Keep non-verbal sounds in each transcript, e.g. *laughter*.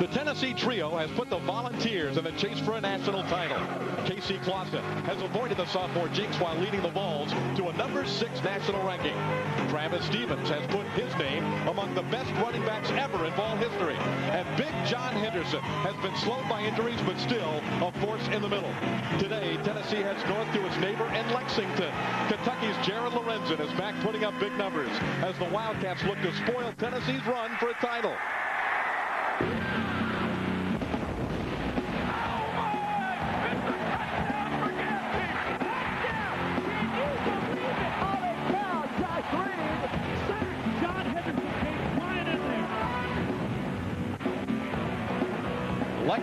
The Tennessee trio has put the Volunteers in the chase for a national title. Casey Clausen has avoided the sophomore jinx while leading the Vols to a number six national ranking. Travis Stephens has put his name among the best running backs ever in Vol history. And Big John Henderson has been slowed by injuries but still a force in the middle. Today, Tennessee heads north to its neighbor in Lexington. Kentucky's Jared Lorenzen is back putting up big numbers as the Wildcats look to spoil Tennessee's run for a title.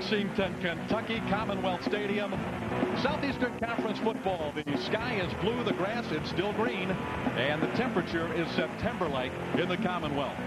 Lexington, Kentucky, Commonwealth Stadium. Southeastern Conference football. The sky is blue, the grass is still green, and the temperature is September-like in the Commonwealth.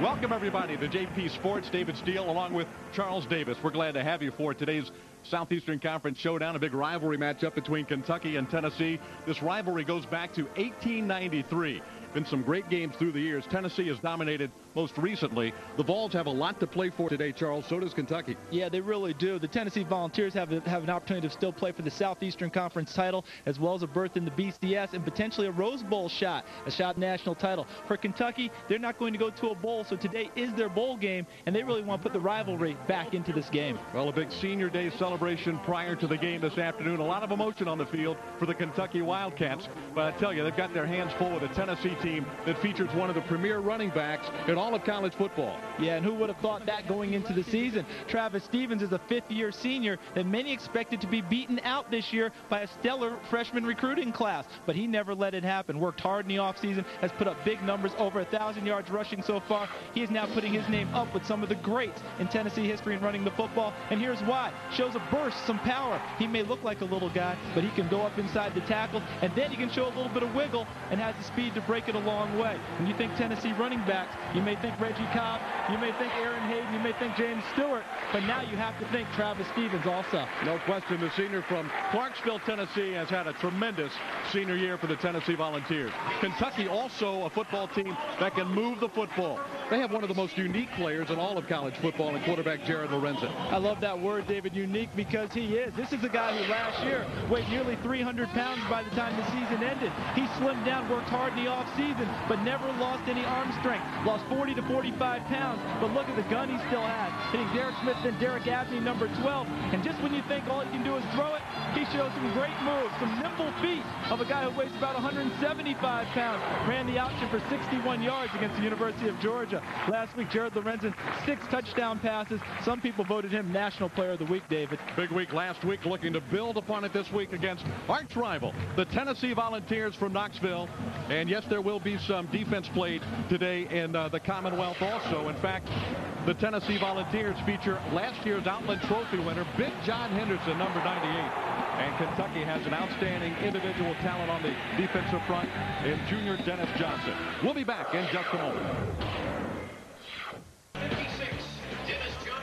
Welcome, everybody, to JP Sports. David Steele along with Charles Davis. We're glad to have you for today's Southeastern Conference showdown, a big rivalry matchup between Kentucky and Tennessee. This rivalry goes back to 1893. Been some great games through the years. Tennessee has dominated most recently. The Vols have a lot to play for today, Charles. So does Kentucky. Yeah, they really do. The Tennessee Volunteers have, have an opportunity to still play for the Southeastern Conference title, as well as a berth in the BCS and potentially a Rose Bowl shot, a shot national title. For Kentucky, they're not going to go to a bowl, so today is their bowl game, and they really want to put the rivalry back into this game. Well, a big Senior Day celebration prior to the game this afternoon. A lot of emotion on the field for the Kentucky Wildcats. But I tell you, they've got their hands full with a Tennessee team that features one of the premier running backs in all of college football. Yeah, and who would have thought that going into the season? Travis Stephens is a fifth-year senior that many expected to be beaten out this year by a stellar freshman recruiting class, but he never let it happen. Worked hard in the offseason, has put up big numbers, over a 1,000 yards rushing so far. He is now putting his name up with some of the greats in Tennessee history in running the football, and here's why. Shows a burst, some power. He may look like a little guy, but he can go up inside the tackle, and then he can show a little bit of wiggle and has the speed to break it a long way. When you think Tennessee running backs, you may think Reggie Cobb, you may think Aaron Hayden, you may think James Stewart, but now you have to think Travis Stephens also. No question, the senior from Clarksville, Tennessee has had a tremendous senior year for the Tennessee Volunteers. Kentucky also a football team that can move the football. They have one of the most unique players in all of college football in quarterback Jared Lorenzen. I love that word, David, unique, because he is. This is a guy who last year weighed nearly 300 pounds by the time the season ended. He slimmed down, worked hard in the offseason, but never lost any arm strength. Lost 40 to 45 pounds, but look at the gun he still has. Hitting Derek Smith and Derek Abney, number 12. And just when you think all he can do is throw it, he shows some great moves, some nimble feet of a guy who weighs about 175 pounds. Ran the option for 61 yards against the University of Georgia. Last week, Jared Lorenzen, six touchdown passes. Some people voted him National Player of the Week, David. Big week last week, looking to build upon it this week against arch rival, the Tennessee Volunteers from Knoxville. And yes, there will be some defense played today in uh, the Commonwealth also. In fact, the Tennessee Volunteers feature last year's Outland Trophy winner, Big John Henderson, number 98. And Kentucky has an outstanding individual talent on the defensive front in junior Dennis Johnson. We'll be back in just a moment.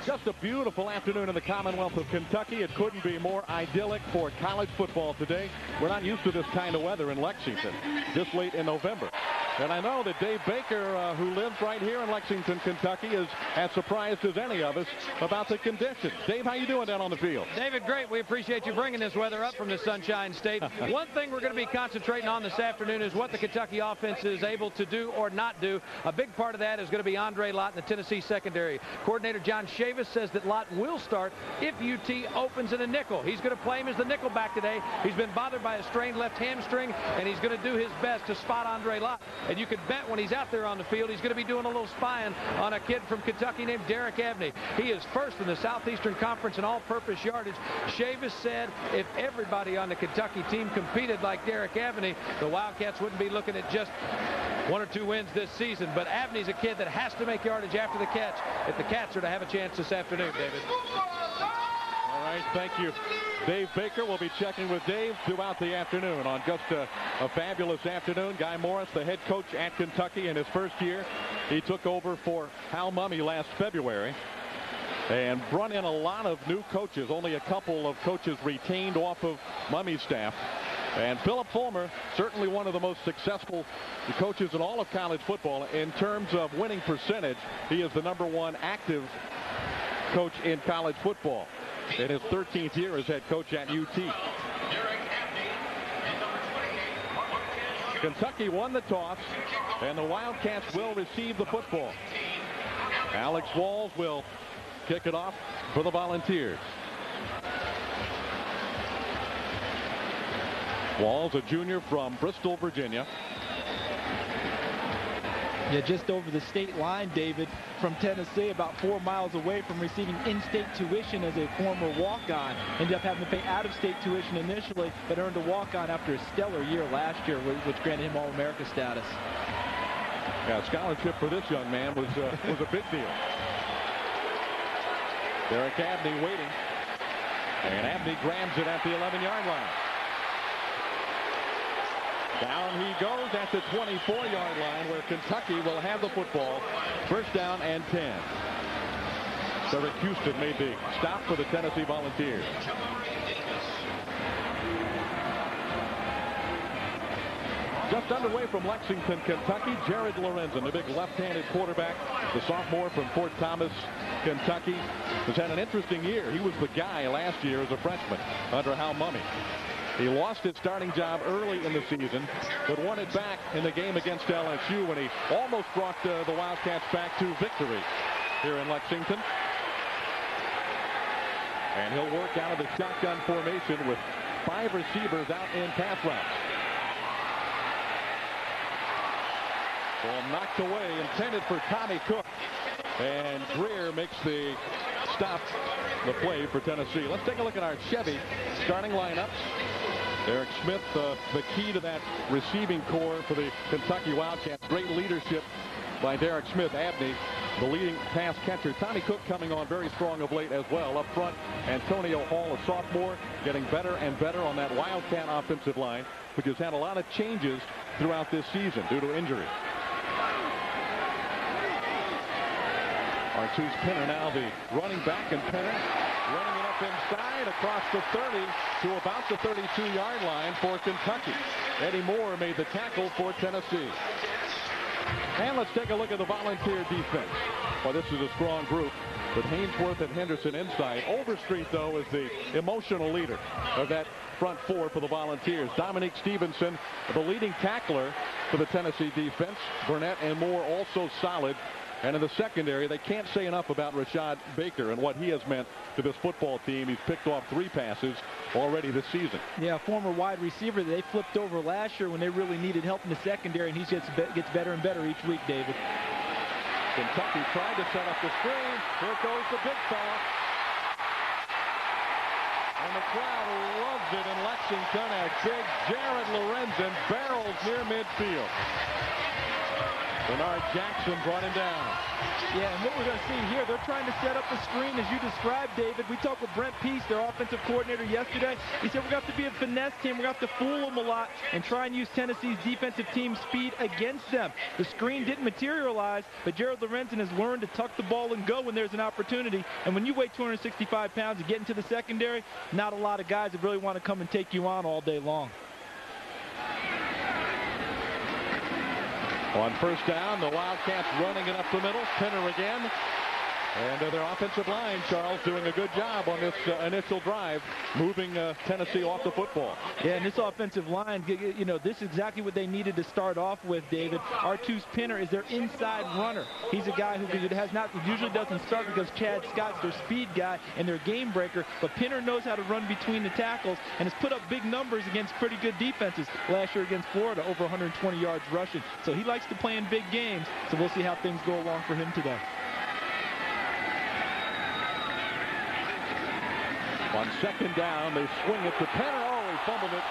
Just a beautiful afternoon in the Commonwealth of Kentucky. It couldn't be more idyllic for college football today. We're not used to this kind of weather in Lexington this late in November. And I know that Dave Baker, uh, who lives right here in Lexington, Kentucky, is as surprised as any of us about the conditions. Dave, how you doing down on the field? David, great. We appreciate you bringing this weather up from the Sunshine State. *laughs* One thing we're going to be concentrating on this afternoon is what the Kentucky offense is able to do or not do. A big part of that is going to be Andre Lott in the Tennessee secondary. Coordinator John Chavis says that Lott will start if UT opens in a nickel. He's going to play him as the nickel back today. He's been bothered by a strained left hamstring, and he's going to do his best to spot Andre Lott. And you can bet when he's out there on the field, he's going to be doing a little spying on a kid from Kentucky named Derek Abney. He is first in the Southeastern Conference in all-purpose yardage. Chavis said if everybody on the Kentucky team competed like Derek Abney, the Wildcats wouldn't be looking at just one or two wins this season. But Abney's a kid that has to make yardage after the catch if the Cats are to have a chance this afternoon, David. All right, thank you. Dave Baker will be checking with Dave throughout the afternoon on just a, a, fabulous afternoon. Guy Morriss, the head coach at Kentucky in his first year. He took over for Hal Mumme last February and brought in a lot of new coaches. Only a couple of coaches retained off of Mumme's staff. And Phillip Fulmer, certainly one of the most successful coaches in all of college football in terms of winning percentage. He is the number one active coach in college football in his 13th year as head coach at UT. Kentucky won the toss, and the Wildcats will receive the football. Alex Walls will kick it off for the Volunteers. Walls, a junior from Bristol, Virginia. Yeah, just over the state line, David, from Tennessee, about four miles away from receiving in-state tuition as a former walk-on. Ended up having to pay out-of-state tuition initially, but earned a walk-on after a stellar year last year, which granted him All-America status. Yeah, scholarship for this young man was uh, was a big deal. Derek Abney waiting. And Abney grabs it at the 11-yard line. Down he goes at the 24-yard line where Kentucky will have the football. First down and 10. Derek Houston made the stop for the Tennessee Volunteers. Just underway from Lexington, Kentucky, Jared Lorenzen, the big left-handed quarterback, the sophomore from Fort Thomas, Kentucky, has had an interesting year. He was the guy last year as a freshman under Hal Mumme. He lost his starting job early in the season, but won it back in the game against LSU when he almost brought uh, the Wildcats back to victory here in Lexington. And he'll work out of the shotgun formation with five receivers out in pass routes. Ball knocked away, intended for Tommy Cook. And Greer makes the stop, the play for Tennessee. Let's take a look at our Chevy starting lineups. Derek Smith, uh, the key to that receiving corps for the Kentucky Wildcats. Great leadership by Derek Smith. Abney, the leading pass catcher. Tommy Cook coming on very strong of late as well. Up front, Antonio Hall, a sophomore, getting better and better on that Wildcat offensive line, which has had a lot of changes throughout this season due to injury. Artose Pinner now the running back and Pinner running inside across the 30 to about the 32-yard line for Kentucky. Eddie Moore made the tackle for Tennessee. And let's take a look at the volunteer defense. Well, this is a strong group with Haynesworth and Henderson inside. Overstreet, though, is the emotional leader of that front four for the Volunteers. Dominique Stevenson, the leading tackler for the Tennessee defense. Burnett and Moore also solid and in the secondary, they can't say enough about Rashad Baker and what he has meant to this football team. He's picked off three passes already this season. Yeah, former wide receiver that they flipped over last year when they really needed help in the secondary, and he just gets better and better each week, David. Kentucky tried to set up the screen. Here goes the big fella. And the crowd loves it in Lexington as big Jared Lorenzen barrels near midfield. Bernard Jackson brought him down. Yeah, and what we're going to see here, they're trying to set up the screen as you described, David. We talked with Brent Pease, their offensive coordinator, yesterday. He said we're going to have to be a finesse team. We're going to have to fool them a lot and try and use Tennessee's defensive team speed against them. The screen didn't materialize, but Jared Lorenzen has learned to tuck the ball and go when there's an opportunity. And when you weigh 265 pounds and get into the secondary, not a lot of guys that really want to come and take you on all day long. On first down, the Wildcats running it up the middle. Pinner again. And uh, their offensive line, Charles, doing a good job on this uh, initial drive, moving uh, Tennessee off the football. Yeah, and this offensive line, you know, this is exactly what they needed to start off with, David. Artose Pinner is their inside runner. He's a guy who has not usually doesn't start because Chad Scott's their speed guy and their game breaker, but Pinner knows how to run between the tackles and has put up big numbers against pretty good defenses. Last year against Florida, over 120 yards rushing. So he likes to play in big games, so we'll see how things go along for him today. On second down, they swing it to Pinner. Oh, he fumbled it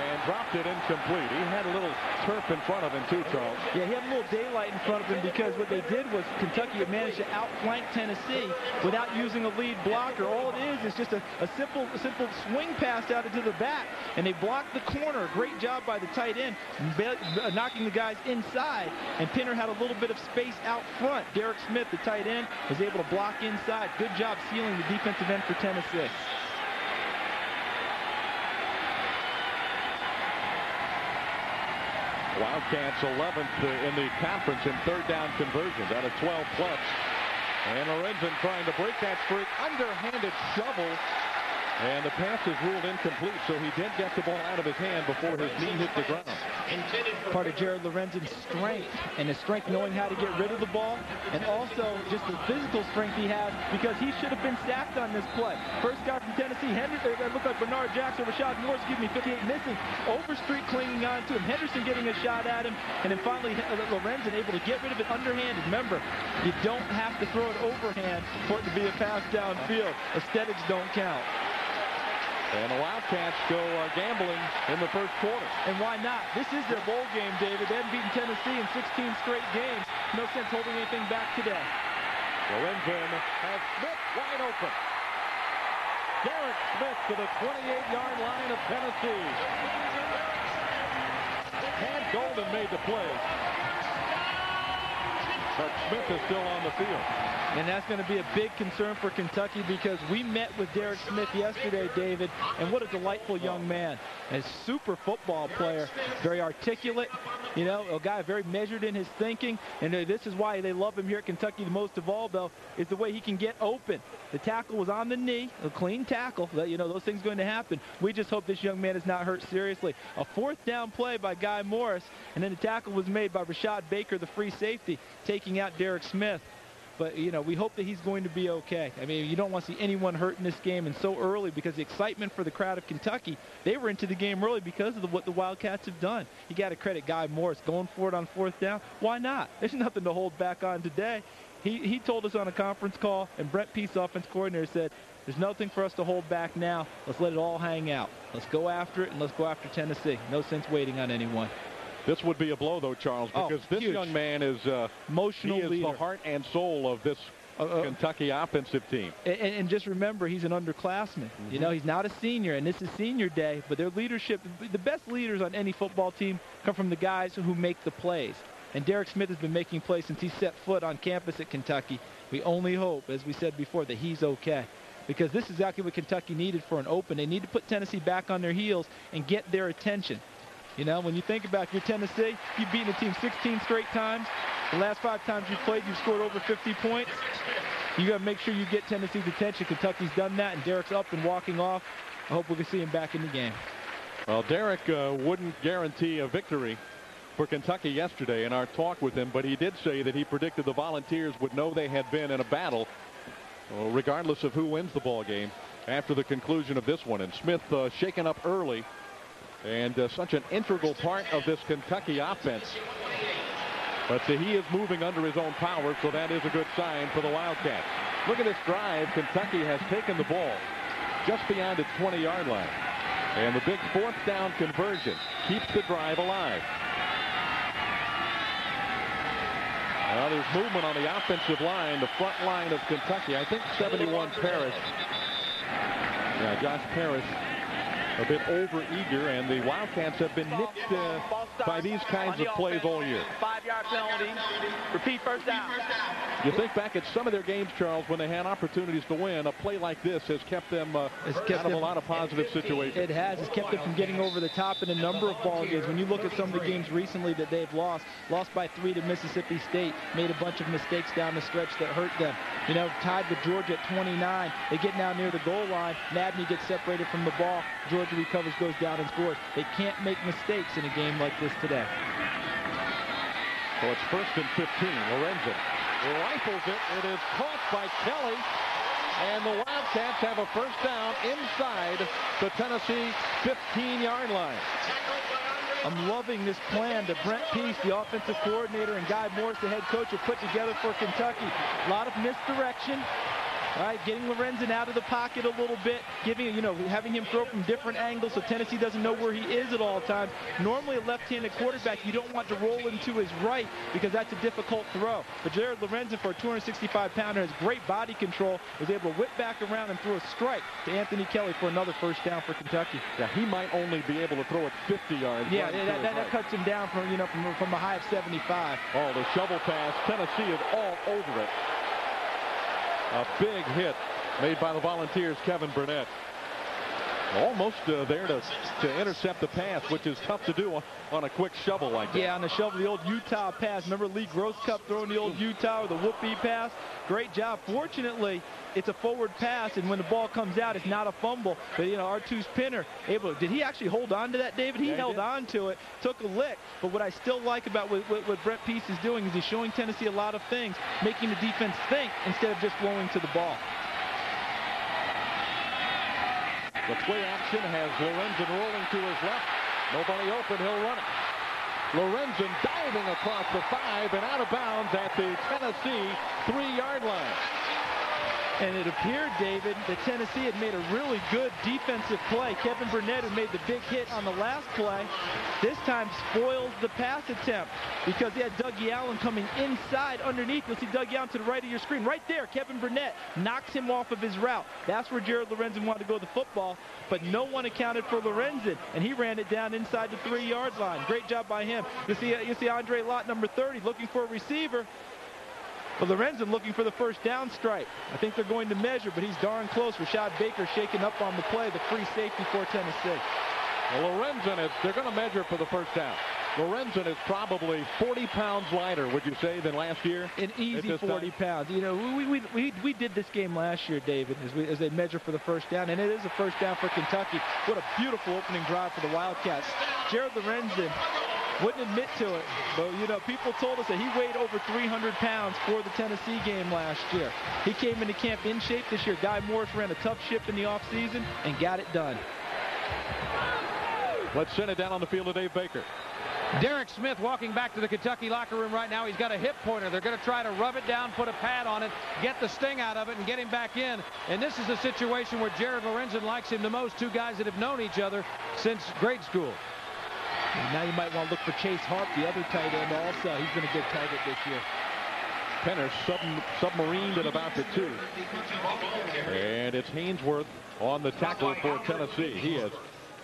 and dropped it incomplete. He had a little turf in front of him too, Charles. Yeah, he had a little daylight in front of him because what they did was Kentucky had managed to outflank Tennessee without using a lead blocker. All it is is just a, a simple simple swing pass out into the back, and they blocked the corner. Great job by the tight end, uh, knocking the guys inside, and Pinner had a little bit of space out front. Derek Smith, the tight end, was able to block inside. Good job sealing the defensive end for Tennessee. Wildcats 11th in the conference in third down conversions out of 12 plus. And Lorenzen trying to break that streak. Underhanded shovel and the pass is ruled incomplete, so he did get the ball out of his hand before his knee hit the ground. Part of Jared Lorenzen's strength, and his strength knowing how to get rid of the ball, and also just the physical strength he has because he should have been sacked on this play. First guy from Tennessee, Henderson, it uh, looked like Bernard Jackson, Rashad Morris, excuse me, 58 missing. Overstreet clinging on to him. Henderson getting a shot at him, and then finally uh, Lorenzen able to get rid of it underhanded. Remember, you don't have to throw it overhand for it to be a pass downfield. Aesthetics don't count. And the Wildcats go uh, gambling in the first quarter. And why not? This is their bowl game, David. They haven't beaten Tennessee in 16 straight games. No sense holding anything back today. Lorenzen has Smith wide open. Derek Smith to the 28-yard line of Tennessee. Had Golden made the play. But Smith is still on the field. And that's going to be a big concern for Kentucky because we met with Derek Smith yesterday, David, and what a delightful young man. A super football player, very articulate, you know, a guy very measured in his thinking. And uh, this is why they love him here at Kentucky the most of all, though, is the way he can get open. The tackle was on the knee, a clean tackle. You know, those things going to happen. We just hope this young man is not hurt seriously. A fourth down play by Guy Morriss, and then the tackle was made by Rashad Baker, the free safety, taking out Derek Smith. But, you know, we hope that he's going to be okay. I mean, you don't want to see anyone hurt in this game and so early because the excitement for the crowd of Kentucky, they were into the game early because of the, what the Wildcats have done. You got to credit Guy Morriss going for it on fourth down. Why not? There's nothing to hold back on today. He, he told us on a conference call, and Brent Pease, offense coordinator, said, there's nothing for us to hold back now. Let's let it all hang out. Let's go after it, and let's go after Tennessee. No sense waiting on anyone. This would be a blow, though, Charles, oh, because oh, this huge. young man is uh, emotional. He is leader. the heart and soul of this uh, uh, Kentucky offensive team. And, and, just remember, he's an underclassman. Mm-hmm. You know, he's not a senior, and this is senior day. But their leadership, the best leaders on any football team, come from the guys who make the plays. And Derek Smith has been making plays since he set foot on campus at Kentucky. We only hope, as we said before, that he's okay. Because this is exactly what Kentucky needed for an open. They need to put Tennessee back on their heels and get their attention. You know, when you think about your Tennessee, you've beaten the team 16 straight times. The last five times you've played, you've scored over 50 points. You got to make sure you get Tennessee's attention. Kentucky's done that, and Derek's up and walking off. I hope we can see him back in the game. Well, Derek uh, wouldn't guarantee a victory for Kentucky yesterday in our talk with him, but he did say that he predicted the Volunteers would know they had been in a battle, well, regardless of who wins the ball game after the conclusion of this one. And Smith uh, shaken up early and uh, such an integral part of this Kentucky offense. But uh, he is moving under his own power, so that is a good sign for the Wildcats. Look at this drive. Kentucky has taken the ball just beyond its 20-yard line. And the big fourth down conversion keeps the drive alive. Now there's movement on the offensive line, the front line of Kentucky. I think 71 Parrish. Yeah, Josh Parrish a bit over-eager, and the Wildcats have been nicked uh, by these kinds of plays all year. Five-yard penalty. Repeat first down. You think back at some of their games, Charles, when they had opportunities to win, a play like this has kept them uh, kept out of a lot of positive situations. It has. It's kept them from getting over the top in a number of ball games. When you look at some of the games recently that they've lost, lost by three to Mississippi State, made a bunch of mistakes down the stretch that hurt them. You know, tied with Georgia at 29. They get now near the goal line. Nabney gets separated from the ball. Georgia Georgia recovers, goes down, and scores. They can't make mistakes in a game like this today. So it's first and 15. Lorenzen rifles it. It is caught by Kelly. And the Wildcats have a first down inside the Tennessee 15-yard line. I'm loving this plan that Brent Pease, the offensive coordinator, and Guy Morriss, the head coach, have put together for Kentucky. A lot of misdirection, right, getting Lorenzen out of the pocket a little bit, giving, you know, having him throw from different angles so Tennessee doesn't know where he is at all times. Normally a left-handed quarterback, you don't want to roll into his right because that's a difficult throw. But Jared Lorenzen, for a 265-pounder, has great body control, was able to whip back around and throw a strike to Anthony Kelly for another first down for Kentucky. Yeah, he might only be able to throw it 50 yards. Yeah, that, that, that, cuts him down from, you know, from, from a high of 75. Oh, the shovel pass. Tennessee is all over it. A big hit made by the Volunteers, Kevin Burnett. Almost uh, there to, to intercept the pass, which is tough to do on, a quick shovel like that. Yeah, on the shovel, the old Utah pass. Remember Lee Grosscup throwing the old Utah or the whoopee pass? Great job. Fortunately, it's a forward pass, and when the ball comes out, it's not a fumble. But, you know, Artose Pinner, able did he actually hold on to that, David? He yeah, held he on to it, took a lick. But what I still like about what, what, what Brent Pease is doing is he's showing Tennessee a lot of things, making the defense think instead of just flowing to the ball. The play action has Lorenzen rolling to his left. Nobody open. He'll run it. Lorenzen diving across the five and out of bounds at the Tennessee three-yard line. And it appeared, David, that Tennessee had made a really good defensive play. Kevin Burnett, who made the big hit on the last play, this time spoils the pass attempt because he had Dougie Allen coming inside underneath. You'll see Dougie Allen to the right of your screen. Right there, Kevin Burnett knocks him off of his route. That's where Jared Lorenzen wanted to go the football, but no one accounted for Lorenzen, and he ran it down inside the three-yard line. Great job by him. You see, you see Andre Lott, number 30, looking for a receiver. But Lorenzen looking for the first down strike. I think they're going to measure, but he's darn close. Rashad Baker shaking up on the play, the free safety for Tennessee. Well, Lorenzen is, they're going to measure for the first down. Lorenzen is probably 40 pounds lighter, would you say, than last year? An easy 40 time? pounds. You know, we, we, we, we did this game last year, David, as, we, as they measure for the first down, and it is a first down for Kentucky. What a beautiful opening drive for the Wildcats. Jared Lorenzen wouldn't admit to it, but you know, people told us that he weighed over 300 pounds for the Tennessee game last year. He came into camp in shape this year. Guy Morriss ran a tough ship in the offseason and got it done. Let's send it down on the field to Dave Baker. Derek Smith walking back to the Kentucky locker room right now. He's got a hip pointer. They're going to try to rub it down, put a pad on it, get the sting out of it, and get him back in. And this is a situation where Jared Lorenzen likes him the most, two guys that have known each other since grade school. And now you might want to look for Chase Harp, the other tight end also. He's been a good target this year. Pinner sub submarined at about the two. And it's Haynesworth on the tackle for Tennessee. He has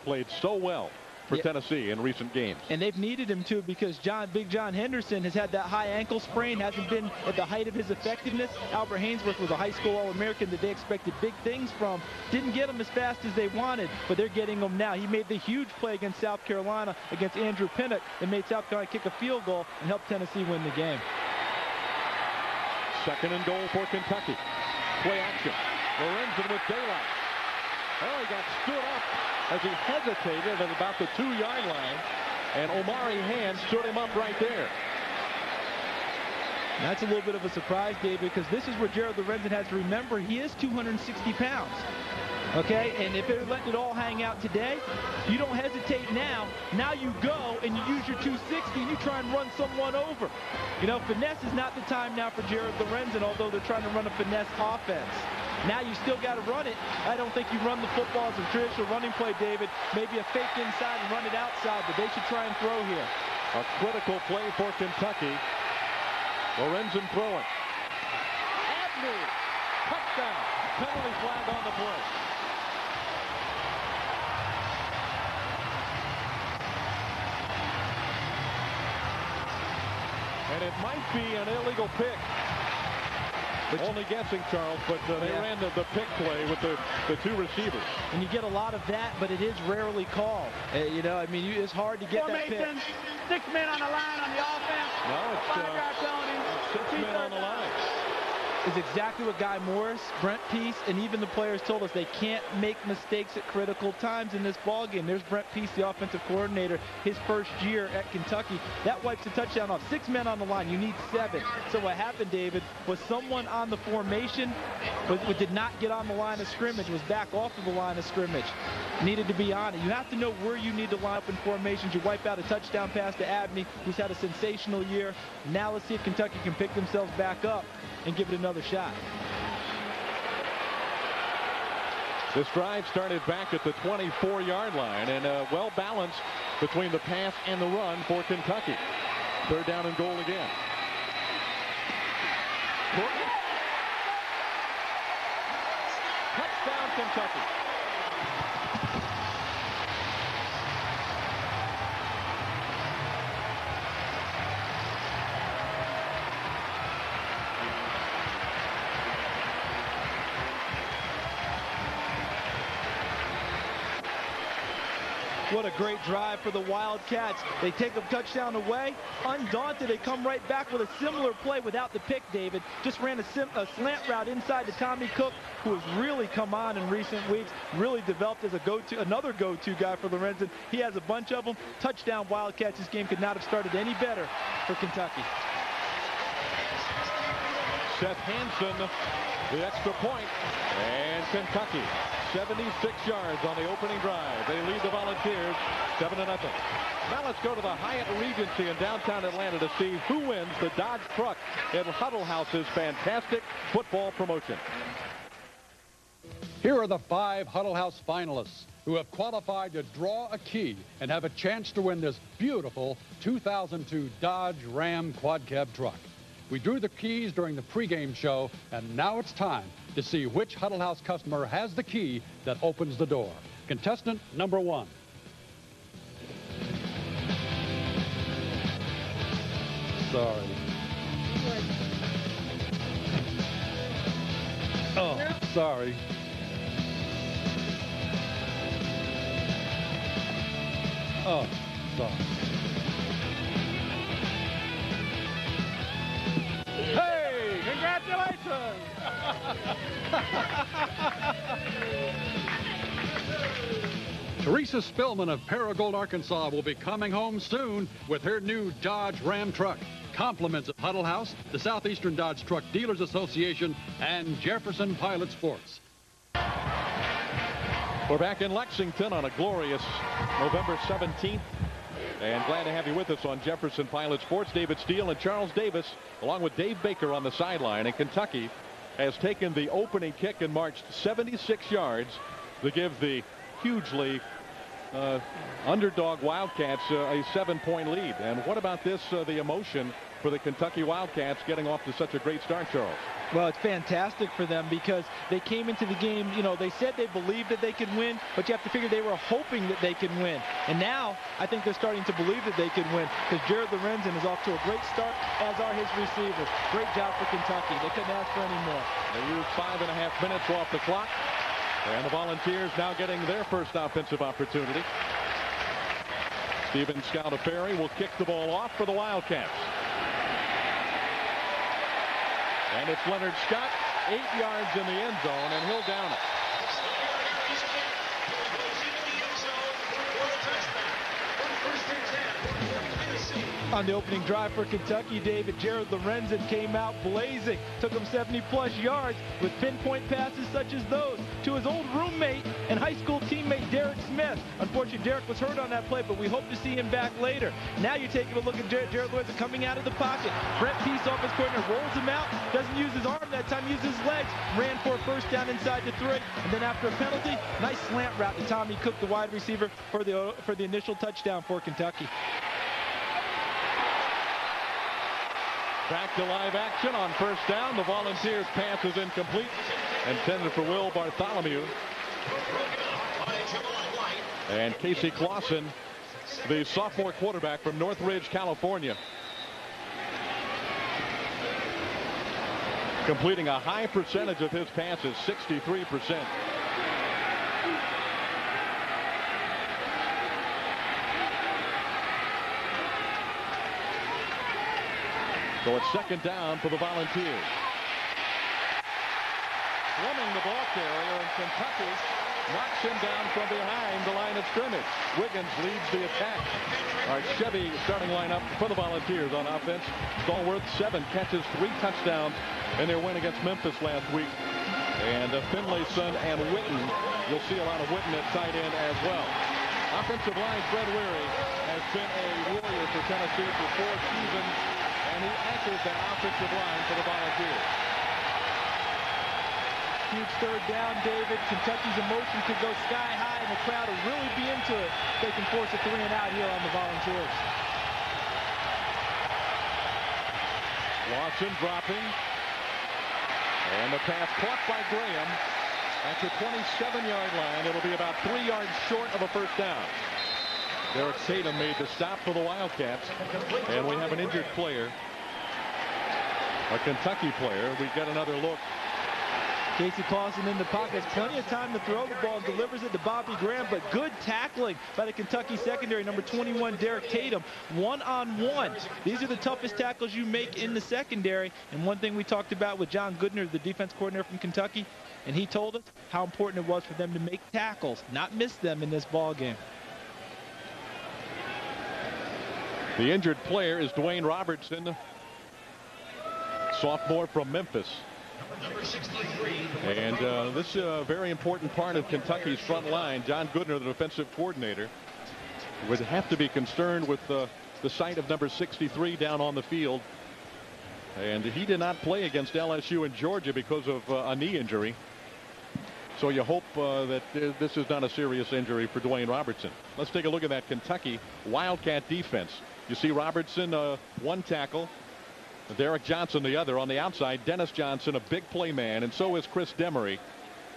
played so well for yeah. Tennessee in recent games. And they've needed him too because John Big John Henderson has had that high ankle sprain, hasn't been at the height of his effectiveness. Albert Haynesworth was a high school All-American that they expected big things from. Didn't get him as fast as they wanted, but they're getting him now. He made the huge play against South Carolina against Andrew Pinnock and made South Carolina kick a field goal and help Tennessee win the game. Second and goal for Kentucky. Play action. Lorenzen with daylight. Oh, he got stood up as he hesitated at about the two-yard line, and Omari Hand stood him up right there. That's a little bit of a surprise, Dave, because this is where Jared Lorenzen has to remember he is 260 pounds. Okay, and if they're letting it all hang out today, you don't hesitate now. Now you go and you use your 260 and you try and run someone over. You know, finesse is not the time now for Jared Lorenzen, although they're trying to run a finesse offense. Now you still got to run it. I don't think you run the football as a traditional running play, David. Maybe a fake inside and run it outside, but they should try and throw here. A critical play for Kentucky. Lorenzen throwing. Abney, touchdown. Penalty flag on the play. And it might be an illegal pick. Only guessing, Charles, but uh, they yeah. ran the, the, pick play with the, the two receivers. And you get a lot of that, but it is rarely called. Uh, you know, I mean, you, it's hard to get Formation, that pick. Six men on the line on the offense. No, it's uh, six men on the line is exactly what Guy Morriss, Brent Pease, and even the players told us. They can't make mistakes at critical times in this ball game. There's Brent Pease, the offensive coordinator, his first year at Kentucky. That wipes a touchdown off. Six men on the line. You need seven. So what happened, David, was someone on the formation but, did not get on the line of scrimmage, was back off of the line of scrimmage. Needed to be on it. You have to know where you need to line up in formations. You wipe out a touchdown pass to Abney, who's had a sensational year. Now let's see if Kentucky can pick themselves back up and give it another shot. This drive started back at the 24-yard line and uh, well balanced between the pass and the run for Kentucky. Third down and goal again. Touchdown Kentucky. What a great drive for the Wildcats. They take a touchdown away. Undaunted, they come right back with a similar play without the pick, David. Just ran a, a slant route inside to Tommy Cook, who has really come on in recent weeks, really developed as a go-to, another go-to guy for Lorenzen. He has a bunch of them. Touchdown Wildcats. This game could not have started any better for Kentucky. Seth Hansen, the extra point, Kentucky 76 yards on the opening drive. They lead the Volunteers 7 to nothing. Now let's go to the Hyatt Regency in downtown Atlanta to see who wins the Dodge Truck in Huddle House's fantastic football promotion. Here are the five Huddle House finalists who have qualified to draw a key and have a chance to win this beautiful 2002 Dodge Ram Quad Cab truck. We drew the keys during the pregame show, and now it's time to see which Huddle House customer has the key that opens the door. Contestant number one. Sorry. Oh, sorry. Oh, sorry. Hey, congratulations! *laughs* Teresa Spillman of Paragould, Arkansas will be coming home soon with her new Dodge Ram truck. Compliments of Huddle House, the Southeastern Dodge Truck Dealers Association, and Jefferson Pilot Sports. We're back in Lexington on a glorious November 17th. And glad to have you with us on Jefferson Pilot Sports. David Steele and Charles Davis, along with Dave Baker on the sideline. And Kentucky has taken the opening kick and marched 76 yards to give the hugely uh, underdog Wildcats uh, a seven-point lead. And what about this, uh, the emotion for the Kentucky Wildcats getting off to such a great start, Charles? Well, it's fantastic for them because they came into the game, you know, they said they believed that they could win, but you have to figure they were hoping that they could win. And now I think they're starting to believe that they can win because Jared Lorenzen is off to a great start, as are his receivers. Great job for Kentucky. They couldn't ask for any more. They five and a half minutes off the clock. And the Volunteers now getting their first offensive opportunity. Stephen Scalaferri will kick the ball off for the Wildcats. And it's Leonard Scott, eight yards in the end zone, and he'll down it. On the opening drive for Kentucky, David Jared Lorenzen came out blazing, took him 70 plus yards with pinpoint passes such as those to his old roommate and high school teammate Derek Smith. Unfortunately, Derek was hurt on that play, but we hope to see him back later. Now you're taking a look at Jared, Jared Lorenzen coming out of the pocket. Brent Pease off his corner, rolls him out, doesn't use his arm that time, uses his legs, ran for a first down inside the three, and then after a penalty, nice slant route to Tommy Cook, the wide receiver, for the for the initial touchdown for Kentucky. Back to live action on first down. The Volunteers pass is incomplete. Intended for Will Bartholomew. And Casey Clausen, the sophomore quarterback from Northridge, California. Completing a high percentage of his passes, 63%. So it's second down for the Volunteers. Fleming the ball carrier and Kentucky knocks him down from behind the line of scrimmage. Wiggins leads the attack. Our Chevy starting lineup for the Volunteers on offense. Stallworth, seven catches, three touchdowns in their win against Memphis last week. And uh, Finlayson and Witten. You'll see a lot of Witten at tight end as well. Offensive line, Fred Weary has been a warrior for Tennessee for four seasons and he anchors that offensive line for the Volunteers. Huge third down, David. Kentucky's emotion could go sky high, and the crowd will really be into it. They can force a three and out here on the Volunteers. Clausen dropping. And the pass caught by Graham. At the 27-yard line, it'll be about three yards short of a first down. Derek Tatum made the stop for the Wildcats. And we have an injured player. A Kentucky player. We get another look Casey Clausen in the pocket plenty of time to throw the ball delivers it to Bobby Graham, but good tackling by the Kentucky secondary, number 21, Derek Tatum, one-on-one. These are the toughest tackles you make in the secondary, and one thing we talked about with John Goodner, the defense coordinator from Kentucky, and he told us how important it was for them to make tackles, not miss them in this ball game. The injured player is Dwayne Robertson, sophomore from Memphis. And uh, this is a very important part of Kentucky's front line. John Goodner, the defensive coordinator, would have to be concerned with uh, the sight of number 63 down on the field. And he did not play against LSU in Georgia because of uh, a knee injury. So you hope uh, that uh, this is not a serious injury for Dwayne Robertson. Let's take a look at that Kentucky Wildcat defense. You see Robertson, uh, one tackle, Derek Johnson the other on the outside. Dennis Johnson a big play man and so is Chris Demery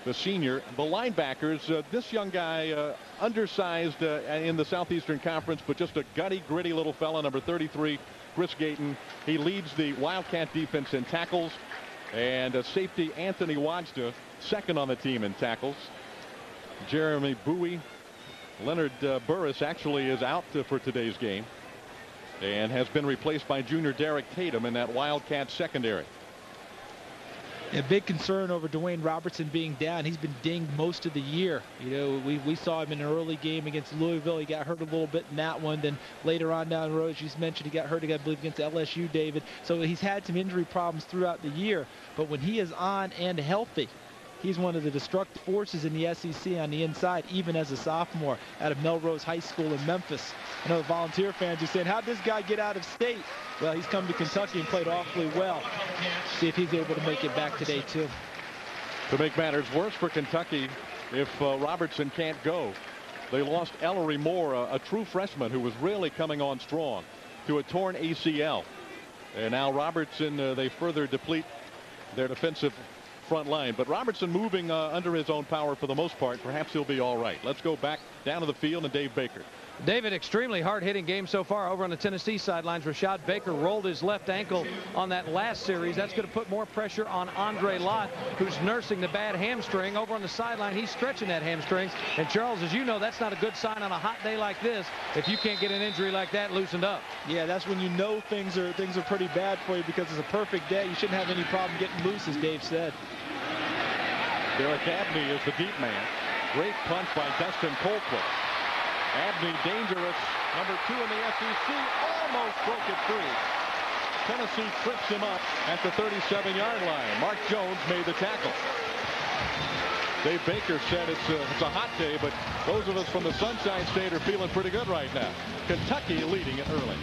the senior. The linebackers uh, this young guy uh, undersized uh, in the Southeastern Conference but just a gutty gritty little fella number 33 Chris Gayton. He leads the Wildcat defense in tackles and a safety Anthony Wajda second on the team in tackles. Jeremy Bowie Leonard uh, Burris actually is out for today's game and has been replaced by junior Derek Tatum in that Wildcat secondary. A big concern over Dwayne Robertson being down. He's been dinged most of the year. You know, we, we saw him in an early game against Louisville. He got hurt a little bit in that one. Then later on down the road, as you mentioned, he got hurt, I believe, against LSU, David. So he's had some injury problems throughout the year. But when he is on and healthy, He's one of the destructive forces in the SEC on the inside, even as a sophomore out of Melrose High School in Memphis. I know the volunteer fans are saying, how'd this guy get out of state? Well, he's come to Kentucky and played awfully well. See if he's able to make it back today, too. To make matters worse for Kentucky, if uh, Robertson can't go, they lost Ellery Moore, a, a true freshman who was really coming on strong, to a torn ACL. And now Robertson, uh, they further deplete their defensive front line. But Robertson moving uh, under his own power for the most part. Perhaps he'll be all right. Let's go back down to the field and Dave Baker. David, extremely hard-hitting game so far over on the Tennessee sidelines. Rashad Baker rolled his left ankle on that last series. That's going to put more pressure on Andre Lott, who's nursing the bad hamstring. Over on the sideline, he's stretching that hamstring. And Charles, as you know, that's not a good sign on a hot day like this if you can't get an injury like that loosened up. Yeah, that's when you know things are things are pretty bad for you because it's a perfect day. You shouldn't have any problem getting loose, as Dave said. Derek Abney is the deep man. Great punch by Dustin Colquitt. Abney dangerous. Number two in the SEC almost broke it free. Tennessee trips him up at the 37-yard line. Mark Jones made the tackle. Dave Baker said it's a, it's a hot day, but those of us from the Sunshine State are feeling pretty good right now. Kentucky leading it early.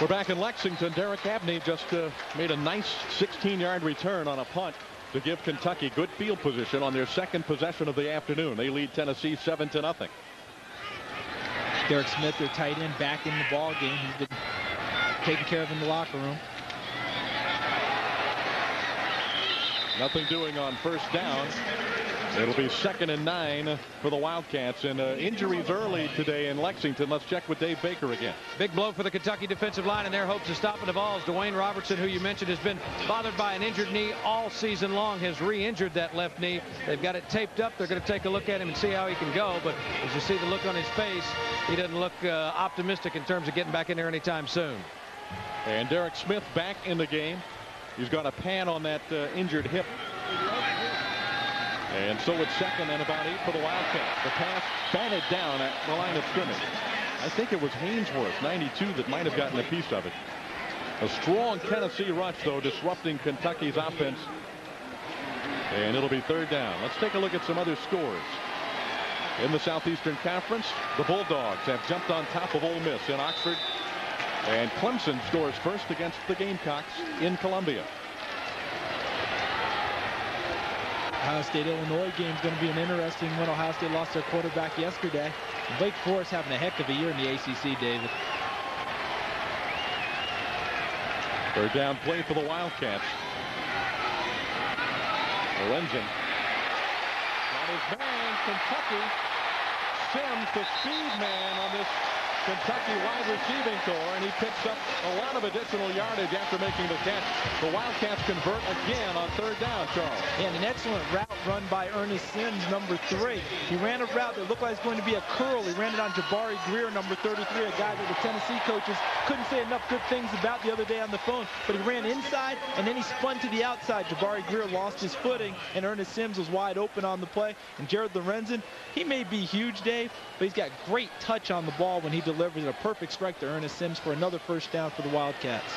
We're back in Lexington. Derek Abney just uh, made a nice 16-yard return on a punt to give Kentucky good field position on their second possession of the afternoon. They lead Tennessee 7 to nothing. Derek Smith, their tight end, back in the ball game. He's been taken care of in the locker room. Nothing doing on first down. It'll be second and nine for the Wildcats. And uh, injuries early today in Lexington. Let's check with Dave Baker again. Big blow for the Kentucky defensive line and their hopes of stopping the Vols. Dwayne Robertson, who you mentioned, has been bothered by an injured knee all season long, has re-injured that left knee. They've got it taped up. They're going to take a look at him and see how he can go. But as you see the look on his face, he doesn't look uh, optimistic in terms of getting back in there anytime soon. And Derek Smith back in the game. He's got a pan on that uh, injured hip. And so it's second and about eight for the Wildcats. The pass batted down at the line of scrimmage. I think it was Haynesworth, 92, that might have gotten a piece of it. A strong Tennessee rush, though, disrupting Kentucky's offense. And it'll be third down. Let's take a look at some other scores. In the Southeastern Conference, the Bulldogs have jumped on top of Ole Miss in Oxford. And Clemson scores first against the Gamecocks in Columbia. Ohio State-Illinois game is going to be an interesting one. Ohio State lost their quarterback yesterday. Wake Forest having a heck of a year in the ACC, David. Third down play for the Wildcats. Lorenzen. Got his man, Kentucky. Sims, the speed man on this Kentucky wide receiving corps, and he picks up a lot of additional yardage after making the catch. The Wildcats convert again on third down, Charles. And an excellent route run by Ernest Sims, number three. He ran a route that looked like it was going to be a curl. He ran it on Jabari Greer, number 33, a guy that the Tennessee coaches couldn't say enough good things about the other day on the phone. But he ran inside, and then he spun to the outside. Jabari Greer lost his footing, and Ernest Sims was wide open on the play. And Jared Lorenzen, he may be huge, Dave, but he's got great touch on the ball when he delivers a perfect strike to Ernest Sims for another first down for the Wildcats.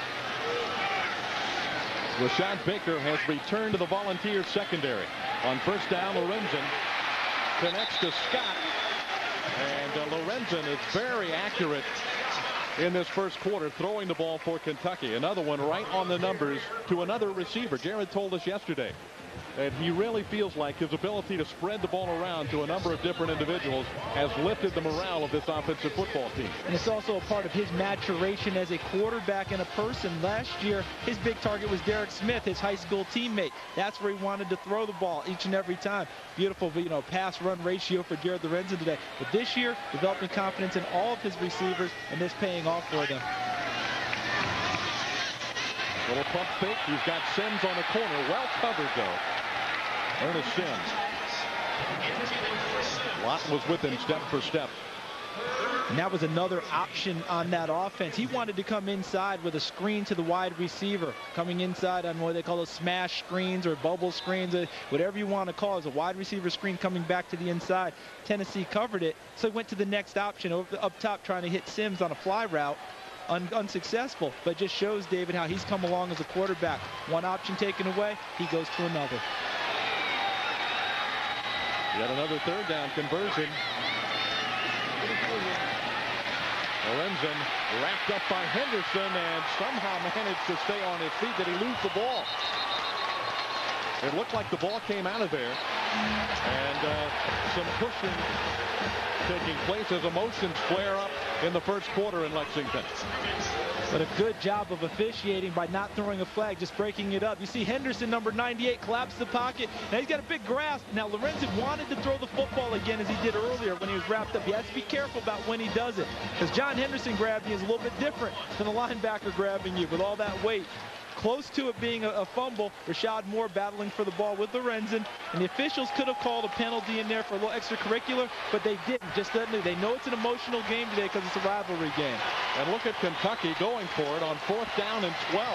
Rashad Baker has returned to the Volunteers secondary. On first down, Lorenzen connects to Scott. And uh, Lorenzen is very accurate in this first quarter, throwing the ball for Kentucky. Another one right on the numbers to another receiver. Jared told us yesterday and he really feels like his ability to spread the ball around to a number of different individuals has lifted the morale of this offensive football team. And it's also a part of his maturation as a quarterback and a person. Last year, his big target was Derek Smith, his high school teammate. That's where he wanted to throw the ball each and every time. Beautiful, you know, pass-run ratio for Jared Lorenzen today. But this year, developing confidence in all of his receivers, and this paying off for them. Little pump fake. He's got Sims on the corner. Well covered, though. Ernest Sims. Lawton was with him step for step. And that was another option on that offense. He wanted to come inside with a screen to the wide receiver. Coming inside on what they call those smash screens or bubble screens, uh, whatever you want to call it. a wide receiver screen coming back to the inside. Tennessee covered it, so he went to the next option up top trying to hit Sims on a fly route. Un unsuccessful, but just shows David how he's come along as a quarterback. One option taken away, he goes to another. Yet another third down conversion. Lorenzen wrapped up by Henderson and somehow managed to stay on his feet. Did he lose the ball? It looked like the ball came out of there. And uh, some pushing taking place as emotions flare up in the first quarter in Lexington. But a good job of officiating by not throwing a flag, just breaking it up. You see Henderson, number 98, collapse the pocket. Now he's got a big grasp. Now Lorenzen wanted to throw the football again as he did earlier when he was wrapped up. He has to be careful about when he does it. Because John Henderson grabbing you is a little bit different than a linebacker grabbing you with all that weight close to it being a, a, fumble. Rashad Moore battling for the ball with Lorenzen. And the officials could have called a penalty in there for a little extracurricular, but they didn't. Just doesn't. They know it's an emotional game today because it's a rivalry game. And look at Kentucky going for it on fourth down and 12.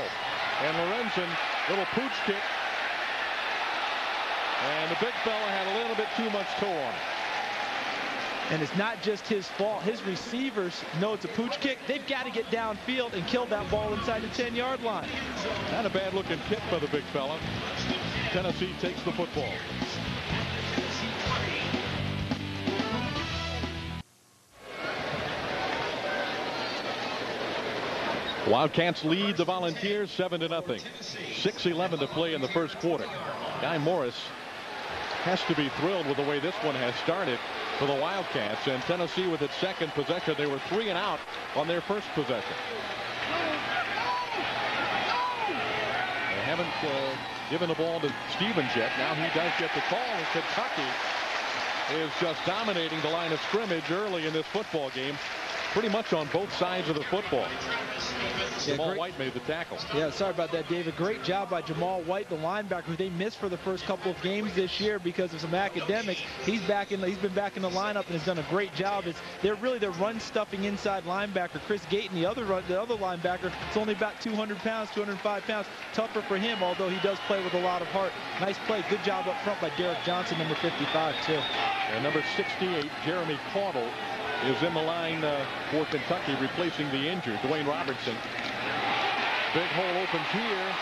And Lorenzen, little pooch kick. And the big fella had a little bit too much toe on it. And it's not just his fault. His receivers know it's a pooch kick. They've got to get downfield and kill that ball inside the 10-yard line. Not a bad-looking kick by the big fella. Tennessee takes the football. Wildcats lead the Volunteers 7 to nothing. 6-11 to play in the first quarter. Guy Morriss has to be thrilled with the way this one has started for the Wildcats. And Tennessee with its second possession. They were three and out on their first possession. They haven't uh, given the ball to Stephens yet. Now he does get the call. Kentucky is just dominating the line of scrimmage early in this football game pretty much on both sides of the football. Yeah, Jamal great. White made the tackle. Yeah, sorry about that, David. Great job by Jamal White, the linebacker, who they missed for the first couple of games this year because of some academics. He's back in. He's been back in the lineup and has done a great job. It's they're really the run stuffing inside linebacker. Chris Gayton, the other run, the other linebacker, it's only about 200 pounds, 205 pounds. Tougher for him, although he does play with a lot of heart. Nice play, good job up front by Derek Johnson, number 55 too. And number 68, Jeremy Caudle is in the line uh, for Kentucky, replacing the injured Dewayne Robertson. Big hole opens here.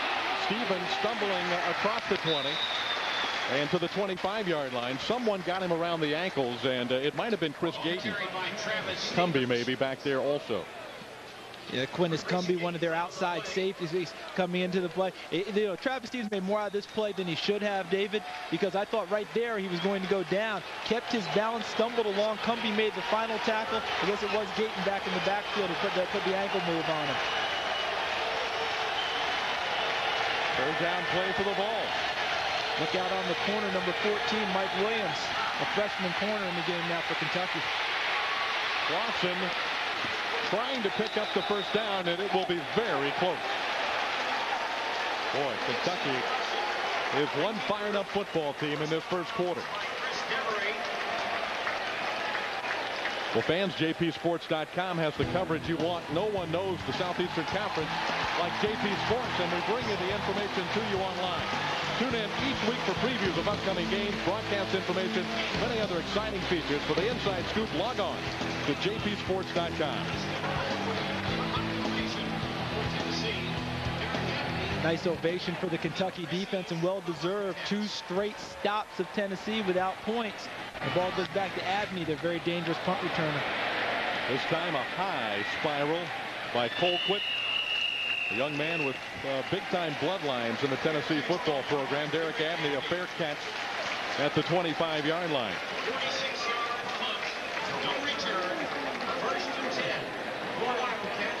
Stephens stumbling across the 20 and to the 25-yard line. Someone got him around the ankles, and uh, it might have been Chris Gayton. Cumbie maybe back there also. Yeah, Quentus Cumbie, one of their outside safeties, he's coming into the play. It, you know, Travis Stephens made more out of this play than he should have, David, because I thought right there he was going to go down. Kept his balance, stumbled along. Cumbie made the final tackle. I guess it was Gayton back in the backfield who put the, put the ankle move on him. Third down play for the ball. Look out on the corner, number 14, Mike Williams, a freshman corner in the game now for Kentucky. Watson trying to pick up the first down, and it will be very close. Boy, Kentucky is one fired up football team in this first quarter. Well, fans, jpsports.com has the coverage you want. No one knows the Southeastern Conference like JP Sports, and we bring you the information to you online. Tune in each week for previews of upcoming games, broadcast information, many other exciting features. For the inside scoop, log on to jpsports.com. Nice ovation for the Kentucky defense and well-deserved. Two straight stops of Tennessee without points. The ball goes back to Abney, their very dangerous punt returner. This time a high spiral by Colquitt. A young man with uh, big-time bloodlines in the Tennessee football program. Derek Abney, a fair catch at the 25-yard line.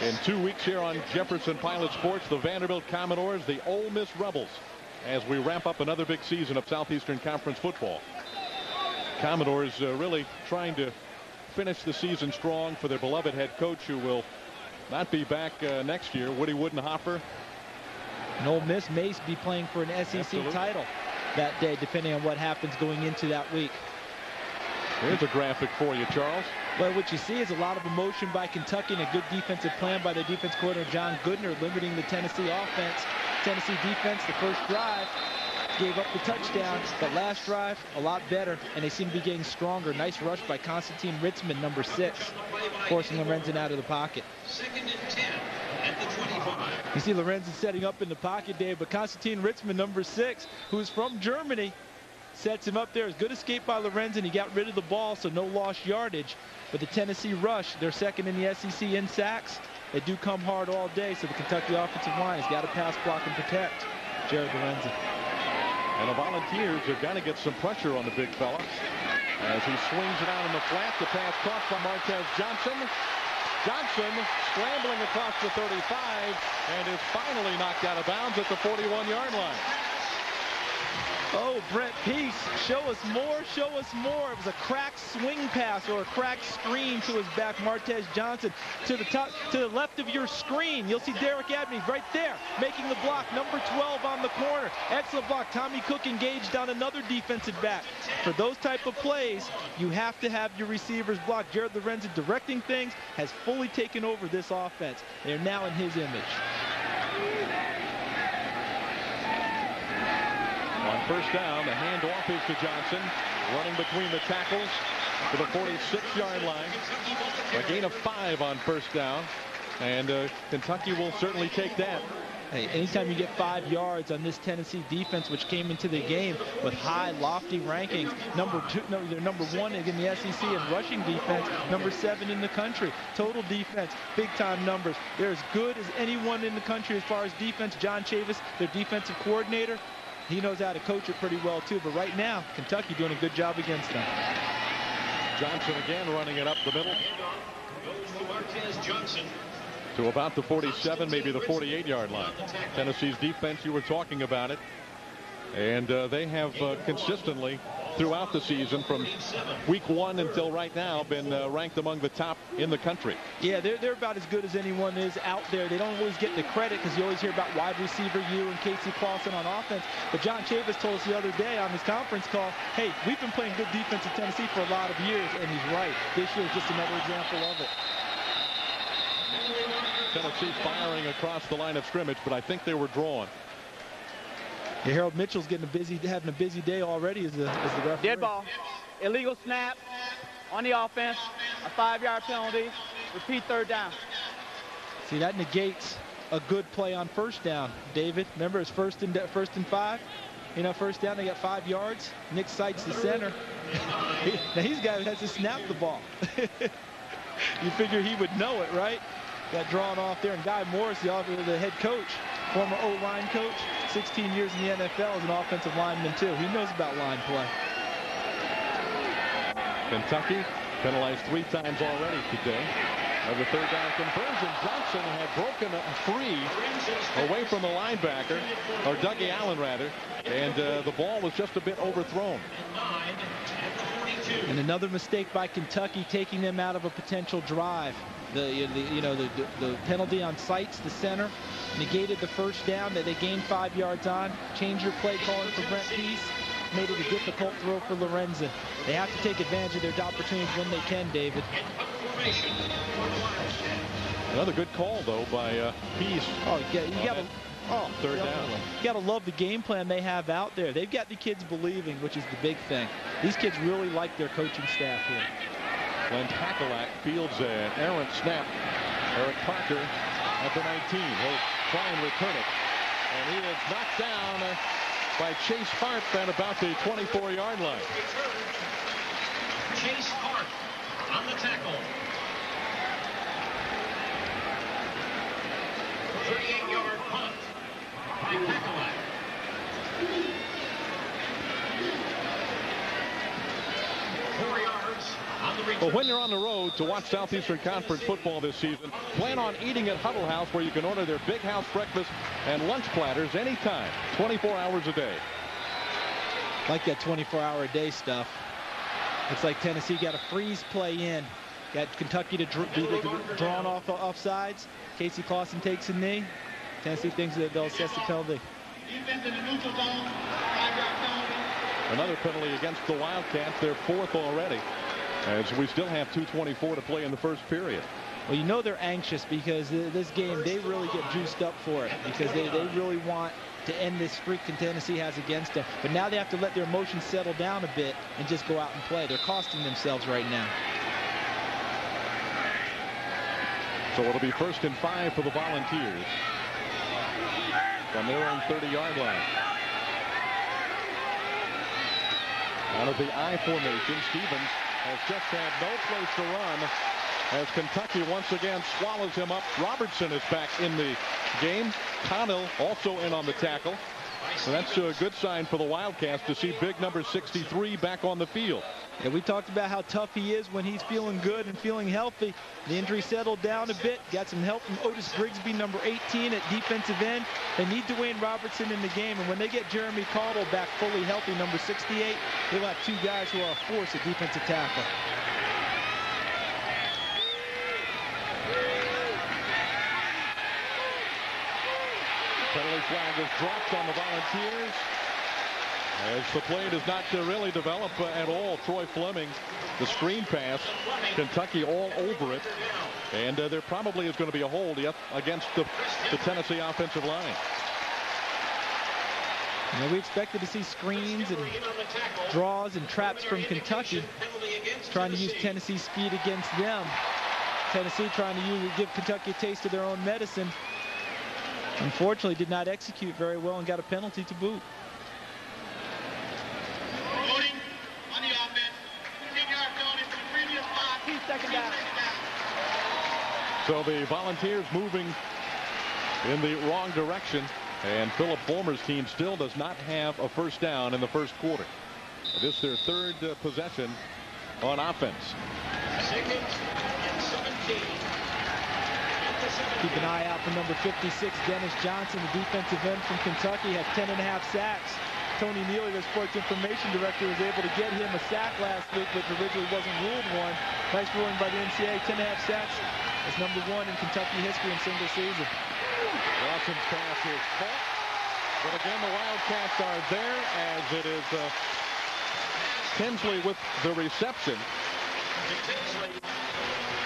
In two weeks here on Jefferson Pilot Sports, the Vanderbilt Commodores, the Ole Miss Rebels, as we wrap up another big season of Southeastern Conference football. Commodores uh, really trying to finish the season strong for their beloved head coach who will not be back uh, next year, Woody Widenhofer. And Ole Miss may be playing for an SEC Absolutely. title that day, depending on what happens going into that week. Here's a graphic for you, Charles. Well, what you see is a lot of emotion by Kentucky and a good defensive plan by the defense coordinator, John Goodner, limiting the Tennessee offense. Tennessee defense, the first drive, gave up the touchdown. But last drive, a lot better, and they seem to be getting stronger. Nice rush by Constantine Ritzmann, number six, forcing Lorenzen out of the pocket. Second and 10 at the 25. You see Lorenzen setting up in the pocket, Dave, but Constantine Ritzmann, number six, who's from Germany, sets him up there. Good escape by Lorenzen. He got rid of the ball, so no lost yardage. But the Tennessee rush, they're second in the SEC in sacks. They do come hard all day, so the Kentucky offensive line has got to pass block and protect Jared Lorenzen. And the Volunteers are going to get some pressure on the big fella as he swings it out in the flat. The pass caught by Martez Johnson. Johnson scrambling across the 35 and is finally knocked out of bounds at the 41-yard line. Oh, Brent Pease, show us more, show us more. It was a cracked swing pass or a cracked screen to his back, Martez Johnson. To the top, to the left of your screen, you'll see Derek Abney right there, making the block, number 12 on the corner. Excellent block. Tommy Cook engaged on another defensive back. For those type of plays, you have to have your receivers block. Jared Lorenzen directing things has fully taken over this offense. They're now in his image. On first down, the handoff is to Johnson, running between the tackles to the 46-yard line. A gain of five on first down, and uh, Kentucky will certainly take that. Hey, anytime you get five yards on this Tennessee defense, which came into the game with high, lofty rankings, number two, no, they're number one in the SEC in rushing defense, number seven in the country. Total defense, big-time numbers. They're as good as anyone in the country as far as defense. John Chavis, their defensive coordinator, he knows how to coach it pretty well, too. But right now, Kentucky doing a good job against them. Johnson again running it up the middle. To about the 47, maybe the 48-yard line. Tennessee's defense, you were talking about it. And uh, they have uh, consistently throughout the season from week one until right now been uh, ranked among the top in the country. Yeah, they're, they're about as good as anyone is out there. They don't always get the credit because you always hear about wide receiver you and Casey Clausen on offense. But John Chavis told us the other day on his conference call, hey, we've been playing good defense in Tennessee for a lot of years, and he's right. This year is just another example of it. Tennessee firing across the line of scrimmage, but I think they were drawn. Yeah, Harold Mitchell's getting a busy, having a busy day already as the, as the referee. Dead ball. Illegal snap on the offense. A five-yard penalty. Repeat third down. See, that negates a good play on first down. David, remember it's first and first and five. You know, first down, they got five yards. Nick Seitz the center. now he's the guy who has to snap the ball. *laughs* you figure he would know it, right? Got drawn off there. And Guy Morriss, the, the head coach, former O-line coach, 16 years in the NFL as an offensive lineman, too. He knows about line play. Kentucky penalized three times already today. Of the third down conversion, Johnson had broken free away from the linebacker, or Dougie Allen rather, and uh, the ball was just a bit overthrown. And another mistake by Kentucky taking them out of a potential drive. The, you know the, the, penalty on Seitz, the center, negated the first down that they gained five yards on. Change your play calling for Brent Pease. Made it a difficult throw for Lorenzen. They have to take advantage of their opportunities when they can, David. Another good call, though, by uh, Pease. Oh, you got, you got to Oh, third down. You got to love the game plan they have out there. They've got the kids believing, which is the big thing. These kids really like their coaching staff here. Glenn Pakulak fields an errant snap. Eric Parker at the 19. He'll try and return it. And he is knocked down uh, by Chase Hart at about the 24-yard line. Chase Hart on the tackle. 38-yard punt. Well, when you're on the road to watch Southeastern Conference football this season, plan on eating at Huddle House where you can order their big house breakfast and lunch platters anytime, 24 hours a day. Like that 24-hour a day stuff. Looks like Tennessee got a freeze play in. Got Kentucky to dr be drawn off offsides. Casey Clausen takes a knee. Tennessee thinks that they'll assess the penalty. Another penalty against the Wildcats, their fourth already. As we still have 2.24 to play in the first period. Well, you know they're anxious because this game, they really get juiced up for it because they, they really want to end this streak that Tennessee has against them. But now they have to let their emotions settle down a bit and just go out and play. They're costing themselves right now. So it'll be first and five for the Volunteers from their own 30-yard line. Out of the I formation, Stephens has just had no place to run as Kentucky once again swallows him up. Robertson is back in the game. Connell also in on the tackle. So that's a good sign for the Wildcats to see big number 63 back on the field. Yeah, we talked about how tough he is when he's feeling good and feeling healthy. The injury settled down a bit. Got some help from Otis Grigsby, number 18 at defensive end. They need Dewayne Robertson in the game. And when they get Jeremy Caudle back fully healthy, number 68, they'll have two guys who are a force at defensive tackle. Penalty flag is dropped on the Volunteers. As the play does not really develop uh, at all. Troy Fleming, the screen pass. Kentucky all over it. And uh, there probably is going to be a hold yet against the, the Tennessee offensive line. You know, we expected to see screens and draws and traps from Kentucky trying to use Tennessee's speed against them. Tennessee trying to use, give Kentucky a taste of their own medicine. Unfortunately, did not execute very well and got a penalty to boot. So the Volunteers moving in the wrong direction. And Philip Fulmer's team still does not have a first down in the first quarter. This is their third uh, possession on offense. Keep an eye out for number 56, Dennis Johnson, the defensive end from Kentucky, has 10 and a half sacks. Tony Neely, the sports information director, was able to get him a sack last week, which originally wasn't ruled one. Nice ruling by the NCAA, 10 and a half sacks is number one in Kentucky history in single season. Watson's pass is caught. But again, the Wildcats are there as it is uh, Tinsley with the reception.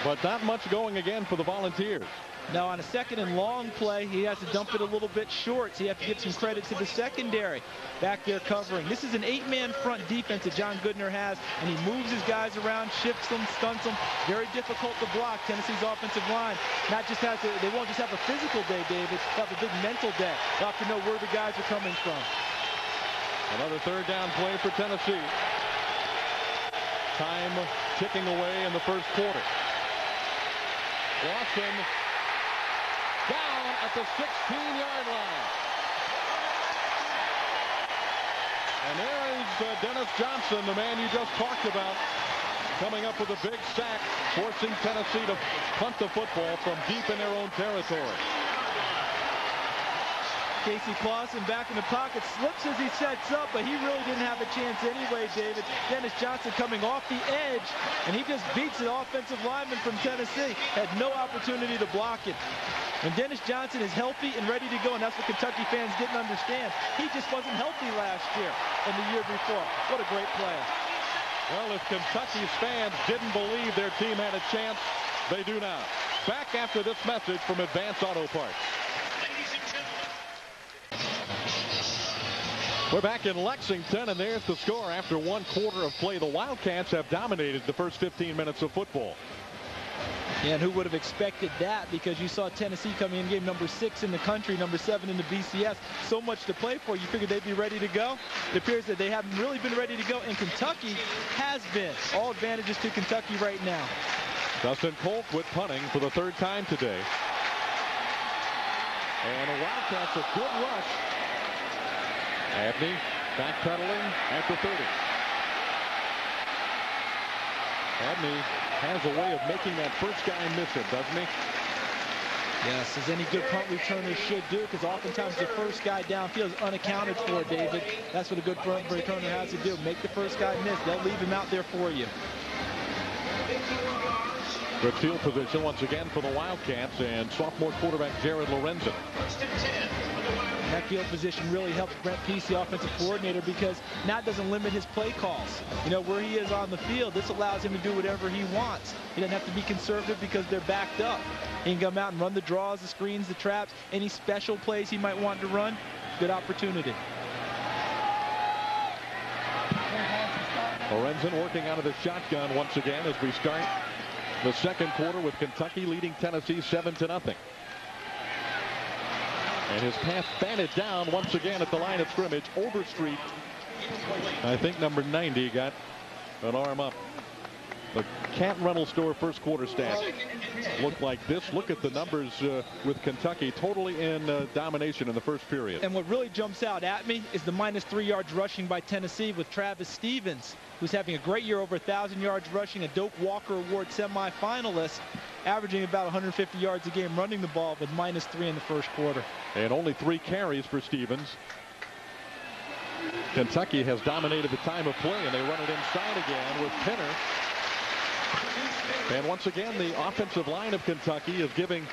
But not much going again for the Volunteers. Now on a second and long play, he has to dump it a little bit short, so you have to give some credit to the secondary back there covering. This is an eight-man front defense that John Goodner has, and he moves his guys around, shifts them, stunts them. Very difficult to block. Tennessee's offensive line not just has to, they won't just have a physical day, David, they'll have a big mental day. They'll have to know where the guys are coming from. Another third down play for Tennessee. Time ticking away in the first quarter. Down at the 16-yard line. And there is uh, Dennis Johnson, the man you just talked about, coming up with a big sack, forcing Tennessee to punt the football from deep in their own territory. Casey Clausen back in the pocket, slips as he sets up, but he really didn't have a chance anyway, David. Dennis Johnson coming off the edge, and he just beats an offensive lineman from Tennessee. Had no opportunity to block it. When Dennis Johnson is healthy and ready to go, and that's what Kentucky fans didn't understand, he just wasn't healthy last year and the year before. What a great player. Well, if Kentucky's fans didn't believe their team had a chance, they do now. Back after this message from Advance Auto Parts. We're back in Lexington, and there's the score after one quarter of play. The Wildcats have dominated the first 15 minutes of football. And who would have expected that because you saw Tennessee coming in game number six in the country, number seven in the BCS. So much to play for. You figured they'd be ready to go. It appears that they haven't really been ready to go, and Kentucky has been. All advantages to Kentucky right now. Dustin Colquitt punting for the third time today. And the Wildcats a good rush. Abney backpedaling at the 30. Abney has a way of making that first guy miss it, doesn't he? Yes, as any good punt returner should do, because oftentimes the first guy downfield is unaccounted for, David. That's what a good punt returner has to do. Make the first guy miss. They'll leave him out there for you. Good field position once again for the Wildcats and sophomore quarterback Jared Lorenzen. That field position really helps Brent Pease, the offensive coordinator, because now it doesn't limit his play calls. You know, where he is on the field, this allows him to do whatever he wants. He doesn't have to be conservative because they're backed up. He can come out and run the draws, the screens, the traps, any special plays he might want to run. Good opportunity. Lorenzen working out of the shotgun once again as we start the second quarter with Kentucky leading Tennessee 7 to nothing. And his pass batted down once again at the line of scrimmage. Overstreet, I think number 90 got an arm up. The Canton Rental Store first quarter stats look like this. Look at the numbers uh, with Kentucky totally in uh, domination in the first period. And what really jumps out at me is the minus three yards rushing by Tennessee with Travis Stephens, who's having a great year, over 1,000 yards rushing, a Doak Walker Award semifinalist, averaging about 150 yards a game running the ball with minus three in the first quarter. And only three carries for Stephens. Kentucky has dominated the time of play, and they run it inside again with Pinner and once again, the offensive line of Kentucky is giving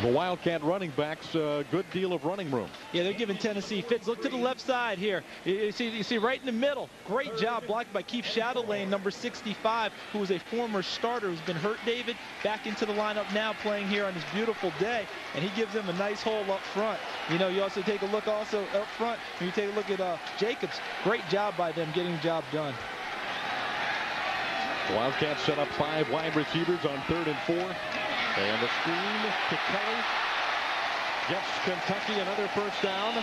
the Wildcat running backs a good deal of running room. Yeah, they're giving Tennessee fits. Look to the left side here. You see, you see right in the middle. Great job blocked by Keith Chatelain, number 65, who was a former starter who's been hurt, David, back into the lineup now playing here on this beautiful day. And he gives them a nice hole up front. You know, you also take a look also up front. When you take a look at uh, Jacobs, great job by them getting the job done. Wildcats set up five wide receivers on third and four. And the screen to Kelly. Gets Kentucky another first down.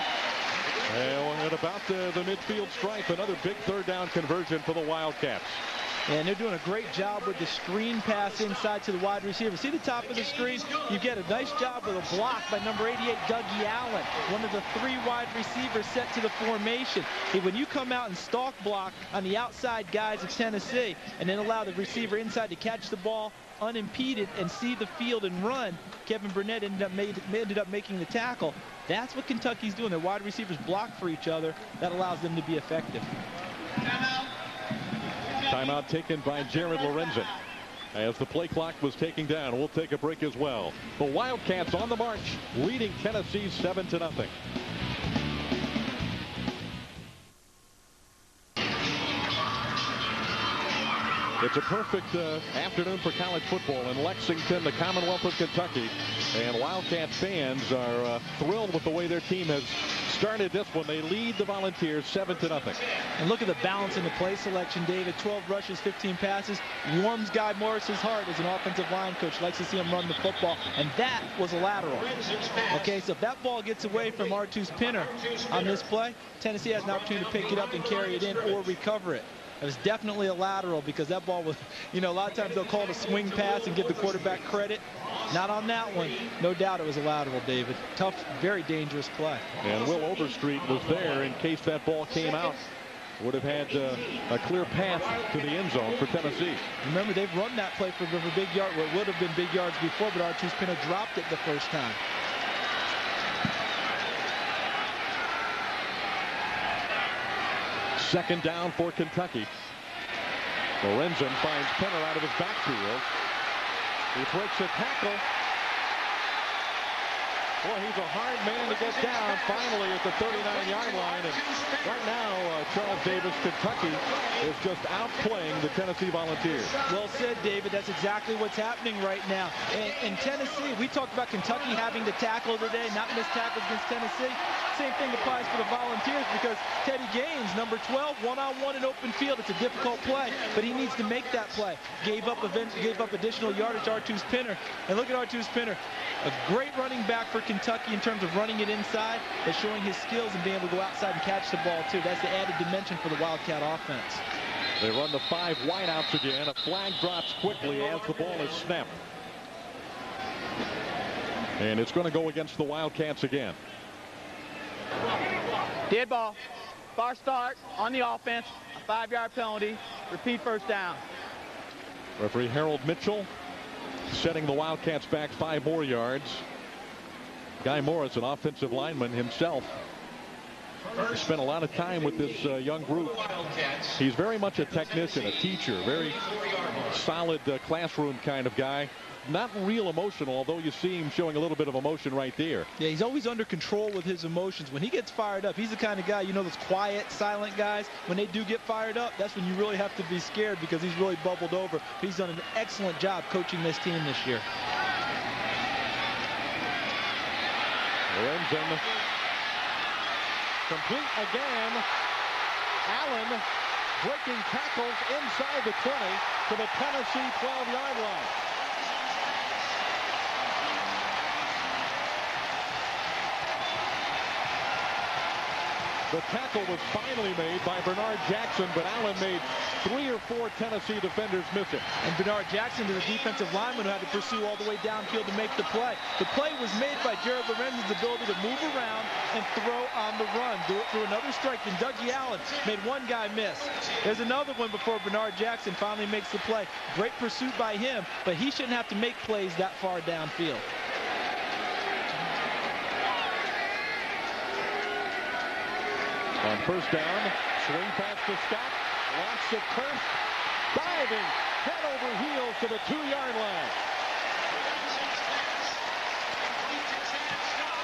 And at about the, the midfield stripe, another big third down conversion for the Wildcats. And they're doing a great job with the screen pass inside to the wide receiver. See the top of the screen? You get a nice job with a block by number 88, Dougie Allen, one of the three wide receivers set to the formation. when you come out and stalk block on the outside guys of Tennessee and then allow the receiver inside to catch the ball unimpeded and see the field and run, Kevin Burnett ended up, made, ended up making the tackle. That's what Kentucky's doing. Their wide receivers block for each other. That allows them to be effective. Timeout taken by Jared Lorenzen as the play clock was taking down. We'll take a break as well. The Wildcats on the march, leading Tennessee 7 to nothing. It's a perfect uh, afternoon for college football in Lexington, the Commonwealth of Kentucky. And Wildcat fans are uh, thrilled with the way their team has started this one. They lead the Volunteers 7 to nothing. And look at the balance in the play selection, David. 12 rushes, 15 passes. Warms Guy Morriss's heart as an offensive line coach. Likes to see him run the football. And that was a lateral. Okay, so if that ball gets away from Artose Pinner on this play, Tennessee has an opportunity to pick it up and carry it in or recover it. It was definitely a lateral because that ball was, you know, a lot of times they'll call it a swing pass and give the quarterback credit. Not on that one. No doubt it was a lateral, David. Tough, very dangerous play. And Will Overstreet was there in case that ball came out. Would have had uh, a clear path to the end zone for Tennessee. Remember, they've run that play for, for big yard. Well, it would have been big yards before, but Artose Pinner dropped it the first time. Second down for Kentucky. Lorenzen finds Pinner out of his backfield. He breaks a tackle. Boy, he's a hard man to get down finally at the 39-yard line. And right now, uh, Charles Davis, Kentucky, is just outplaying the Tennessee Volunteers. Well said, David. That's exactly what's happening right now. In, in Tennessee, we talked about Kentucky having to tackle today, not miss tackles against Tennessee. Same thing applies for the Volunteers because Teddy Gaines, number 12, one-on-one in open field. It's a difficult play, but he needs to make that play. Gave up event, gave up additional yardage, Artose Pinner. And look at Artose Pinner. a great running back for Kentucky in terms of running it inside, but showing his skills and being able to go outside and catch the ball, too. That's the added dimension for the Wildcat offense. They run the five wideouts again. A flag drops quickly as the ball is snapped. And it's going to go against the Wildcats again. Dead ball. Far start on the offense. A five-yard penalty. Repeat first down. Referee Harold Mitchell setting the Wildcats back five more yards. Guy Morriss, an offensive lineman himself, spent a lot of time with this uh, young group. He's very much a technician, a teacher, very solid uh, classroom kind of guy not real emotional, although you see him showing a little bit of emotion right there. Yeah, he's always under control with his emotions. When he gets fired up, he's the kind of guy, you know, those quiet, silent guys, when they do get fired up, that's when you really have to be scared because he's really bubbled over. He's done an excellent job coaching this team this year. Lorenzen complete again. Allen breaking tackles inside the 20 to the Tennessee 12-yard line. The tackle was finally made by Bernard Jackson, but Allen made three or four Tennessee defenders miss it. And Bernard Jackson is a defensive lineman who had to pursue all the way downfield to make the play. The play was made by Jared Lorenzen's ability to move around and throw on the run. Do it through another strike. And Dougie Allen made one guy miss. There's another one before Bernard Jackson finally makes the play. Great pursuit by him, but he shouldn't have to make plays that far downfield. On first down, swing pass to Scott. Lots of first. Diving head over heels to the two-yard line.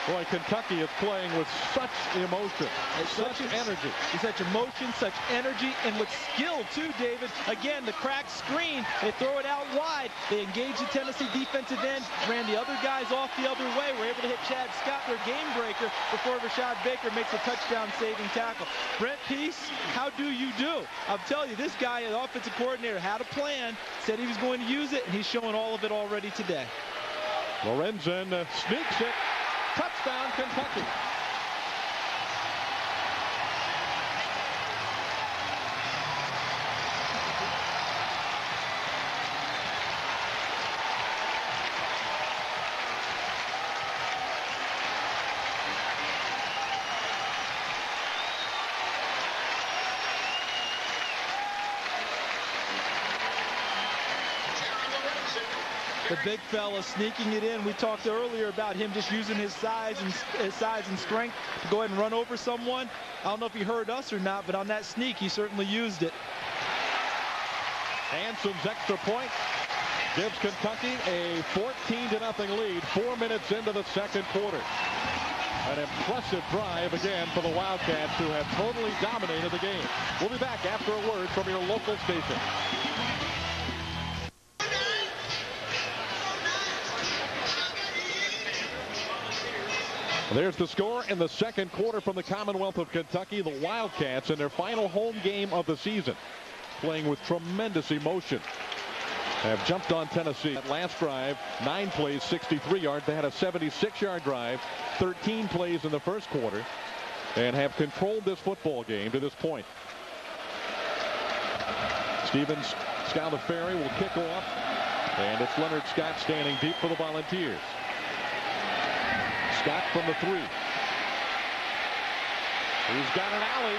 Boy, Kentucky is playing with such emotion, such, such energy. Such emotion, such energy, and with skill, too, David. Again, the crack screen, they throw it out wide. They engage the Tennessee defensive end, ran the other guys off the other way, were able to hit Chad Scott, their game breaker, before Rashad Baker makes a touchdown-saving tackle. Brent Pease, how do you do? I'll tell you, this guy, the offensive coordinator, had a plan, said he was going to use it, and he's showing all of it already today. Lorenzen uh, sneaks it Touchdown, Kentucky. Big fella sneaking it in. We talked earlier about him just using his size and his size and strength to go ahead and run over someone. I don't know if he heard us or not, but on that sneak, he certainly used it. Hanson's extra point gives Kentucky a 14 to nothing lead four minutes into the second quarter. An impressive drive again for the Wildcats who have totally dominated the game. We'll be back after a word from your local station. There's the score in the second quarter from the Commonwealth of Kentucky. The Wildcats in their final home game of the season. Playing with tremendous emotion. Have jumped on Tennessee. That last drive, nine plays, 63 yards. They had a 76-yard drive, 13 plays in the first quarter, and have controlled this football game to this point. Stevens Scalaferri will kick off, and it's Leonard Scott standing deep for the Volunteers. Scott from the three. He's got an alley.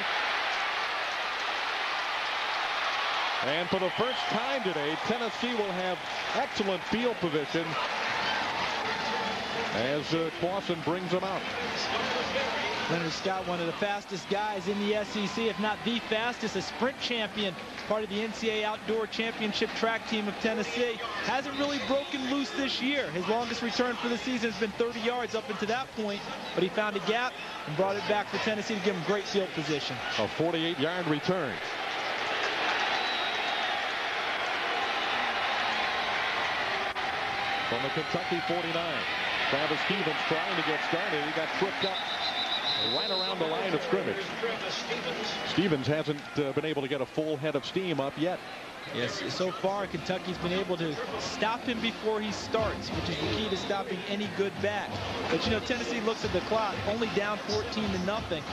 And for the first time today, Tennessee will have excellent field position as uh, Clausen brings them out. Leonard Scott, one of the fastest guys in the SEC, if not the fastest, a sprint champion, part of the NCAA Outdoor Championship track team of Tennessee. Hasn't really broken loose this year. His longest return for the season has been 30 yards up until that point, but he found a gap and brought it back for Tennessee to give him great field position. A 48-yard return. From the Kentucky 49, Travis Stephens trying to get started. He got tripped up right around the line of scrimmage. Stephens hasn't uh, been able to get a full head of steam up yet. Yes, so far Kentucky's been able to stop him before he starts, which is the key to stopping any good back. But you know, Tennessee looks at the clock, only down 14 to nothing.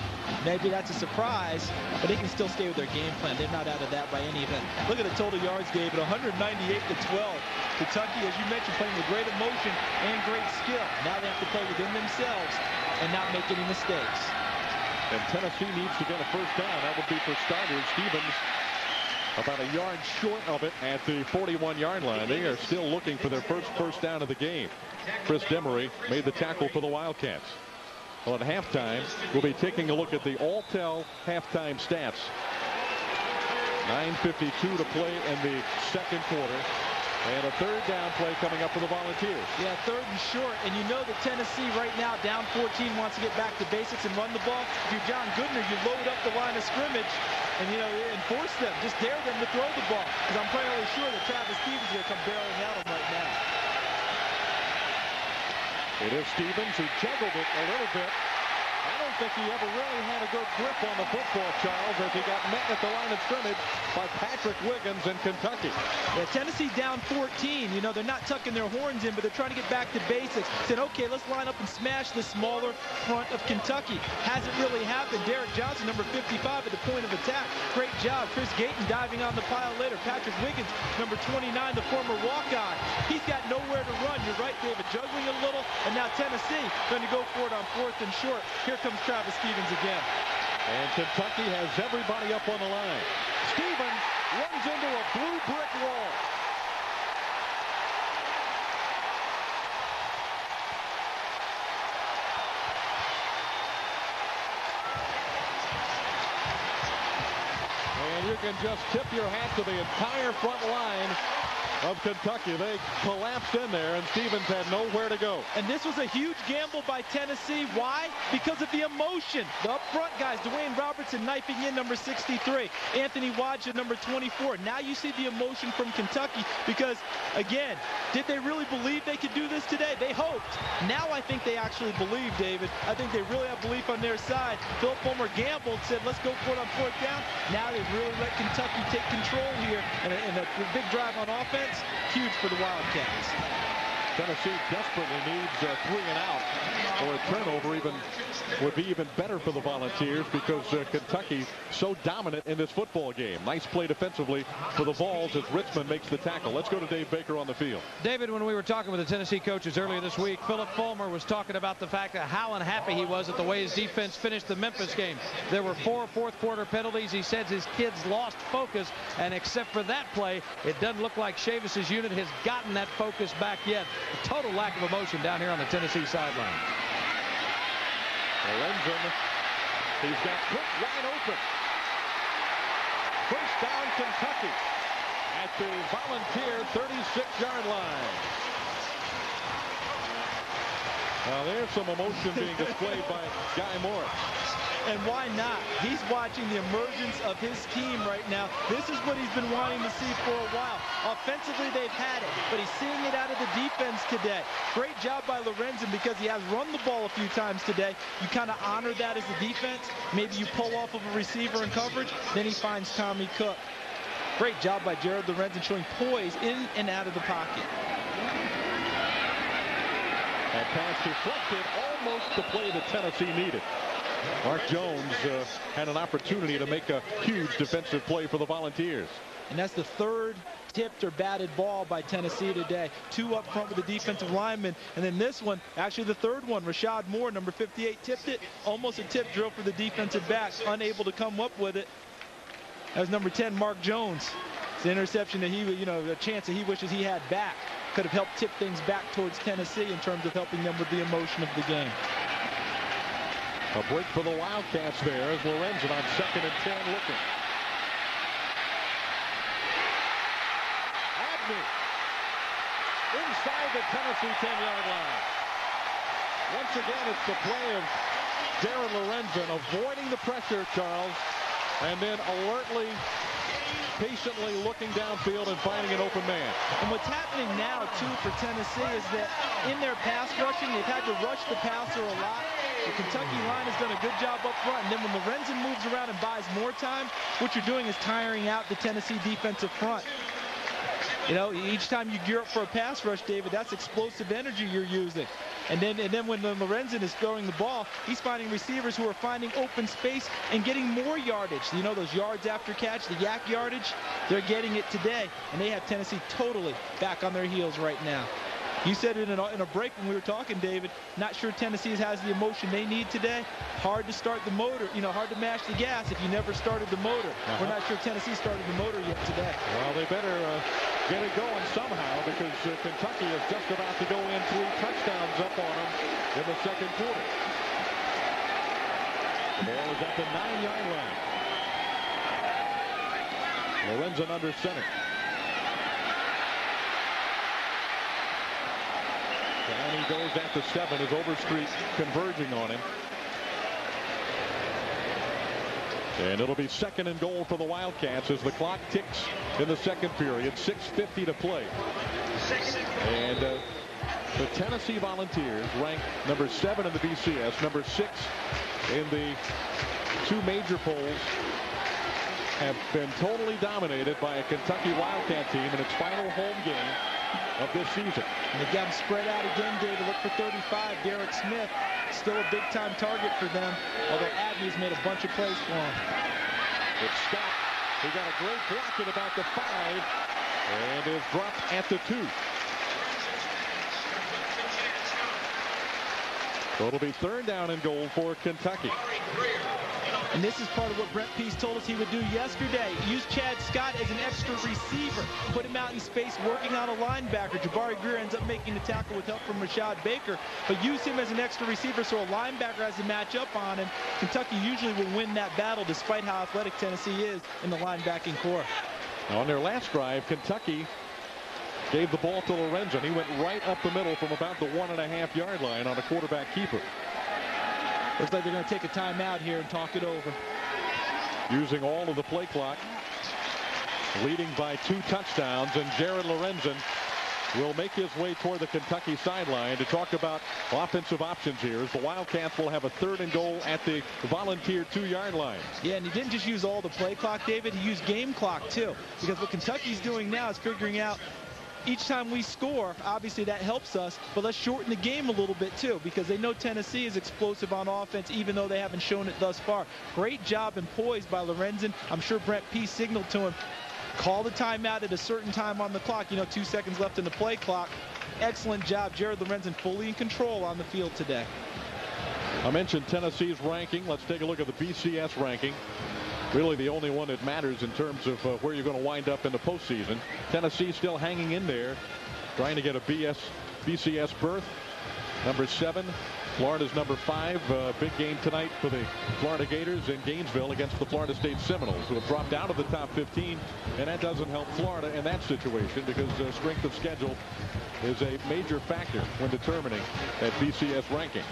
Maybe that's a surprise, but they can still stay with their game plan. They're not out of that by any event. Look at the total yards, David, 198 to 12. Kentucky, as you mentioned, playing with great emotion and great skill. Now they have to play within themselves and not make any mistakes. And Tennessee needs to get a first down. That would be for starters. Stephens about a yard short of it at the 41-yard line. They are still looking for their first first down of the game. Chris Demery made the tackle for the Wildcats. Well, at halftime, we'll be taking a look at the Alltel halftime stats. 9.52 to play in the second quarter. And a third down play coming up for the Volunteers. Yeah, third and short. And you know that Tennessee right now, down 14, wants to get back to basics and run the ball. If you're John Goodner, you load up the line of scrimmage and, you know, enforce them. Just dare them to throw the ball. Because I'm fairly sure that Travis Stephens is going to come barreling at them right now. It is Stephens who juggled it a little bit. Think he ever really had a good grip on the football, Charles, as he got met at the line of scrimmage by Patrick Wiggins in Kentucky. Yeah, Tennessee down 14. You know, they're not tucking their horns in, but they're trying to get back to basics. Said, okay, let's line up and smash the smaller front of Kentucky. Hasn't really happened. Derek Johnson, number 55 at the point of attack. Great job. Chris Gayton diving on the pile later. Patrick Wiggins, number 29, the former walk-on. He's got nowhere to run. You're right, David. Juggling a little, and now Tennessee going to go for it on fourth and short. Here comes Travis Stephens again. And Kentucky has everybody up on the line. Stephens runs into a blue brick wall. And you can just tip your hat to the entire front line of Kentucky. They collapsed in there, and Stephens had nowhere to go. And this was a huge gamble by Tennessee. Why? Because of the emotion. The up front guys, Dewayne Robertson knifing in number 63, Anthony Wadja number 24. Now you see the emotion from Kentucky because, again, did they really believe they could do this today? They hoped. Now I think they actually believe, David. I think they really have belief on their side. Phil Fulmer gambled, said, let's go for it on fourth down. Now they've really let Kentucky take control here and a, and a big drive on offense huge for the Wildcats. Tennessee desperately needs a three and out or a turnover even would be even better for the Volunteers because uh, Kentucky so dominant in this football game. Nice play defensively for the Vols as Richmond makes the tackle. Let's go to Dave Baker on the field. David, when we were talking with the Tennessee coaches earlier this week, Philip Fulmer was talking about the fact that how unhappy he was at the way his defense finished the Memphis game. There were four fourth quarter penalties. He says his kids lost focus, and except for that play, it doesn't look like Chavis's unit has gotten that focus back yet. A total lack of emotion down here on the Tennessee sideline. Lorenzen, he's got Cook wide open. First down, Kentucky at the Volunteer 36-yard line. Now there's some emotion being displayed by Guy Morriss. And why not? He's watching the emergence of his team right now. This is what he's been wanting to see for a while. Offensively, they've had it, but he's seeing it out of the defense today. Great job by Lorenzen because he has run the ball a few times today. You kind of honor that as a defense. Maybe you pull off of a receiver in coverage. Then he finds Tommy Cook. Great job by Jared Lorenzen showing poise in and out of the pocket. That pass deflected almost the play that Tennessee needed. Mark Jones uh, had an opportunity to make a huge defensive play for the Volunteers. And that's the third tipped or batted ball by Tennessee today. Two up front with the defensive lineman. And then this one, actually the third one, Rashad Moore, number 58, tipped it. Almost a tip drill for the defensive back. Unable to come up with it. That was number 10, Mark Jones. It's an interception that he, you know, a chance that he wishes he had back. could have helped tip things back towards Tennessee in terms of helping them with the emotion of the game. A break for the Wildcats there as Lorenzen on second and 10 looking. Abney inside the Tennessee 10-yard line. Once again, it's the play of Darren Lorenzen avoiding the pressure, Charles, and then alertly patiently looking downfield and finding an open man. And what's happening now, too, for Tennessee is that in their pass rushing, they've had to rush the passer a lot. The Kentucky line has done a good job up front. And then when Lorenzen moves around and buys more time, what you're doing is tiring out the Tennessee defensive front. You know, each time you gear up for a pass rush, David, that's explosive energy you're using. And then, and then when Lorenzen is throwing the ball, he's finding receivers who are finding open space and getting more yardage. You know, those yards after catch, the YAC yardage, they're getting it today. And they have Tennessee totally back on their heels right now. You said it in a, in a, break when we were talking, David. Not sure Tennessee has the emotion they need today. Hard to start the motor, you know, hard to mash the gas if you never started the motor. Uh -huh. We're not sure Tennessee started the motor yet today. Well, they better uh, get it going somehow because uh, Kentucky is just about to go in three touchdowns up on them in the second quarter. The ball is at the nine-yard line. Lorenzen under center. And he goes at the seven as Overstreet converging on him. And it'll be second and goal for the Wildcats as the clock ticks in the second period. 6.50 to play. And uh, the Tennessee Volunteers ranked number seven in the BCS, number six in the two major polls, have been totally dominated by a Kentucky Wildcat team in its final home game of this season. And they got him spread out again, David. Look for 35. Derek Smith, still a big-time target for them, although Abney's made a bunch of plays for him. It's Scott. He got a great block at about the five and is dropped at the two. So it'll be third down and goal for Kentucky. And this is part of what Brent Pease told us he would do yesterday. Use Chad Scott as an extra receiver. Put him out in space working on a linebacker. Jabari Greer ends up making the tackle with help from Rashad Baker. But use him as an extra receiver so a linebacker has to match up on him. Kentucky usually will win that battle despite how athletic Tennessee is in the linebacking corps. On their last drive, Kentucky gave the ball to Lorenzen. He went right up the middle from about the one and a half yard line on a quarterback keeper. Looks like they're going to take a timeout here and talk it over. Using all of the play clock. Leading by two touchdowns. And Jared Lorenzen will make his way toward the Kentucky sideline to talk about offensive options here as the Wildcats will have a third and goal at the volunteer two-yard line. Yeah, and he didn't just use all the play clock, David. He used game clock, too. Because what Kentucky's doing now is figuring out each time we score, obviously that helps us, but let's shorten the game a little bit too because they know Tennessee is explosive on offense even though they haven't shown it thus far. Great job and poise by Lorenzen. I'm sure Brent Pease signaled to him, call the timeout at a certain time on the clock. You know, two seconds left in the play clock. Excellent job. Jared Lorenzen fully in control on the field today. I mentioned Tennessee's ranking. Let's take a look at the BCS ranking really the only one that matters in terms of uh, where you're going to wind up in the postseason. Tennessee still hanging in there, trying to get a BS, BCS berth. Number seven, Florida's number five. Uh, big game tonight for the Florida Gators in Gainesville against the Florida State Seminoles, who have dropped out of the top 15, and that doesn't help Florida in that situation because uh, strength of schedule is a major factor when determining that BCS ranking.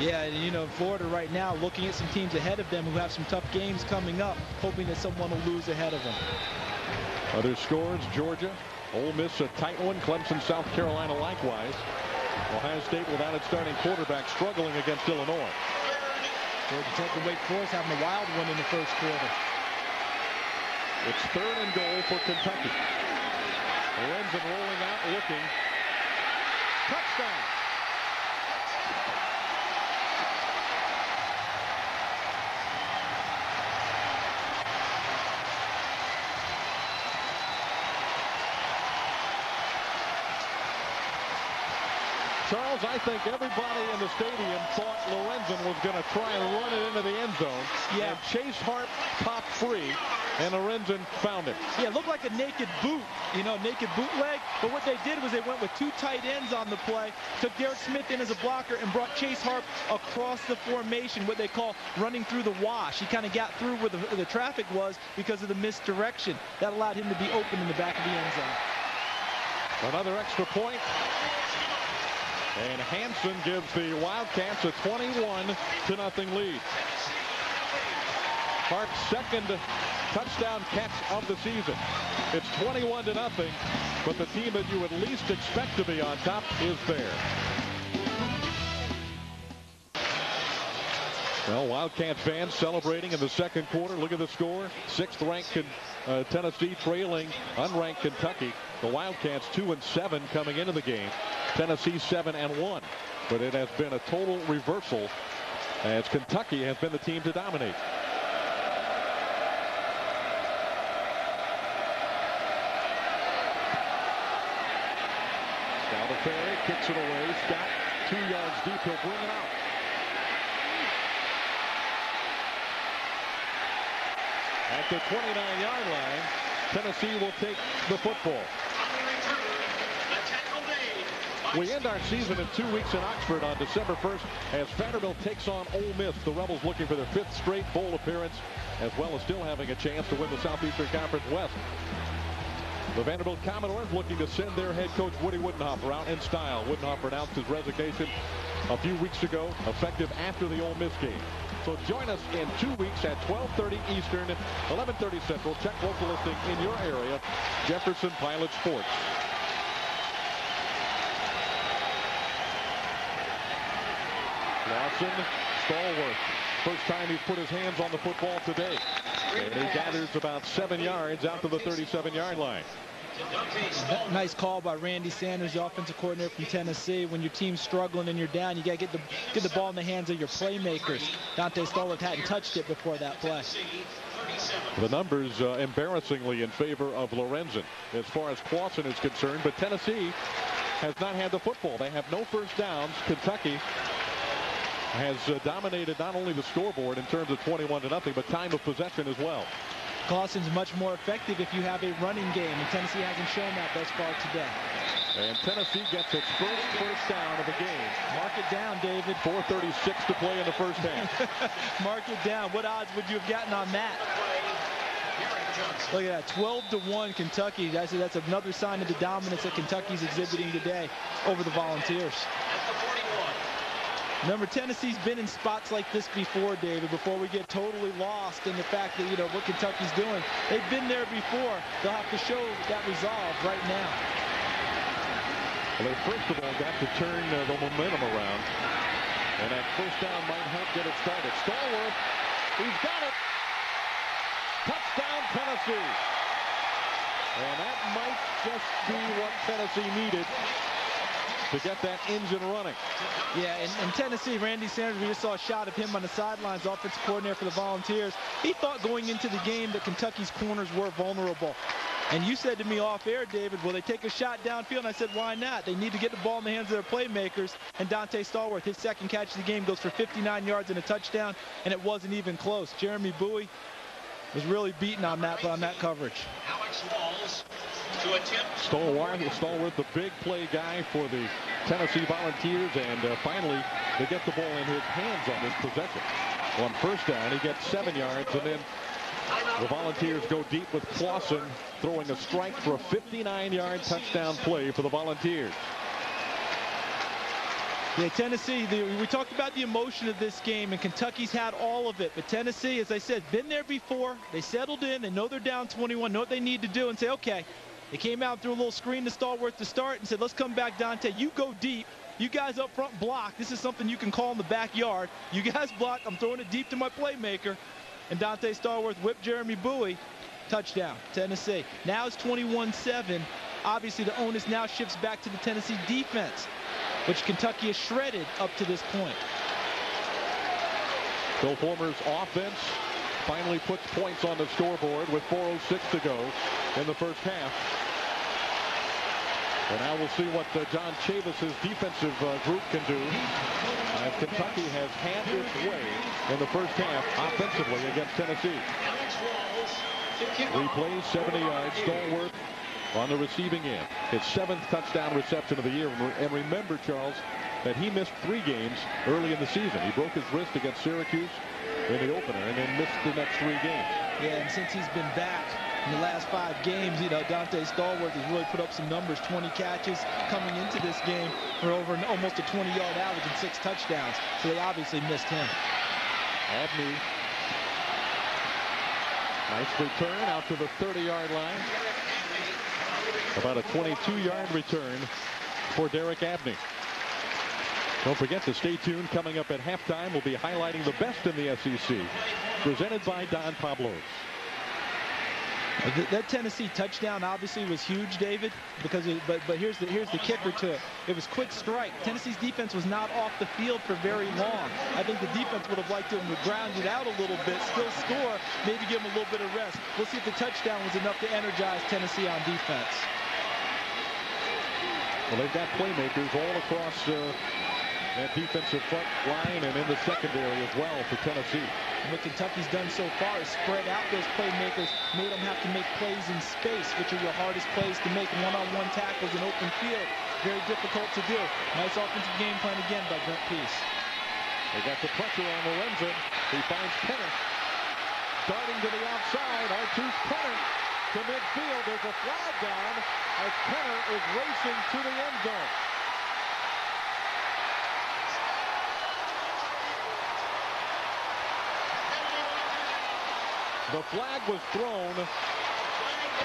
Yeah, and you know, Florida right now looking at some teams ahead of them who have some tough games coming up, hoping that someone will lose ahead of them. Other scores, Georgia, Ole Miss a tight one, Clemson, South Carolina likewise. Ohio State without its starting quarterback struggling against Illinois. Georgia Tech and Wake Forest having a wild one in the first quarter. It's third and goal for Kentucky. Lorenzen rolling out, looking. Touchdown. Charles, I think everybody in the stadium thought Lorenzen was going to try and run it into the end zone. Yeah. And Chase Harp popped free. and Lorenzen found him. Yeah, it looked like a naked boot, you know, naked bootleg. But what they did was they went with two tight ends on the play, took Derek Smith in as a blocker, and brought Chase Harp across the formation, what they call running through the wash. He kind of got through where the, where the traffic was because of the misdirection. That allowed him to be open in the back of the end zone. Another extra point. And Hanson gives the Wildcats a 21 to nothing lead. Harp's second touchdown catch of the season. It's 21 to nothing, but the team that you would least expect to be on top is there. Well, Wildcat fans celebrating in the second quarter. Look at the score. Sixth ranked uh, Tennessee trailing unranked Kentucky. The Wildcats two and seven coming into the game. Tennessee seven and one. But it has been a total reversal as Kentucky has been the team to dominate. Down the kicks it away. Scott two yards deep. He'll bring it out. The 29-yard line, Tennessee will take the football. We end our season in two weeks in Oxford on December 1st as Vanderbilt takes on Ole Miss. The Rebels looking for their fifth straight bowl appearance as well as still having a chance to win the Southeastern Conference West. The Vanderbilt Commodores looking to send their head coach Woody Widenhofer out in style. Widenhofer announced his resignation a few weeks ago, effective after the Ole Miss game. So join us in two weeks at 12:30 Eastern, 11:30 Central. Check local listing in your area. Jefferson Pilot Sports. Lawson, Stallworth. First time he's put his hands on the football today. And he gathers about seven yards out to the 37-yard line. Nice call by Randy Sanders, the offensive coordinator from Tennessee. When your team's struggling and you're down, you got to get the get the ball in the hands of your playmakers. Donté Stallworth hadn't touched it before that play. The numbers uh, embarrassingly in favor of Lorenzen as far as Clausen is concerned, but Tennessee has not had the football. They have no first downs. Kentucky has uh, dominated not only the scoreboard in terms of 21 to nothing, but time of possession as well. Clausen's much more effective if you have a running game, and Tennessee hasn't shown that thus far today. And Tennessee gets its first first down of the game. Mark it down, David. 4.36 to play in the first half. *laughs* Mark it down. What odds would you have gotten on that? Look at that, 12 to 1 Kentucky. That's, that's another sign of the dominance that Kentucky's exhibiting today over the Volunteers. Remember, Tennessee's been in spots like this before, David, before we get totally lost in the fact that, you know, what Kentucky's doing. They've been there before. They'll have to show that resolve right now. Well, they first of all got to turn uh, the momentum around. And that first down might help get it started. Stallworth, he's got it. Touchdown, Tennessee. And that might just be what Tennessee needed to get that engine running. Yeah, in, and, Tennessee, Randy Sanders, we just saw a shot of him on the sidelines, offensive coordinator for the Volunteers. He thought going into the game that Kentucky's corners were vulnerable. And you said to me off air, David, will they take a shot downfield? And I said, why not? They need to get the ball in the hands of their playmakers. And Donté Stallworth, his second catch of the game, goes for 59 yards and a touchdown, and it wasn't even close. Jeremy Bowie was really beaten on that on that coverage. Alex Walls to attempt. Stallworth, Stallworth, the big play guy for the Tennessee Volunteers, and uh, finally they get the ball in his hands on this possession. On first down, he gets seven yards, and then the Volunteers go deep with Clausen throwing a strike for a 59-yard touchdown play for the Volunteers. Yeah, Tennessee, the, we talked about the emotion of this game, and Kentucky's had all of it. But Tennessee, as I said, been there before. They settled in. They know they're down 21, know what they need to do, and say, okay, they came out threw a little screen to Stallworth to start and said, let's come back, Donté. You go deep. You guys up front block. This is something you can call in the backyard. You guys block. I'm throwing it deep to my playmaker. And Donté Stallworth whipped Jeremy Bowie. Touchdown, Tennessee. Now it's 21-7. Obviously, the onus now shifts back to the Tennessee defense, which Kentucky has shredded up to this point. Phil Fulmer's offense finally puts points on the scoreboard with 4.06 to go in the first half. And now we'll see what uh, John Chavis' defensive uh, group can do. As Kentucky has had its way in the first half offensively against Tennessee. Three plays, 70 yards. Stallworth on the receiving end. His seventh touchdown reception of the year. And remember, Charles, that he missed three games early in the season. He broke his wrist against Syracuse in the opener and then missed the next three games. Yeah, and since he's been back in the last five games, you know, Donté Stallworth has really put up some numbers, 20 catches coming into this game for over an, almost a 20-yard average and six touchdowns. So they obviously missed him. Abney. Nice return out to the 30-yard line. About a 22-yard return for Derek Abney. Don't forget to stay tuned. Coming up at halftime, we'll be highlighting the best in the SEC. Presented by Don Pablos. Uh, that Tennessee touchdown obviously was huge, David, because it, but but here's the here's the kicker to it. It was quick strike. Tennessee's defense was not off the field for very long. I think the defense would have liked to ground it out a little bit, still score, maybe give them a little bit of rest. We'll see if the touchdown was enough to energize Tennessee on defense. Well, they've got playmakers all across uh, that defensive front line and in the secondary as well for Tennessee. And what Kentucky's done so far is spread out those playmakers, made them have to make plays in space, which are your hardest plays to make. One-on-one -on -one tackles in open field, very difficult to do. Nice offensive game plan again by Brent Pease. They got the pressure on Lorenzen. He finds Pinner. Darting to the outside. Artose Pinner to midfield. There's a flag down as Pinner is racing to the end zone. The flag was thrown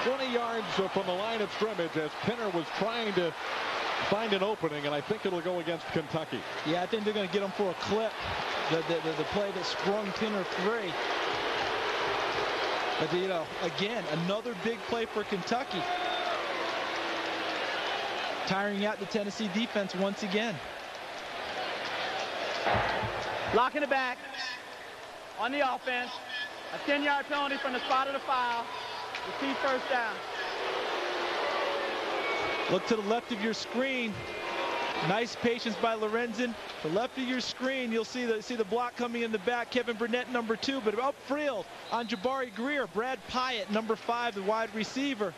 20 yards from the line of scrimmage as Pinner was trying to find an opening, and I think it'll go against Kentucky. Yeah, I think they're going to get him for a clip. The, the, the, the play that sprung Pinner free. But, you know, again, another big play for Kentucky. Tiring out the Tennessee defense once again. Locking it back on the offense. A 10-yard penalty from the spot of the foul. Receive first down. Look to the left of your screen. Nice patience by Lorenzen. The left of your screen, you'll see the see the block coming in the back. Kevin Burnett, number two, but up field on Jabari Greer. Brad Pyatt, number five, the wide receiver.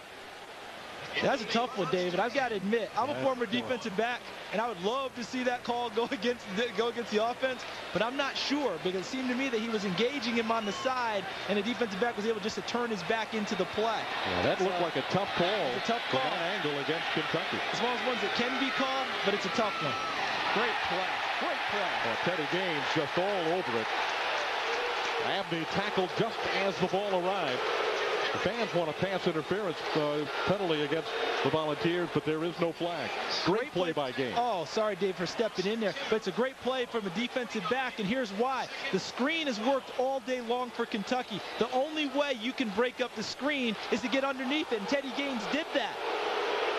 That's a tough one, David. I've got to admit, I'm a former defensive back, and I would love to see that call go *laughs* against go against the offense, but I'm not sure because it seemed to me that he was engaging him on the side, and the defensive back was able just to turn his back into the play. Yeah, that looked like a tough call. a tough call. That angle against Kentucky. As well as ones that can be called, but it's a tough one. Great play. Great play. Well, Teddy Gaines just all over it. Abney tackled just as the ball arrived. The fans want a pass interference uh, penalty against the Volunteers, but there is no flag. Great, great play, play by Gaines. Oh, sorry, Dave, for stepping in there. But it's a great play from a defensive back, and here's why. The screen has worked all day long for Kentucky. The only way you can break up the screen is to get underneath it, and Teddy Gaines did that.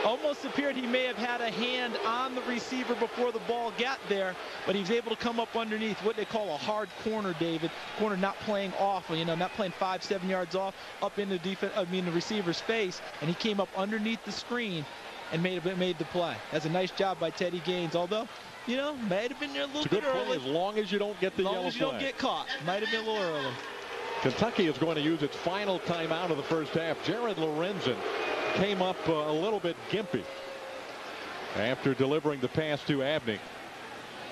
Almost appeared he may have had a hand on the receiver before the ball got there, but he was able to come up underneath what they call a hard corner, David. Corner not playing off, you know, not playing five, seven yards off, up in the defense, I mean the receiver's face, and he came up underneath the screen and made made the play. That's a nice job by Teddy Gaines, although you know, might have been there a little bit early. as long as you don't get the as long yellow as you don't get caught. Might have been a little early. Kentucky is going to use its final timeout of the first half. Jared Lorenzen came up uh, a little bit gimpy after delivering the pass to Abney.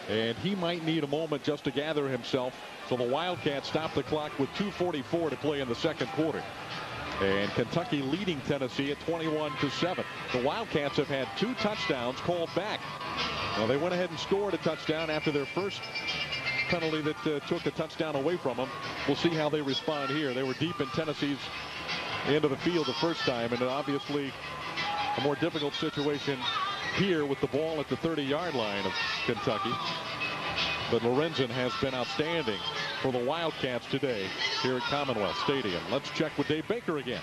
And he might need a moment just to gather himself. So the Wildcats stop the clock with 2.44 to play in the second quarter. And Kentucky leading Tennessee at 21 to 7. The Wildcats have had two touchdowns called back. They went ahead and scored a touchdown after their first penalty that uh, took a touchdown away from them. We'll see how they respond here. They were deep in Tennessee's into the field the first time, and obviously a more difficult situation here with the ball at the 30-yard line of Kentucky. But Lorenzen has been outstanding for the Wildcats today here at Commonwealth Stadium. Let's check with Dave Baker again.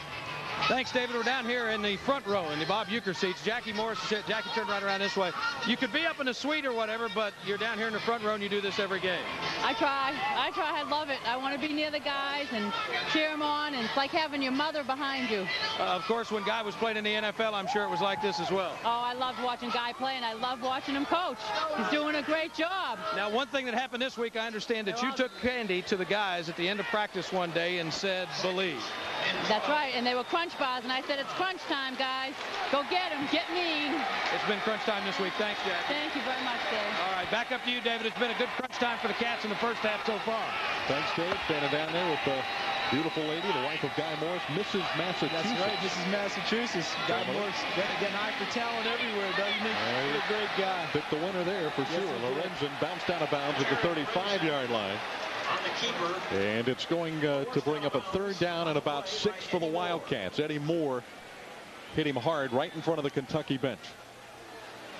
Thanks, David. We're down here in the front row in the Bob Uecker seats. Jackie Morriss is here. Jackie, turn right around this way. You could be up in the suite or whatever, but you're down here in the front row and you do this every game. I try. I try. I love it. I want to be near the guys and cheer them on, and it's like having your mother behind you. Uh, of course, when Guy was playing in the NFL, I'm sure it was like this as well. Oh, I loved watching Guy play, and I love watching him coach. He's doing a great job. Now, one thing that happened this week, I understand that you took candy to the guys at the end of practice one day and said, believe. That's right, and they were crunch bars, and I said, it's crunch time, guys. Go get them, get me. It's been crunch time this week. Thanks, Jack. Thank you very much, Dave. All right, back up to you, David. It's been a good crunch time for the Cats in the first half so far. Thanks, Dave. Standing down there with the beautiful lady, the wife of Guy Morriss, Mrs. Massachusetts. That's right, Mrs. Massachusetts. Guy Morriss got, got an eye for talent everywhere, doesn't he? Right. What a great guy. Picked the winner there for Yes, sure. Lorenzen bounced out of bounds at the 35-yard line. On the keeper. And it's going uh, to bring up a third down and about six for the Wildcats. Eddie Moore hit him hard right in front of the Kentucky bench.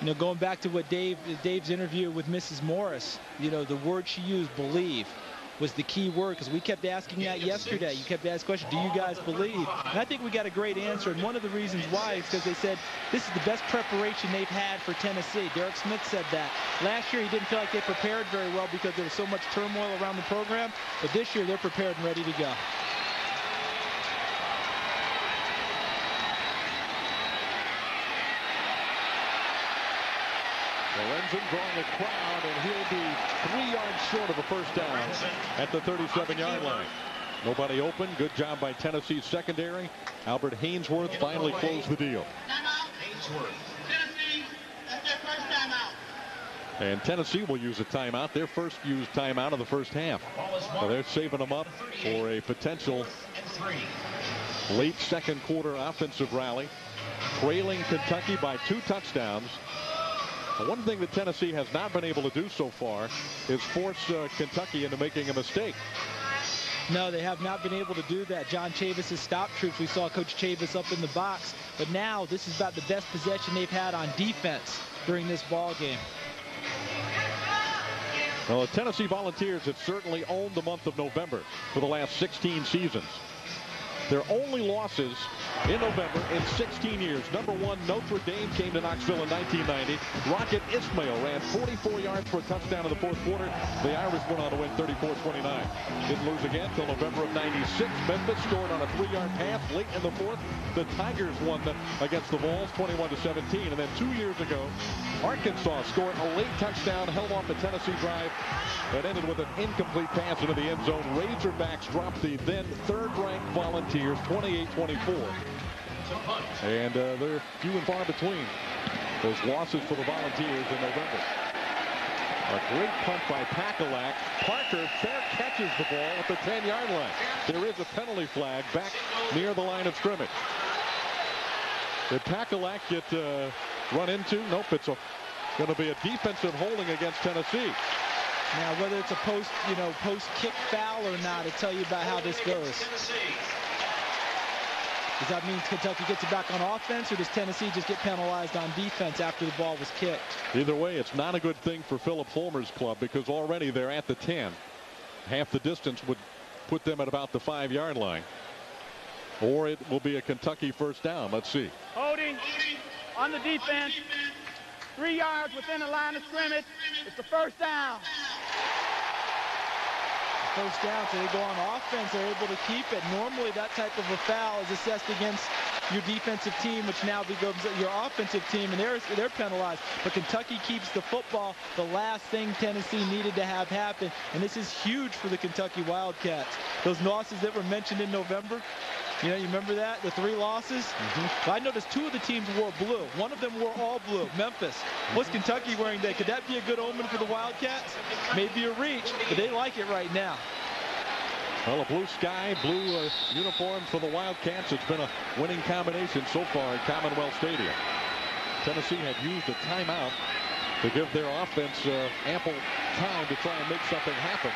You know, going back to what Dave Dave's interview with Mrs. Morriss, you know, the word she used, believe, was the key word because we kept asking that yesterday. You kept asking questions, do you guys believe? And I think we got a great answer. And one of the reasons why is because they said this is the best preparation they've had for Tennessee. Derek Smith said that. Last year he didn't feel like they prepared very well because there was so much turmoil around the program. But this year they're prepared and ready to go. Lorenzen drawing a crowd, and he'll be three yards short of a first down at the 37-yard line. Nobody open. Good job by Tennessee's secondary. Albert Haynesworth finally closed the deal. And Tennessee will use a timeout, their first used timeout of the first half. So they're saving them up for a potential late second quarter offensive rally. Trailing Kentucky by two touchdowns. One thing that Tennessee has not been able to do so far is force uh, Kentucky into making a mistake. No, they have not been able to do that. John Chavis has stopped troops. We saw Coach Chavis up in the box. But now this is about the best possession they've had on defense during this ball game. Well, the Tennessee Volunteers have certainly owned the month of November for the last 16 seasons. Their only losses in November in 16 years. Number one, Notre Dame came to Knoxville in 1990. Rocket Ismail ran 44 yards for a touchdown in the fourth quarter. The Irish went on to win 34-29. Didn't lose again until November of 96. Memphis scored on a three-yard pass late in the fourth. The Tigers won against the Vols 21 to 17. And then two years ago, Arkansas scored a late touchdown, held off the Tennessee drive that ended with an incomplete pass into the end zone. Razorbacks dropped the then third-ranked Volunteers 28-24. And uh, they're few and far between those losses for the Volunteers in November. A great punt by Pakulak. Parker fair catches the ball at the 10-yard line. There is a penalty flag back near the line of scrimmage. Did Pakulak get uh, run into? Nope, it's going to be a defensive holding against Tennessee. Now, whether it's a post, you know, post kick foul or not, to tell you about how this goes. Does that mean Kentucky gets it back on offense, or does Tennessee just get penalized on defense after the ball was kicked? Either way, it's not a good thing for Philip Fulmer's club because already they're at the 10. Half the distance would put them at about the five-yard line. Or it will be a Kentucky first down. Let's see. Holding on the defense. Three yards within the line of scrimmage. It's the first down. First down, so they go on offense, they're able to keep it. Normally, that type of a foul is assessed against your defensive team, which now becomes your offensive team, and they're, they're penalized. But Kentucky keeps the football, the last thing Tennessee needed to have happen, and this is huge for the Kentucky Wildcats. Those losses that were mentioned in November, you know, you remember that? The three losses? I noticed two of the teams wore blue. One of them wore all blue, Memphis. What's Kentucky wearing today? Could that be a good omen for the Wildcats? Maybe a reach, but they like it right now. Well, a blue sky, blue uh, uniforms for the Wildcats. It's been a winning combination so far at Commonwealth Stadium. Tennessee had used a timeout to give their offense uh, ample time to try and make something happen.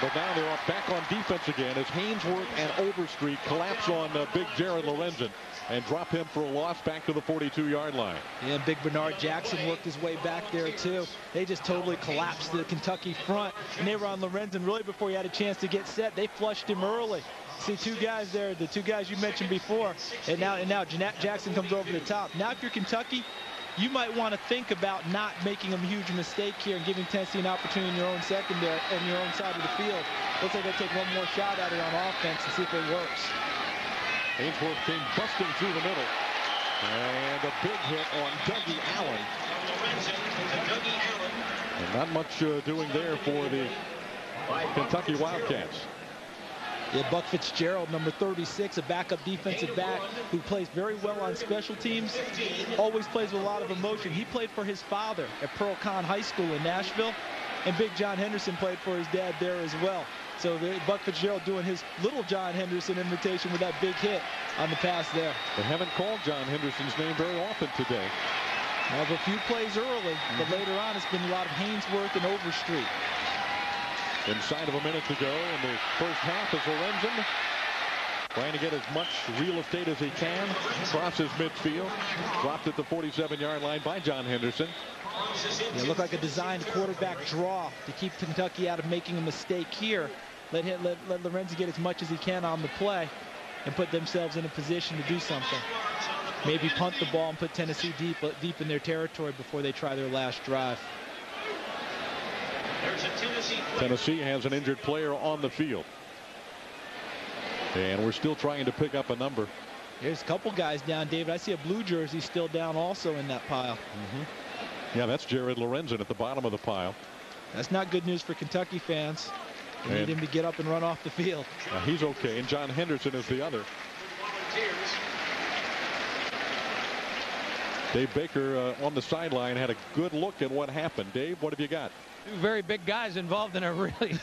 But now they're up back on defense again as Haynesworth and Overstreet collapse on uh, big Jared Lorenzen and drop him for a loss back to the 42-yard line. Yeah, Big Bernard Jackson worked his way back there too. They just totally collapsed the Kentucky front, and they were on Lorenzen really before he had a chance to get set. They flushed him early. See two guys there, the two guys you mentioned before, and now and now Jackson comes over the top. Now if you're Kentucky, you might want to think about not making a huge mistake here and giving Tennessee an opportunity in your own secondary and your own side of the field. Looks like they take one more shot at it on offense and see if it works. Haynesworth came busting through the middle. And a big hit on. Dougie Allen. And not much uh, doing there for the Kentucky Wildcats. Yeah, Buck Fitzgerald, number 36, a backup defensive back who plays very well on special teams, always plays with a lot of emotion. He played for his father at Pearl-Cohn High School in Nashville, and Big John Henderson played for his dad there as well. So Buck Fitzgerald doing his little John Henderson invitation with that big hit on the pass there. They haven't called John Henderson's name very often today. Have a few plays early, but mm-hmm. later on it's been a lot of Haynesworth and Overstreet. Inside of a minute to go in the first half is Lorenzen trying to get as much real estate as he can. Crosses midfield. Dropped at the 47-yard line by John Henderson. It looked like a designed quarterback draw to keep Kentucky out of making a mistake here. Let, him, let, let get as much as he can on the play and put themselves in a position to do something. Maybe punt the ball and put Tennessee deep, uh, deep in their territory before they try their last drive. Tennessee has an injured player on the field. And we're still trying to pick up a number. There's a couple guys down, David. I see a blue jersey still down also in that pile. Mm -hmm. Yeah, that's Jared Lorenzen at the bottom of the pile. That's not good news for Kentucky fans. They need him to get up and run off the field. Uh, he's okay, and John Henderson is the other. Dave Baker uh, on the sideline had a good look at what happened. Dave, what have you got? Two very big guys involved in a *laughs* really,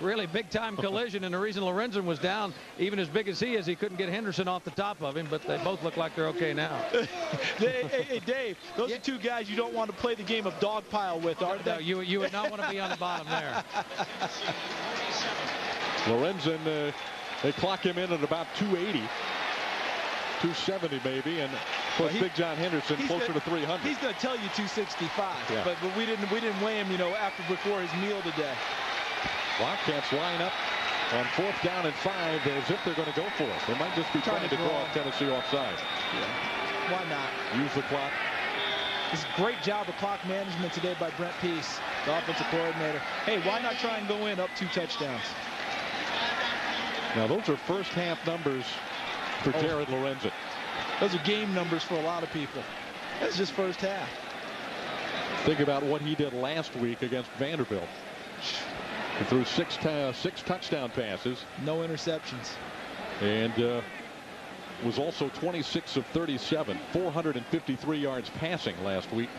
really big time collision. And the reason Lorenzen was down, even as big as he is, he couldn't get Henderson off the top of him. But they both look like they're okay now. *laughs* hey, hey, hey, Dave, those yeah. are two guys you don't want to play the game of dog pile with, aren't no, they? you, you would not want to be on the bottom there. *laughs* Lorenzen, uh, they clock him in at about 280. 270 maybe, and of course, he, Big John Henderson closer gonna, to 300. He's going to tell you 265, yeah. but, but we didn't we didn't weigh him, you know, after before his meal today. Wildcats line up on fourth down and five as if they're going to go for it. They might just be trying, trying to, draw Tennessee offside. Yeah. Why not? Use the clock. It's a great job of clock management today by Brent Pease, the offensive coordinator. Hey, why not try and go in up two touchdowns? Now, those are first half numbers for oh. Jared Lorenzen. Those are game numbers for a lot of people. That's just first half. Think about what he did last week against Vanderbilt. He threw six six touchdown passes. No interceptions. And uh, was also 26 of 37, 453 yards passing last week.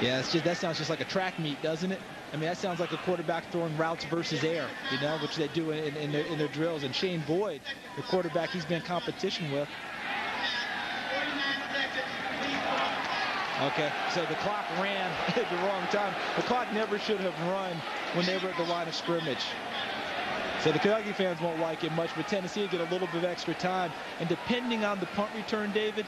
Yeah, just, that sounds just like a track meet, doesn't it? I mean, that sounds like a quarterback throwing routes versus air, you know, which they do in, in, their, in their drills. And Shane Boyd, the quarterback he's been in competition with. Okay, so the clock ran *laughs* at the wrong time. The clock never should have run when they were at the line of scrimmage. So the Kentucky fans won't like it much, but Tennessee get a little bit of extra time. And depending on the punt return, David,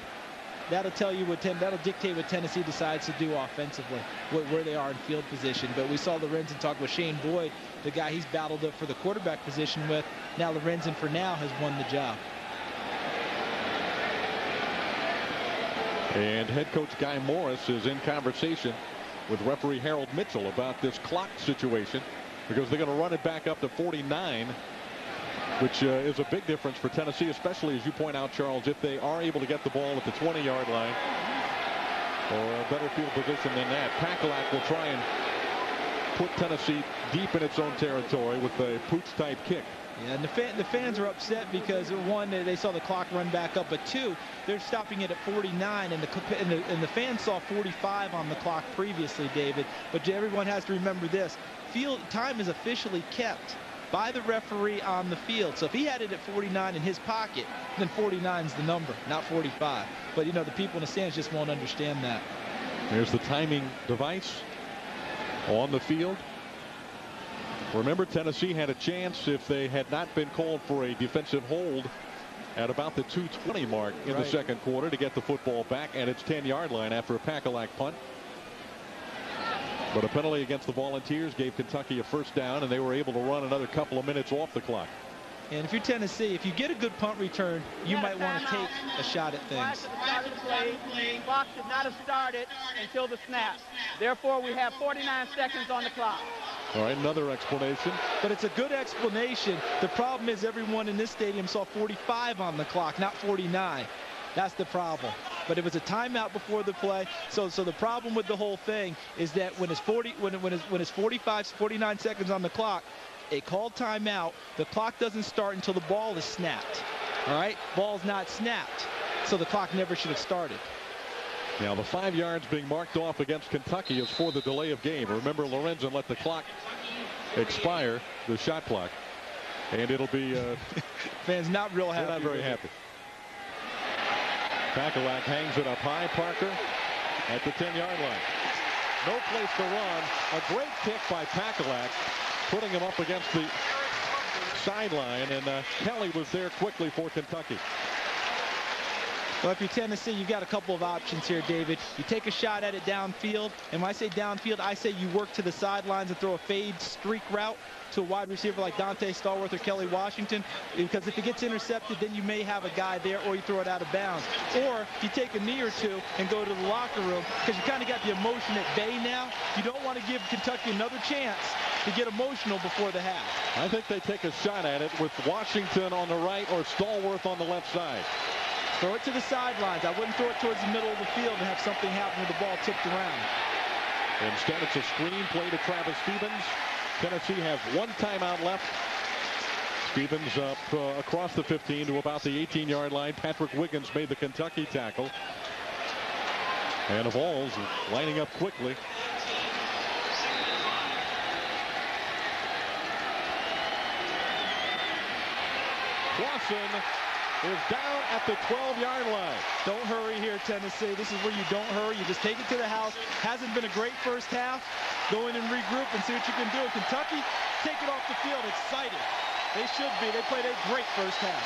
that'll tell you what ten, that'll dictate what Tennessee decides to do offensively, what, where they are in field position. But we saw Lorenzen talk with Shane Boyd, the guy he's battled up for the quarterback position with. Now Lorenzen, for now, has won the job. And head coach Guy Morriss is in conversation with referee Harold Mitchell about this clock situation because they're going to run it back up to 49 which uh, is a big difference for Tennessee, especially as you point out, Charles, if they are able to get the ball at the 20-yard line or a better field position than that. Pakulak will try and put Tennessee deep in its own territory with a pooch-type kick. Yeah, and the, fan, the, fans are upset because one, they saw the clock run back up, but two, they're stopping it at 49, and the, and the, and the fans saw 45 on the clock previously, David. But everyone has to remember this: field time is officially kept by the referee on the field. So if he had it at 49 in his pocket, then 49 is the number, not 45. But, you know, the people in the stands just won't understand that. There's the timing device on the field. Remember, Tennessee had a chance if they had not been called for a defensive hold at about the 220 mark in right. the second quarter to get the football back at its 10-yard line after a Pakulak punt. But a penalty against the Volunteers gave Kentucky a first down, and they were able to run another couple of minutes off the clock. And if you're Tennessee, if you get a good punt return, you might want to take a shot at things. Clock should not have started until the snap. Therefore, we have 49 seconds on the clock. All right, another explanation. But it's a good explanation. The problem is everyone in this stadium saw 45 on the clock, not 49. That's the problem. But it was a timeout before the play. So so the problem with the whole thing is that when it's 40 when when it's, when it's 45 49 seconds on the clock, a called timeout, the clock doesn't start until the ball is snapped. All right? Ball's not snapped. So the clock never should have started. Now the five yards being marked off against Kentucky is for the delay of game. Remember, Lorenzen let the clock expire, the shot clock, and it'll be uh, *laughs* fans not real happy. not very happy. Pakulak hangs it up high. Parker at the 10-yard line. No place to run. A great kick by Pakulak, putting him up against the sideline, and uh, Kelly was there quickly for Kentucky. Well, if you're Tennessee, you've got a couple of options here, David. You take a shot at it downfield, and when I say downfield, I say you work to the sidelines and throw a fade streak route to a wide receiver like Donté Stallworth or Kelly Washington, because if it gets intercepted, then you may have a guy there, or you throw it out of bounds. Or you take a knee or two and go to the locker room, because you kind of got the emotion at bay now. You don't want to give Kentucky another chance to get emotional before the half. I think they take a shot at it with Washington on the right or Stallworth on the left side. Throw it to the sidelines. I wouldn't throw it towards the middle of the field and have something happen with the ball tipped around. Instead, it's a screen play to Travis Stephens. Tennessee has one timeout left. Stephens up uh, across the 15 to about the 18-yard line. Patrick Wiggins made the Kentucky tackle. And the Vols lining up quickly. Clausen is down at the 12-yard line. Don't hurry here, Tennessee. This is where you don't hurry. You just take it to the house. Hasn't been a great first half. Go in and regroup and see what you can do. Kentucky, take it off the field excited. They should be. They played a great first half.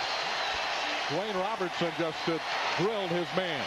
Dewayne Robertson just drilled his man.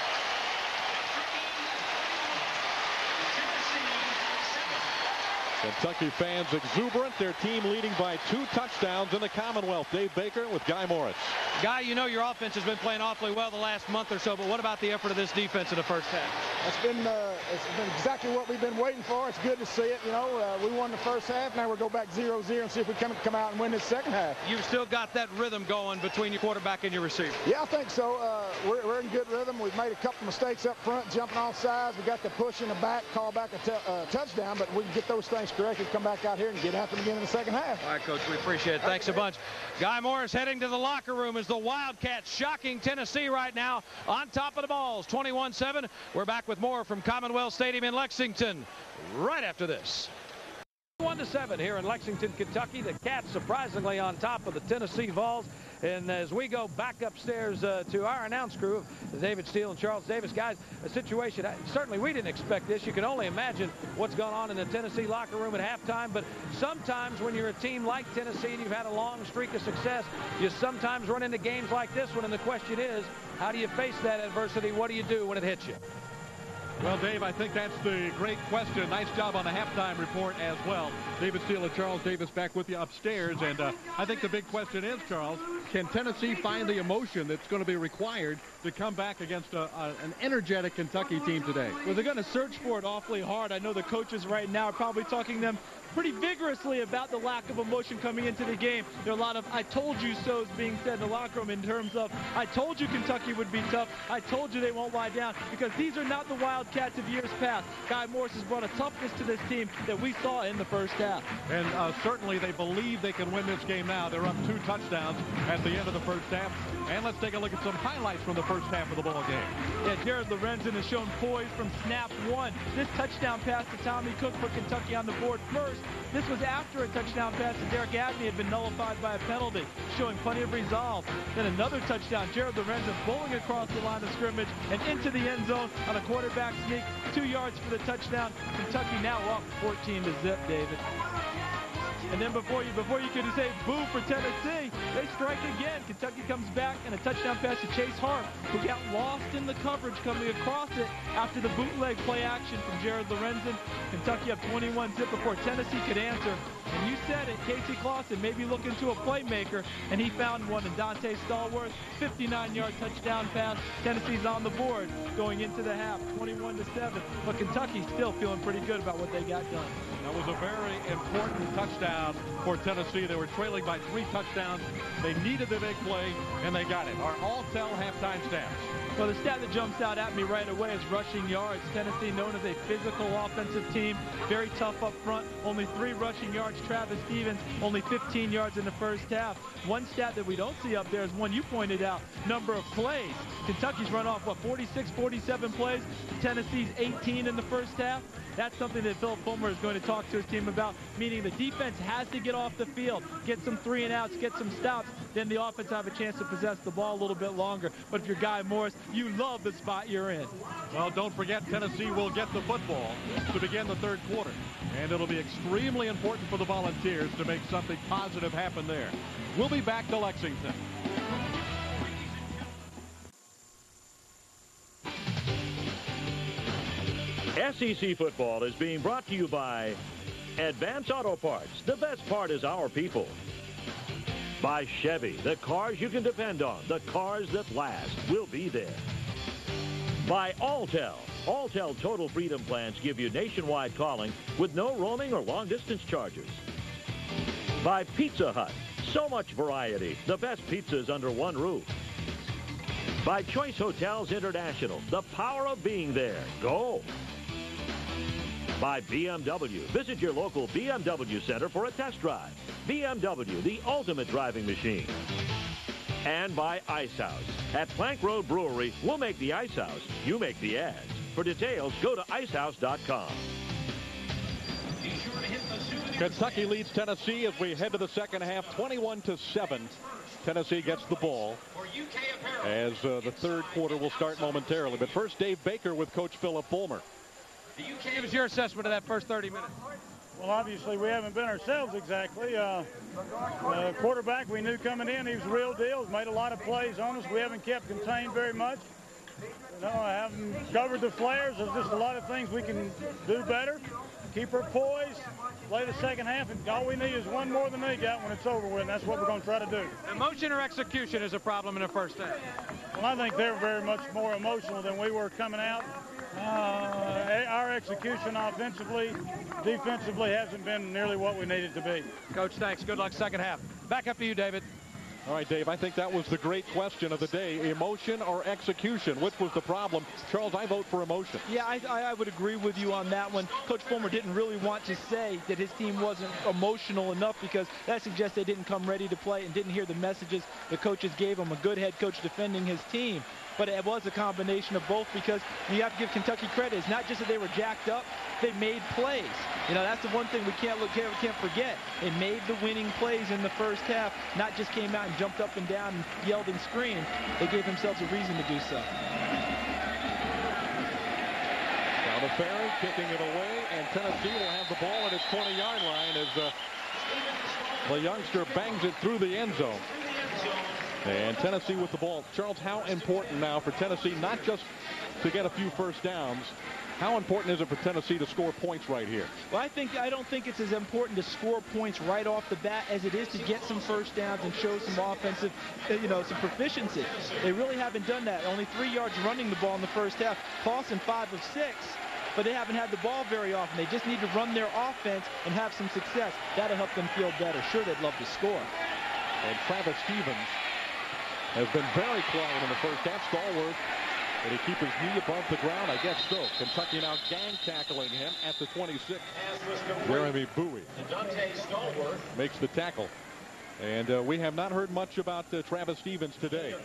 Kentucky fans exuberant. Their team leading by two touchdowns in the Commonwealth. Dave Baker with Guy Morriss. Guy, you know your offense has been playing awfully well the last month or so, but what about the effort of this defense in the first half? It's been uh, it's been exactly what we've been waiting for. It's good to see it. You know, uh, we won the first half. Now we'll go back 0-0 and see if we can come out and win this second half. You've still got that rhythm going between your quarterback and your receiver. Yeah, I think so. Uh, we're, we're, in good rhythm. We've made a couple mistakes up front, jumping off sides. We got the push in the back, call back a uh, touchdown, but we can get those things corrected, come back out here and get after them again in the second half. All right, Coach, we appreciate it. Thanks a bunch. Guy Morriss heading to the locker room as the Wildcats shocking Tennessee right now on top of the Vols. 21-7. We're back with more from Commonwealth Stadium in Lexington right after this. 1 to 7 here in Lexington, Kentucky. The Cats surprisingly on top of the Tennessee Vols. And as we go back upstairs uh, to our announce crew, David Steele and Charles Davis, guys, a situation, certainly we didn't expect this. You can only imagine what's going on in the Tennessee locker room at halftime. But sometimes when you're a team like Tennessee and you've had a long streak of success, you sometimes run into games like this one. And the question is, how do you face that adversity? What do you do when it hits you? Well, Dave, I think that's the great question. Nice job on the halftime report as well. David Steele and Charles Davis back with you upstairs. And uh, I think the big question is, Charles, can Tennessee find the emotion that's going to be required to come back against a, a, an energetic Kentucky team today? Well, they're going to search for it awfully hard. I know the coaches right now are probably talking them pretty vigorously about the lack of emotion coming into the game. There are a lot of I told you so's being said in the locker room in terms of I told you Kentucky would be tough. I told you they won't lie down because these are not the Wildcats of years past. Guy Morriss has brought a toughness to this team that we saw in the first half. And uh, certainly they believe they can win this game now. They're up two touchdowns at the end of the first half. And let's take a look at some highlights from the first half of the ball game. Yeah, Jared Lorenzen has shown poise from snap one. This touchdown pass to Tommy Cook put Kentucky on the board first. This was after a touchdown pass to Derek Abney had been nullified by a penalty, showing plenty of resolve. Then another touchdown. Jared Lorenzen bowling across the line of scrimmage and into the end zone on a quarterback sneak. Two yards for the touchdown. Kentucky now up 14 to zip, David. And then before you before you could say boo for Tennessee, they strike again. Kentucky comes back and a touchdown pass to Chase Harp, who got lost in the coverage coming across it after the bootleg play action from Jared Lorenzen. Kentucky up 21 zip before Tennessee could answer. And you said it, Casey Clausen maybe looking to a playmaker, and he found one in Donté Stallworth, 59-yard touchdown pass. Tennessee's on the board going into the half, 21 to 7. But Kentucky still feeling pretty good about what they got done. That was a very important touchdown for Tennessee. They were trailing by three touchdowns. They needed the big play, and they got it. Our Alltel halftime stats. Well, the stat that jumps out at me right away is rushing yards. Tennessee known as a physical offensive team, very tough up front. Only three rushing yards Travis Stephens only 15 yards in the first half. One stat that we don't see up there is one you pointed out, number of plays. Kentucky's run off, what, 46, 47 plays? Tennessee's 18 in the first half. That's something that Phil Fulmer is going to talk to his team about, meaning the defense has to get off the field, get some three and outs, get some stops, then the offense have a chance to possess the ball a little bit longer. But if you're Guy Morriss, you love the spot you're in. Well, don't forget Tennessee will get the football to begin the third quarter. And it'll be extremely important for the Volunteers to make something positive happen there. We'll be back to Lexington. SEC football is being brought to you by Advance Auto Parts. The best part is our people. By Chevy, the cars you can depend on, the cars that last, will be there. By Alltel. Alltel Total Freedom plans give you nationwide calling with no roaming or long distance charges. By Pizza Hut. So much variety. The best pizzas under one roof. By Choice Hotels International. The power of being there. Go. By BMW. Visit your local BMW center for a test drive. BMW, the ultimate driving machine. And by Ice House. At Plank Road Brewery, we'll make the Ice House. You make the ads. For details, go to icehouse.com. Kentucky leads Tennessee as we head to the second half, 21 to 7. Tennessee gets the ball as uh, the third quarter will start momentarily. But first, Dave Baker with Coach Phillip Fulmer. Give us your assessment of that first 30 minutes. Well, obviously, we haven't been ourselves exactly. Uh, uh, quarterback, we knew coming in, he was real deal. He's made a lot of plays on us. We haven't kept contained very much. You know, I haven't covered the flares. There's just a lot of things we can do better. Keep her poised, play the second half, and all we need is one more than they got when it's over with, and that's what we're going to try to do. Emotion or execution is a problem in the first half? Well, I think they're very much more emotional than we were coming out. Uh, our execution offensively, defensively hasn't been nearly what we needed to be. Coach, thanks. Good luck second half. Back up to you, David. All right, Dave, I think that was the great question of the day. Emotion or execution? Which was the problem? Charles, I vote for emotion. Yeah, I, I would agree with you on that one. Coach Fulmer didn't really want to say that his team wasn't emotional enough because that suggests they didn't come ready to play and didn't hear the messages the coaches gave him. A good head coach defending his team but it was a combination of both because you have to give Kentucky credit. It's not just that they were jacked up, they made plays. You know, that's the one thing we can't look can't, can't forget. They made the winning plays in the first half, not just came out and jumped up and down and yelled and screamed. They gave themselves a reason to do so. Ferry kicking it away, and Tennessee will have the ball at its 20-yard line as uh, the youngster bangs it through the end zone. And Tennessee with the ball. Charles, how important now for Tennessee, not just to get a few first downs, how important is it for Tennessee to score points right here? Well, I think I don't think it's as important to score points right off the bat as it is to get some first downs and show some offensive, uh, you know, some proficiency. They really haven't done that. Only three yards running the ball in the first half. Clausen five of six but they haven't had the ball very often. They just need to run their offense and have some success. That'll help them feel better. Sure, they'd love to score. And Travis Stephens has been very quiet in the first half. Stallworth, did he keep his knee above the ground? I guess so. Kentucky now gang tackling him at the 26. Jeremy Bowie makes the tackle. And uh, we have not heard much about uh, Travis Stephens today.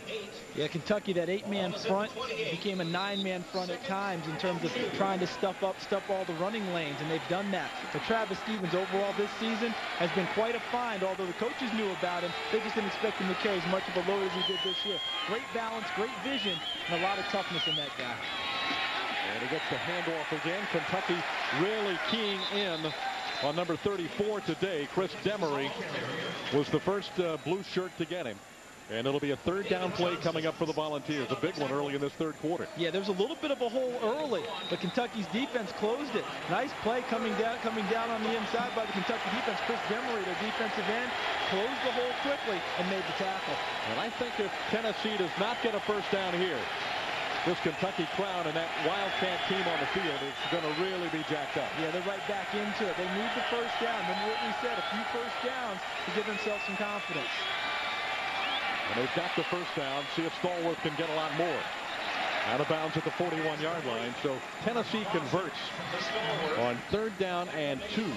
Yeah, Kentucky, that eight-man front became a nine-man front at times in terms of trying to stuff up, stuff all the running lanes, and they've done that. But Travis Stephens overall this season has been quite a find, although the coaches knew about him. They just didn't expect him to carry as much of a load as he did this year. Great balance, great vision, and a lot of toughness in that guy. And he gets the handoff again. Kentucky really keying in on number 34 today. Chris Demery was the first uh, blue shirt to get him. And it'll be a third down play coming up for the Volunteers. A big one early in this third quarter. Yeah, there's a little bit of a hole early, but Kentucky's defense closed it. Nice play coming down coming down on the inside by the Kentucky defense. Chris Demery, their defensive end, closed the hole quickly and made the tackle. And I think if Tennessee does not get a first down here, this Kentucky crowd and that Wildcat team on the field is going to really be jacked up. Yeah, they're right back into it. They need the first down. Remember what we said, a few first downs to give themselves some confidence. And they've got the first down. See if Stallworth can get a lot more. Out of bounds at the 41-yard line. So Tennessee converts on third down and two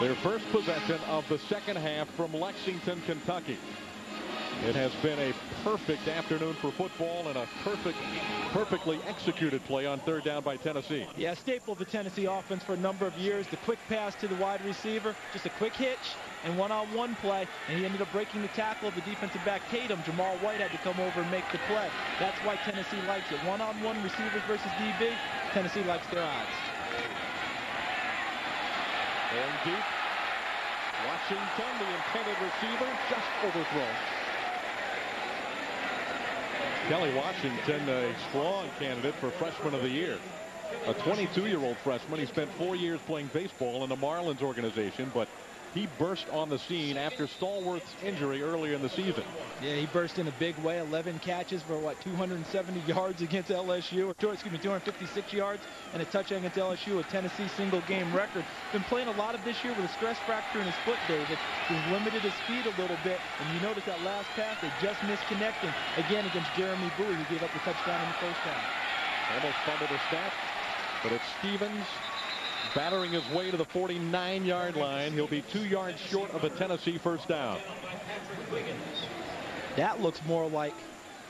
Their first possession of the second half from Lexington, Kentucky. It has been a perfect afternoon for football and a perfect, perfectly executed play on third down by Tennessee. Yeah, staple of the Tennessee offense for a number of years. The quick pass to the wide receiver, just a quick hitch and one-on-one -on -one play, and he ended up breaking the tackle of the defensive back Tatum. Jamal White had to come over and make the play. That's why Tennessee likes it. One-on-one -on -one receivers versus DB, Tennessee likes their odds. Going deep. Washington, the intended receiver, just overthrown. Kelly Washington, a strong candidate for freshman of the year. A 22-year-old freshman. He spent four years playing baseball in the Marlins organization, but he burst on the scene after Stallworth's injury earlier in the season. Yeah, he burst in a big way. 11 catches for, what, 270 yards against LSU. Or, excuse me, 256 yards and a touchdown against LSU, a Tennessee single-game record. Been playing a lot of this year with a stress fracture in his foot, David. He's limited his speed a little bit. And you notice that last pass, they just missed connecting, again, against Jeremy Bowie, who gave up the touchdown in the first half. Almost fumbled a snap, but it's Stephens battering his way to the 49-yard line. He'll be two yards short of a Tennessee first down. That looks more like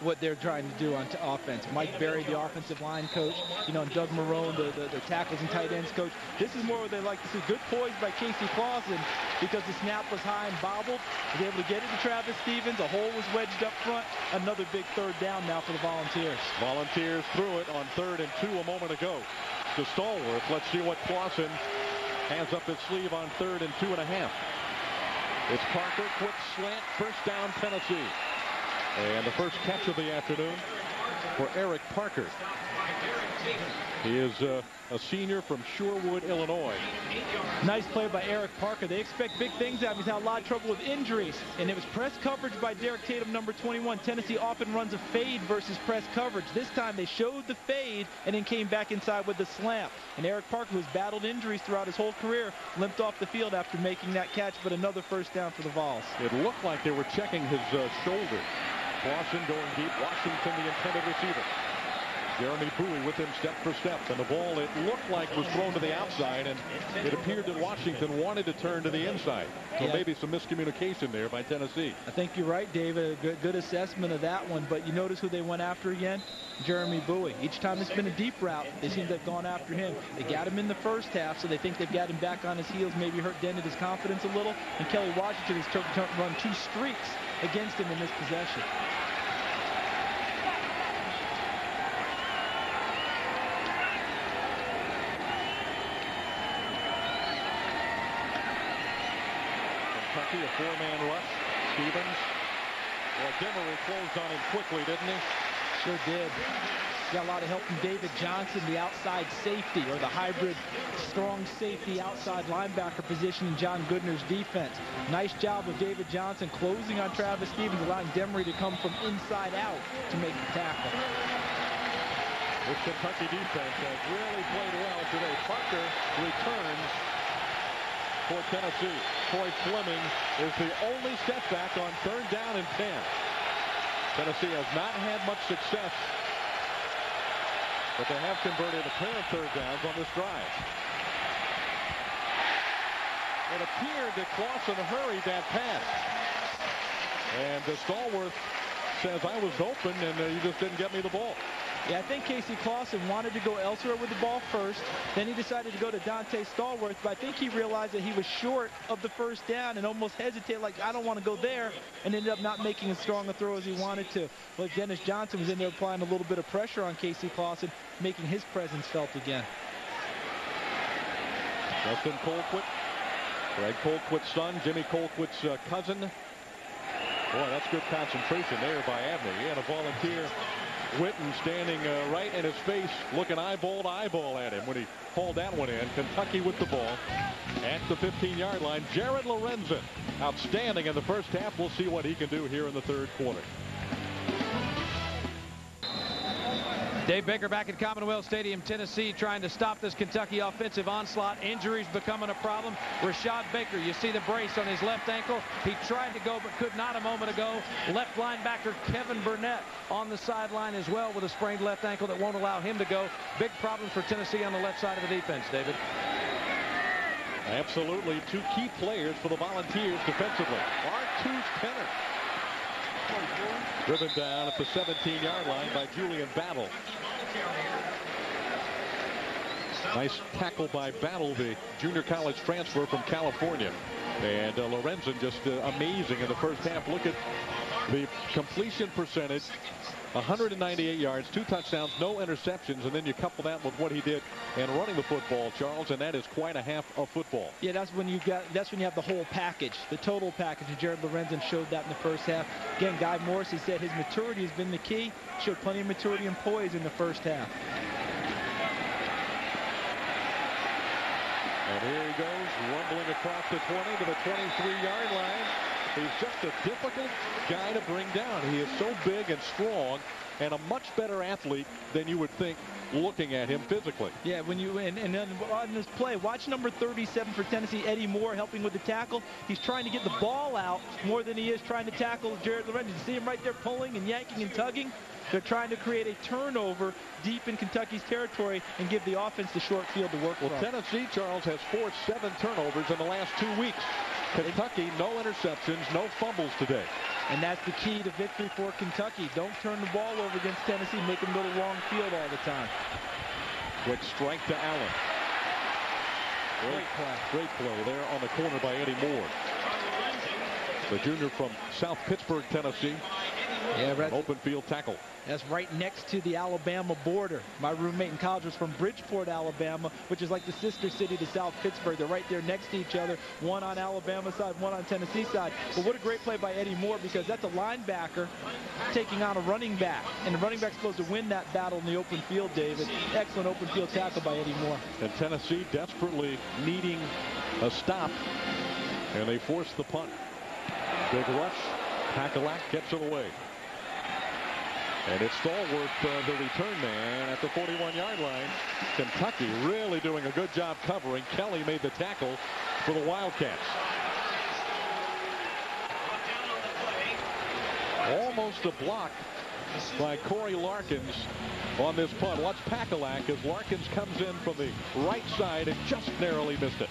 what they're trying to do on offense. Mike Barry, the offensive line coach, you know, and Doug Marrone, the, the, the, tackles and tight ends coach. This is more what they like to see. Good poise by Casey Clausen because the snap was high and bobbled. Was able to get it to Travis Stephens. A hole was wedged up front. Another big third down now for the Volunteers. Volunteers threw it on third and two a moment ago to Stallworth. Let's see what Clausen has up his sleeve on third and two and a half. It's Parker, quick slant, first down Tennessee. And the first catch of the afternoon for Eric Parker. He is uh, a senior from Shorewood, Illinois. Nice play by Eric Parker. They expect big things out of him. He's had a lot of trouble with injuries. And it was press coverage by Derek Tatum, number 21. Tennessee often runs a fade versus press coverage. This time they showed the fade and then came back inside with the slam. And Eric Parker, who's battled injuries throughout his whole career, limped off the field after making that catch, but another first down for the Vols. It looked like they were checking his uh, shoulder. Clausen going deep. Washington, the intended receiver. Jeremy Bowie with him step for step. And the ball, it looked like, was thrown to the outside, and it appeared that Washington wanted to turn to the inside. So yeah. maybe some miscommunication there by Tennessee. I think you're right, David. A good, good assessment of that one. But you notice who they went after again? Jeremy Bowie. Each time it's been a deep route, they seem to have gone after him. They got him in the first half, so they think they've got him back on his heels, maybe hurt dented his confidence a little. And Kelly Washington has run two streaks against him in this possession. Kentucky, a four-man rush. Stephens. Well, Demery closed on him quickly, didn't he? Sure did. Got a lot of help from David Johnson, the outside safety, or the hybrid strong safety outside linebacker position in John Goodner's defense. Nice job of David Johnson closing on Travis Stephens, allowing Demery to come from inside out to make the tackle. This Kentucky defense has really played well today. Parker returns for Tennessee. Troy Fleming is the only setback on third down and 10. Tennessee has not had much success, but they have converted a pair of third downs on this drive. It appeared that Clausen hurried that pass. And the Stallworth says, I was open, and uh, you just didn't get me the ball. Yeah, I think Casey Clausen wanted to go elsewhere with the ball first. Then he decided to go to Donté Stallworth, but I think he realized that he was short of the first down and almost hesitated, like, I don't want to go there, and ended up not making as strong a throw as he wanted to. But Dennis Johnson was in there applying a little bit of pressure on Casey Clausen, making his presence felt again. Justin Colquitt, Greg Colquitt's son, Jimmy Colquitt's uh, cousin. Boy, that's good concentration there by Abney. He had a volunteer Witten standing uh, right in his face, looking eyeball to eyeball at him when he hauled that one in. Kentucky with the ball at the 15-yard line. Jared Lorenzen, outstanding in the first half. We'll see what he can do here in the third quarter. Dave Baker back at Commonwealth Stadium, Tennessee, trying to stop this Kentucky offensive onslaught. Injuries becoming a problem. Rashad Baker, you see the brace on his left ankle. He tried to go but could not a moment ago. Left linebacker Kevin Burnett on the sideline as well with a sprained left ankle that won't allow him to go. Big problems for Tennessee on the left side of the defense, David. Absolutely two key players for the Volunteers defensively. Artose Pinner. Driven down at the 17-yard line by Julian Battle. Nice tackle by Battle, the junior college transfer from California. And uh, Lorenzen just uh, amazing in the first half. Look at the completion percentage 198 yards, two touchdowns, no interceptions, and then you couple that with what he did and running the football, Charles, and that is quite a half of football. Yeah, that's when you got that's when you have the whole package, the total package. And Jared Lorenzen showed that in the first half. Again, Guy Morriss has said his maturity has been the key. Showed plenty of maturity and poise in the first half. And here he goes, rumbling across the 20 to the 23-yard line. He's just a difficult guy to bring down. He is so big and strong and a much better athlete than you would think looking at him physically. Yeah, when you and, and then on this play, watch number 37 for Tennessee, Eddie Moore, helping with the tackle. He's trying to get the ball out more than he is trying to tackle Jared Lorenzen. You see him right there pulling and yanking and tugging. They're trying to create a turnover deep in Kentucky's territory and give the offense the short field to work well, from. Tennessee, Charles, has forced seven turnovers in the last two weeks. Kentucky, no interceptions, no fumbles today. And that's the key to victory for Kentucky. Don't turn the ball over against Tennessee. Make them go to long field all the time. Quick strike to Allen. Great play. Great play there on the corner by Eddie Moore. The junior from South Pittsburg, Tennessee. Yeah, right. Open field tackle. That's right next to the Alabama border. My roommate in college was from Bridgeport, Alabama, which is like the sister city to South Pittsburg. They're right there next to each other, one on Alabama side, one on Tennessee side. But what a great play by Eddie Moore because that's a linebacker taking on a running back. And the running back's supposed to win that battle in the open field, David. Excellent open field tackle by Eddie Moore. And Tennessee desperately needing a stop. And they force the punt. Big rush. Pakulak gets it away. And it's Stallworth, uh, the return man at the 41-yard line. Kentucky really doing a good job covering. Kelly made the tackle for the Wildcats. Almost a block by Corey Larkins on this punt. Watch Pakulak as Larkins comes in from the right side and just narrowly missed it.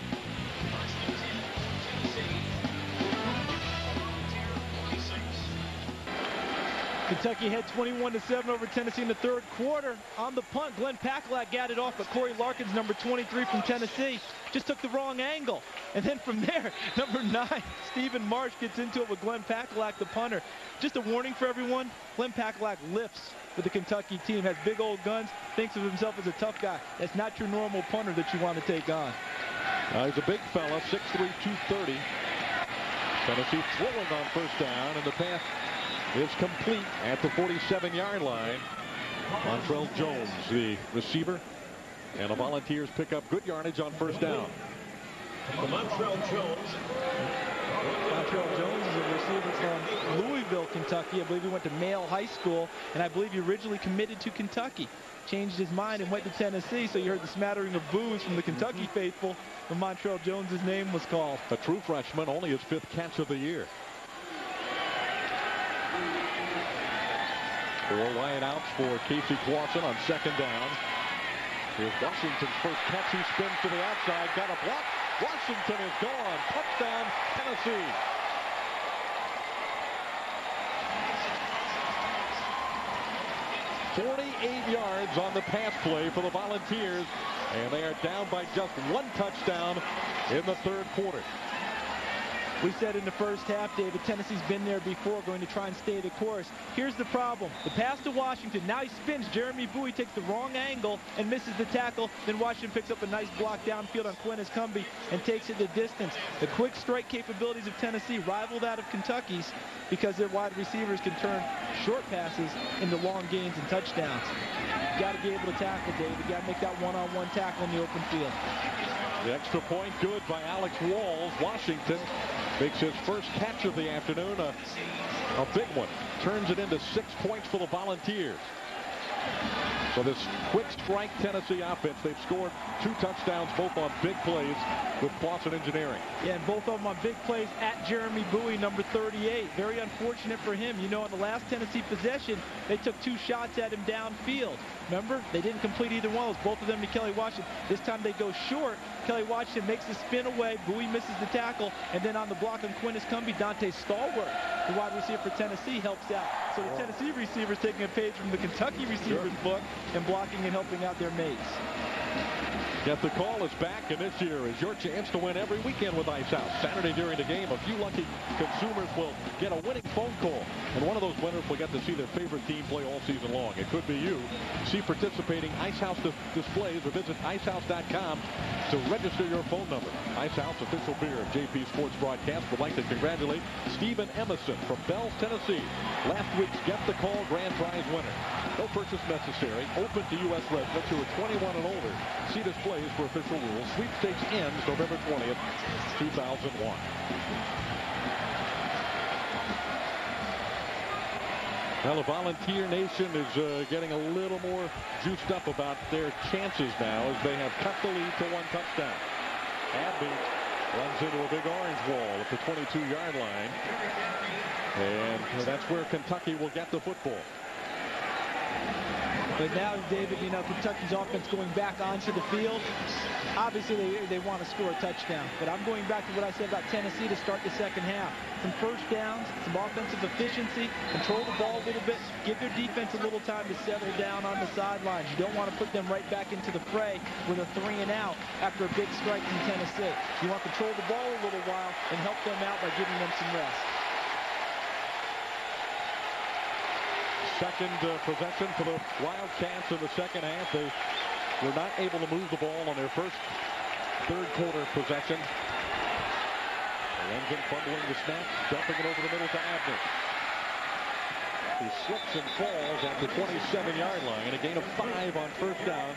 Kentucky had 21 to 7 over Tennessee in the third quarter. On the punt, Glenn Pakulak got it off, but Corey Larkins, number 23 from Tennessee, just took the wrong angle. And then from there, *laughs* number nine, Stephen Marsh gets into it with Glenn Pakulak, the punter. Just a warning for everyone, Glenn Pakulak lifts with the Kentucky team, has big old guns, thinks of himself as a tough guy. That's not your normal punter that you want to take on. Uh, he's a big fella, 6'3", 230. Tennessee throwing on first down, and the pass is complete at the 47-yard line. Montrell Jones, the receiver, and the Volunteers pick up good yardage on first down. Montrell Jones. Montrell Jones is a receiver from Louisville, Kentucky. I believe he went to Male High School, and I believe he originally committed to Kentucky. Changed his mind and went to Tennessee, so you heard the smattering of boos from the Kentucky mm-hmm. faithful when Montrell Jones' name was called. A true freshman, only his fifth catch of the year. Four wide outs for Casey Clausen on second down. Here's Washington's first catch. He spins to the outside. Got a block. Washington is gone. Touchdown, Tennessee. Forty-eight yards on the pass play for the Volunteers, and they are down by just one touchdown in the third quarter. We said in the first half, David, Tennessee's been there before, going to try and stay the course. Here's the problem. The pass to Washington. Now he spins. Jeremy Bowie takes the wrong angle and misses the tackle. Then Washington picks up a nice block downfield on Quentus Cumbie and takes it the distance. The quick strike capabilities of Tennessee rival that of Kentucky's because their wide receivers can turn short passes into long gains and touchdowns. You got to be able to tackle, David. You got to make that one-on-one -on -one tackle in the open field. The extra point good by Alex Walls. Washington makes his first catch of the afternoon, a, a big one. Turns it into six points for the Volunteers. So this quick strike Tennessee offense. They've scored two touchdowns, both on big plays with Clausen Engineering. Yeah, and both of them on big plays at Jeremy Bowie, number 38. Very unfortunate for him. You know, in the last Tennessee possession, they took two shots at him downfield. Remember? They didn't complete either one of those, both of them to Kelly Washington. This time they go short. Kelly Washington makes the spin away. Bowie misses the tackle. And then on the block on Quentus Cumbie, Donté Stallworth, the wide receiver for Tennessee, helps out. So the Tennessee receivers taking a page from the Kentucky receivers sure. book and blocking and helping out their mates. Get the call is back, and this year is your chance to win every weekend with Ice House. Saturday during the game, a few lucky consumers will get a winning phone call, and one of those winners will get to see their favorite team play all season long. It could be you. See participating Ice House displays or visit icehouse.com to register your phone number. Ice House, official beer of JP Sports Broadcast, would like to congratulate Stephen Emerson from Bells, Tennessee. Last week's Get the Call grand prize winner. No purchase necessary. Open to U.S. residents who are 21 and older. See displays for official rules. Sweepstakes ends November 20th, 2001. Well, the Volunteer Nation is uh, getting a little more juiced up about their chances now as they have cut the lead to one touchdown. Abney runs into a big orange wall at the 22-yard line. And that's where Kentucky will get the football. But now, David, you know, Kentucky's offense going back onto the field. Obviously, they, they want to score a touchdown. But I'm going back to what I said about Tennessee to start the second half. Some first downs, some offensive efficiency, control the ball a little bit, give your defense a little time to settle down on the sidelines. You don't want to put them right back into the fray with a three and out after a big strike from Tennessee. You want to control the ball a little while and help them out by giving them some rest. Second uh, possession for the Wildcats in the second half. They were not able to move the ball on their first third quarter possession. Lorenzen fumbling the snap, dumping it over the middle to Abney. He slips and falls at the 27-yard line. And a gain of five on first down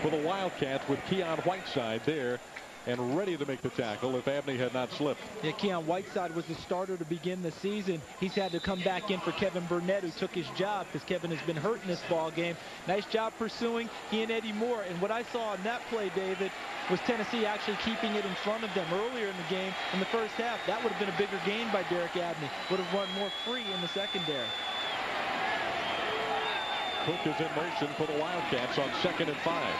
for the Wildcats with Keyon Whiteside there and ready to make the tackle if Abney had not slipped. Yeah, Keyon Whiteside was the starter to begin the season. He's had to come back in for Kevin Burnett, who took his job because Kevin has been hurt in this ball game. Nice job pursuing he and Eddie Moore. And what I saw on that play, David, was Tennessee actually keeping it in front of them earlier in the game in the first half. That would have been a bigger gain by Derek Abney. Would have run more free in the secondary. Cook is in motion for the Wildcats on second and five.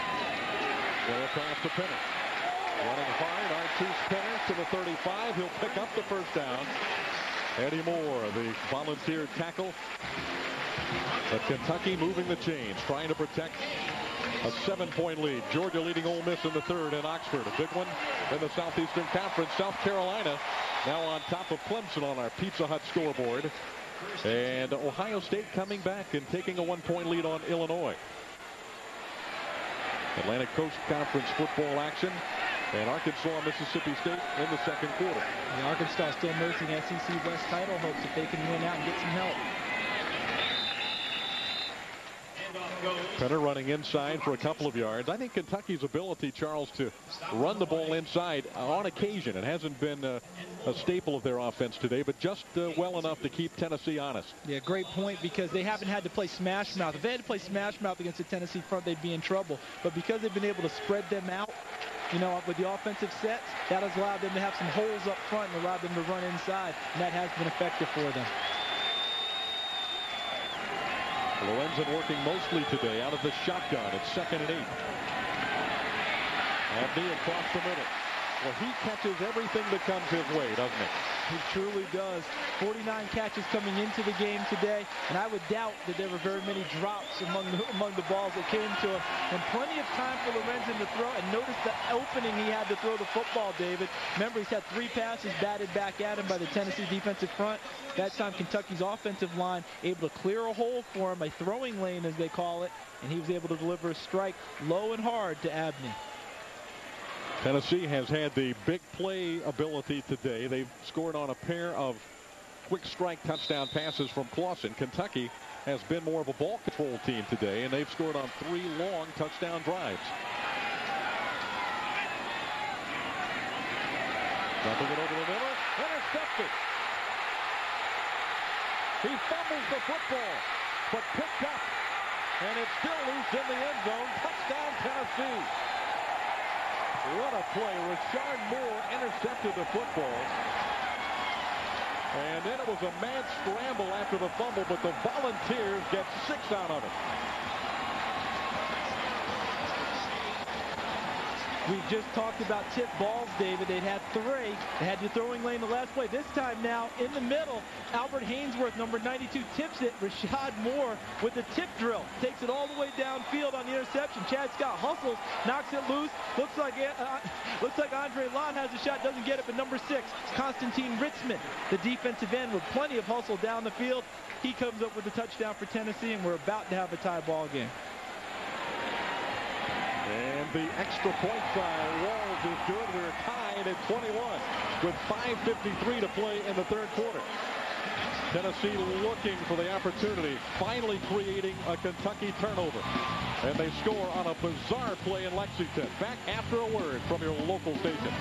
Pass to Pinner. Running hard, Artose Pinner to the 35. He'll pick up the first down. Eddie Moore, the volunteer tackle. But Kentucky moving the chains, trying to protect a seven-point lead. Georgia leading Ole Miss in the third in Oxford. A big one in the Southeastern Conference. South Carolina now on top of Clemson on our Pizza Hut scoreboard. And Ohio State coming back and taking a one-point lead on Illinois. Atlantic Coast Conference football action. And Arkansas, Mississippi State in the second quarter. And Arkansas still nursing SEC West title hopes if they can win out and get some help. Pinner running inside for a couple of yards. I think Kentucky's ability, Charles, to run the ball inside on occasion. It hasn't been a, a staple of their offense today, but just uh, well enough to keep Tennessee honest. Yeah, great point because they haven't had to play smash mouth. If they had to play smash mouth against the Tennessee front, they'd be in trouble. But because they've been able to spread them out, you know, with the offensive sets, that has allowed them to have some holes up front and allowed them to run inside, and that has been effective for them. Lorenzen working mostly today out of the shotgun at second and eight. Abney across the middle. Well, he catches everything that comes his way, doesn't he? He truly does. 49 catches coming into the game today, and I would doubt that there were very many drops among the, among the balls that came to him. And plenty of time for Lorenzen to throw. And notice the opening he had to throw the football, David. Remember, he's had three passes batted back at him by the Tennessee defensive front. That time, Kentucky's offensive line able to clear a hole for him, a throwing lane, as they call it, and he was able to deliver a strike low and hard to Abney. Tennessee has had the big play ability today. They've scored on a pair of quick strike touchdown passes from Clausen. Kentucky has been more of a ball control team today, and they've scored on three long touchdown drives. Dumping it over the middle. Intercepted. He fumbles the football, but picked up And it's still loose in the end zone. Touchdown, Tennessee. What a play. Rashad Moore intercepted the football. And then it was a mad scramble after the fumble, but the Volunteers get six out of it. We've just talked about tip balls, David. They'd had three. They had the throwing lane the last play. This time now, in the middle, Albert Haynesworth, number 92, tips it. Rashad Moore with the tip drill. Takes it all the way downfield on the interception. Chad Scott hustles, knocks it loose. Looks like uh, *laughs* looks like Andre Lott has a shot, doesn't get it, but number six, Constantine Ritzmann, the defensive end with plenty of hustle down the field. He comes up with a touchdown for Tennessee, and we're about to have a tie ball game. And the extra point by Walls is good. We're tied at 21 with 5.53 to play in the third quarter. Tennessee looking for the opportunity, finally creating a Kentucky turnover. And they score on a bizarre play in Lexington. Back after a word from your local station.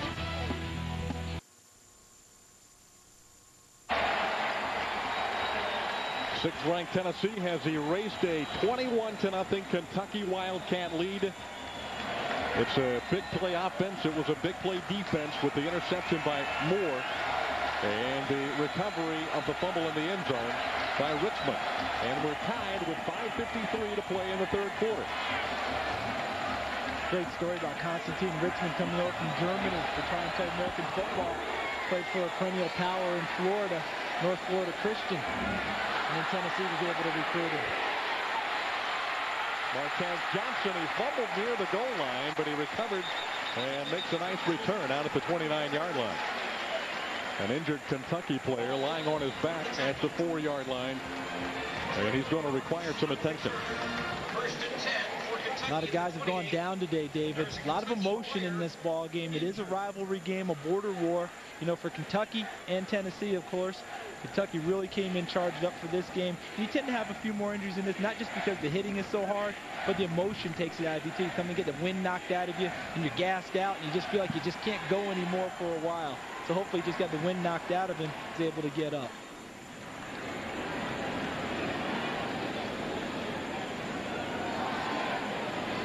Sixth-ranked Tennessee has erased a 21 to nothing Kentucky Wildcat lead. It's a big play offense. It was a big play defense with the interception by Moore and the recovery of the fumble in the end zone by Ritzmann. And we're tied with 5.53 to play in the third quarter. Great story about Constantine Ritzmann coming over from Germany to try and play American football. Played for a perennial power in Florida, North Florida Christian. And then Tennessee was able to recruit him. Marquez Johnson, he fumbled near the goal line, but he recovered and makes a nice return out at the 29-yard line. An injured Kentucky player lying on his back at the four-yard line, and he's going to require some attention. A lot of guys have gone down today, David. A lot of emotion in this ball game. It is a rivalry game, a border war, you know, for Kentucky and Tennessee, of course. Kentucky really came in charged up for this game. You tend to have a few more injuries in this, not just because the hitting is so hard, but the emotion takes it out of you too. You come and get the wind knocked out of you, and you're gassed out, and you just feel like you just can't go anymore for a while. So hopefully he just got the wind knocked out of him, is able to get up.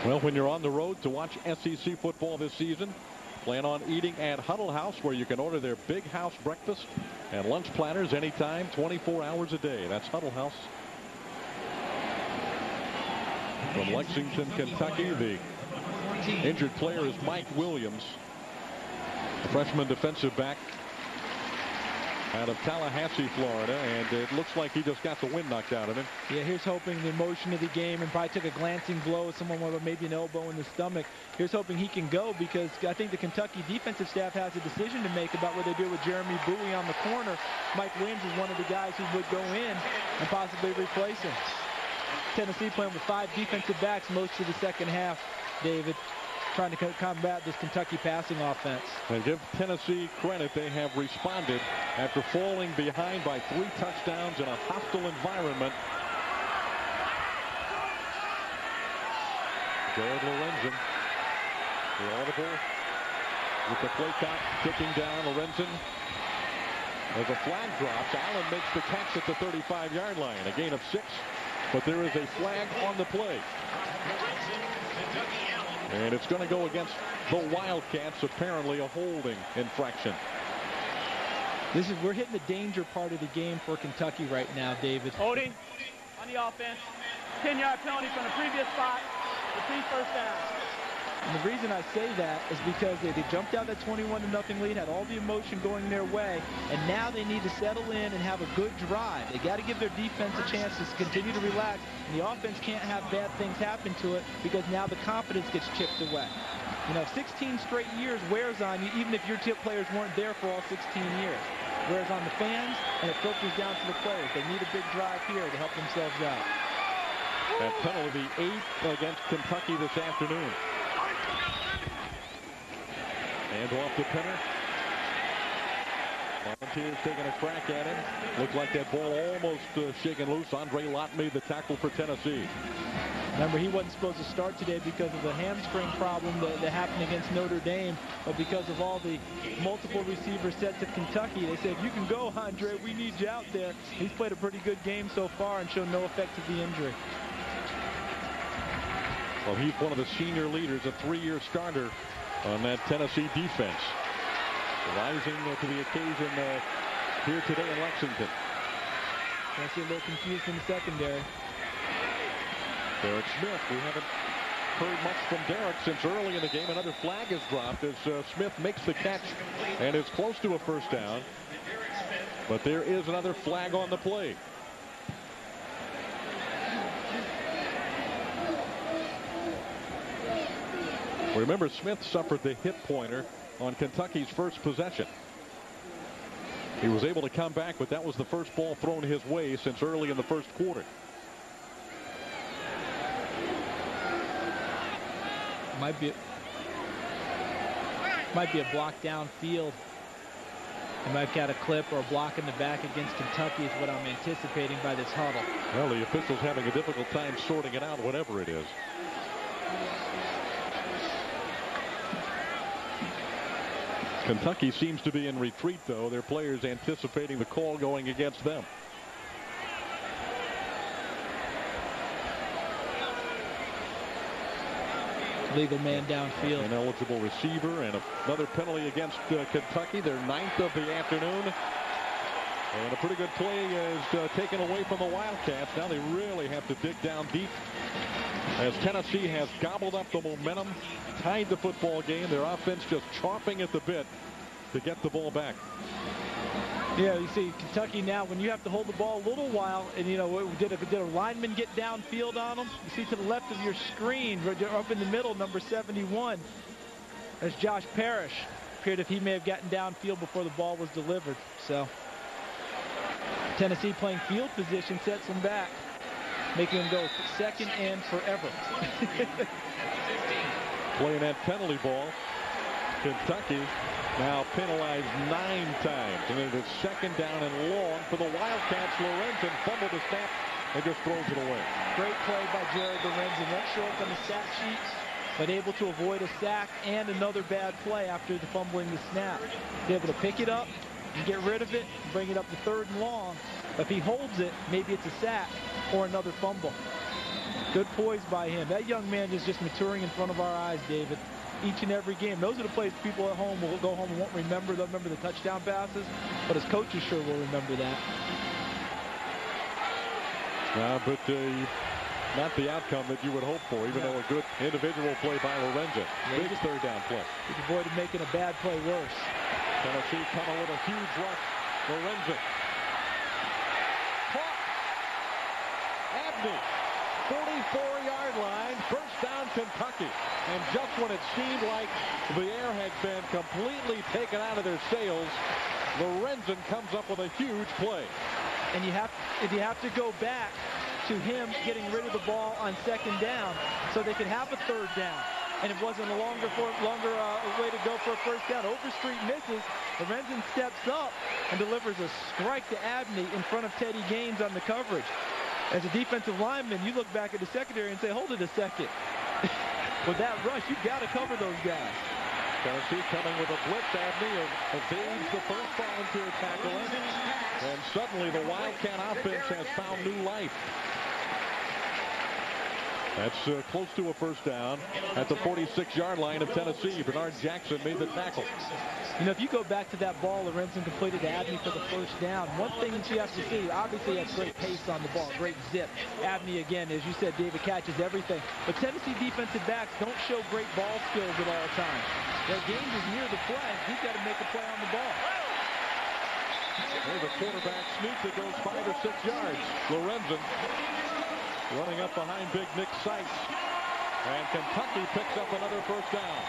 Well, when you're on the road to watch SEC football this season, plan on eating at Huddle House where you can order their big house breakfast and lunch platters anytime, 24 hours a day. That's Huddle House. From Lexington, Kentucky, the injured player is Mike Williams, freshman defensive back out of Tallahassee, Florida, and it looks like he just got the wind knocked out of him. Yeah, here's hoping the emotion of the game and probably took a glancing blow someone with maybe an elbow in the stomach. Here's hoping he can go because I think the Kentucky defensive staff has a decision to make about what they do with Jeremy Bowie on the corner. Mike Williams is one of the guys who would go in and possibly replace him. Tennessee playing with five defensive backs most of the second half, David trying to combat this Kentucky passing offense. And give Tennessee credit. They have responded after falling behind by three touchdowns in a hostile environment. Jared Lorenzen, the audible with the play clock ticking down. Lorenzen as a flag drops, Allen makes the catch at the 35-yard line. A gain of six, but there is a flag on the play. And it's going to go against the Wildcats, apparently a holding infraction. This is we're hitting the danger part of the game for Kentucky right now, David. Holding on the offense. 10-yard penalty from the previous spot. Repeat first down. And the reason I say that is because they, they jumped out that 21 to nothing lead, had all the emotion going their way, and now they need to settle in and have a good drive. They got to give their defense a chance to continue to relax, and the offense can't have bad things happen to it because now the confidence gets chipped away. You know, 16 straight years wears on you, even if your tip players weren't there for all 16 years. Wears on the fans, and it filters down to the players. They need a big drive here to help themselves out. That penalty eighth against Kentucky this afternoon. Hand off to Pinner. Volunteers taking a crack at him. Looked like that ball almost uh, shaken loose. Andre Lott made the tackle for Tennessee. Remember, he wasn't supposed to start today because of the hamstring problem that, that, happened against Notre Dame, but because of all the multiple receiver sets at Kentucky, they said, you can go, Andre, we need you out there. He's played a pretty good game so far and shown no effect of the injury. Well, he's one of the senior leaders, a three-year starter on that Tennessee defense. Rising to the occasion uh, here today in Lexington. Tennessee a little confused in the secondary. Derek Smith, we haven't heard much from Derek since early in the game. Another flag is dropped as uh, Smith makes the catch and is close to a first down. But there is another flag on the play. Remember, Smith suffered the hip pointer on Kentucky's first possession. He was able to come back, but that was the first ball thrown his way since early in the first quarter. Might be might be a block downfield. He might have got a clip or a block in the back against Kentucky is what I'm anticipating by this huddle. Well, the official's having a difficult time sorting it out, whatever it is. Kentucky seems to be in retreat, though. Their players anticipating the call going against them. Legal man downfield. An eligible receiver and another penalty against uh, Kentucky, their ninth of the afternoon. And a pretty good play is uh, taken away from the Wildcats. Now they really have to dig down deep as Tennessee has gobbled up the momentum, tied the football game. Their offense just chomping at the bit to get the ball back. Yeah, you see Kentucky now when you have to hold the ball a little while and you know did a, did a lineman get downfield on them? You see to the left of your screen up in the middle number 71 as Josh Parrish appeared if he may have gotten downfield before the ball was delivered. So Tennessee playing field position sets them back making them go second and forever. *laughs* Playing that penalty ball. Kentucky now penalized nine times. And it is second down and long for the Wildcats. Lorenzen fumbled the snap and just throws it away. Great play by Jared Lorenzen. Won't show up on the stat sheet, but able to avoid a sack and another bad play after the fumbling the snap. Be able to pick it up and get rid of it, bring it up to third and long. If he holds it, maybe it's a sack or another fumble. Good poise by him. That young man is just maturing in front of our eyes, David. Each and every game. Those are the plays people at home will go home and won't remember. They'll remember the touchdown passes, but his coaches sure will remember that. Uh, but uh, not the outcome that you would hope for, even though a good individual play by Lorenzen. Yeah, Big third down play. He avoided making a bad play worse. Tennessee coming with a huge rush. Lorenzen 44-yard line, first down Kentucky. And just when it seemed like the air had been completely taken out of their sails, Lorenzen comes up with a huge play. And you have, if you have to go back to him getting rid of the ball on second down so they could have a third down. And it wasn't a longer, for, longer uh, way to go for a first down. Overstreet misses. Lorenzen steps up and delivers a strike to Abney in front of Teddy Gaines on the coverage as a defensive lineman, you look back at the secondary and say, hold it a second. *laughs* with that rush, you've got to cover those guys. Tennessee coming with a blitz. Abney evades the first volunteer tackle. And suddenly the Wildcat offense has found new life. That's uh, close to a first down at the 46-yard line of Tennessee. Bernard Jackson made the tackle. You know, if you go back to that ball Lorenzen completed to Abney for the first down, one thing that you have to see, obviously has great pace on the ball, great zip. Abney, again, as you said, David catches everything. But Tennessee defensive backs don't show great ball skills at all times. Their game is near the play. He's got to make a play on the ball. There's a quarterback sneak that goes five or six yards. Lorenzen running up behind big Nick Sykes. And Kentucky picks up another first down.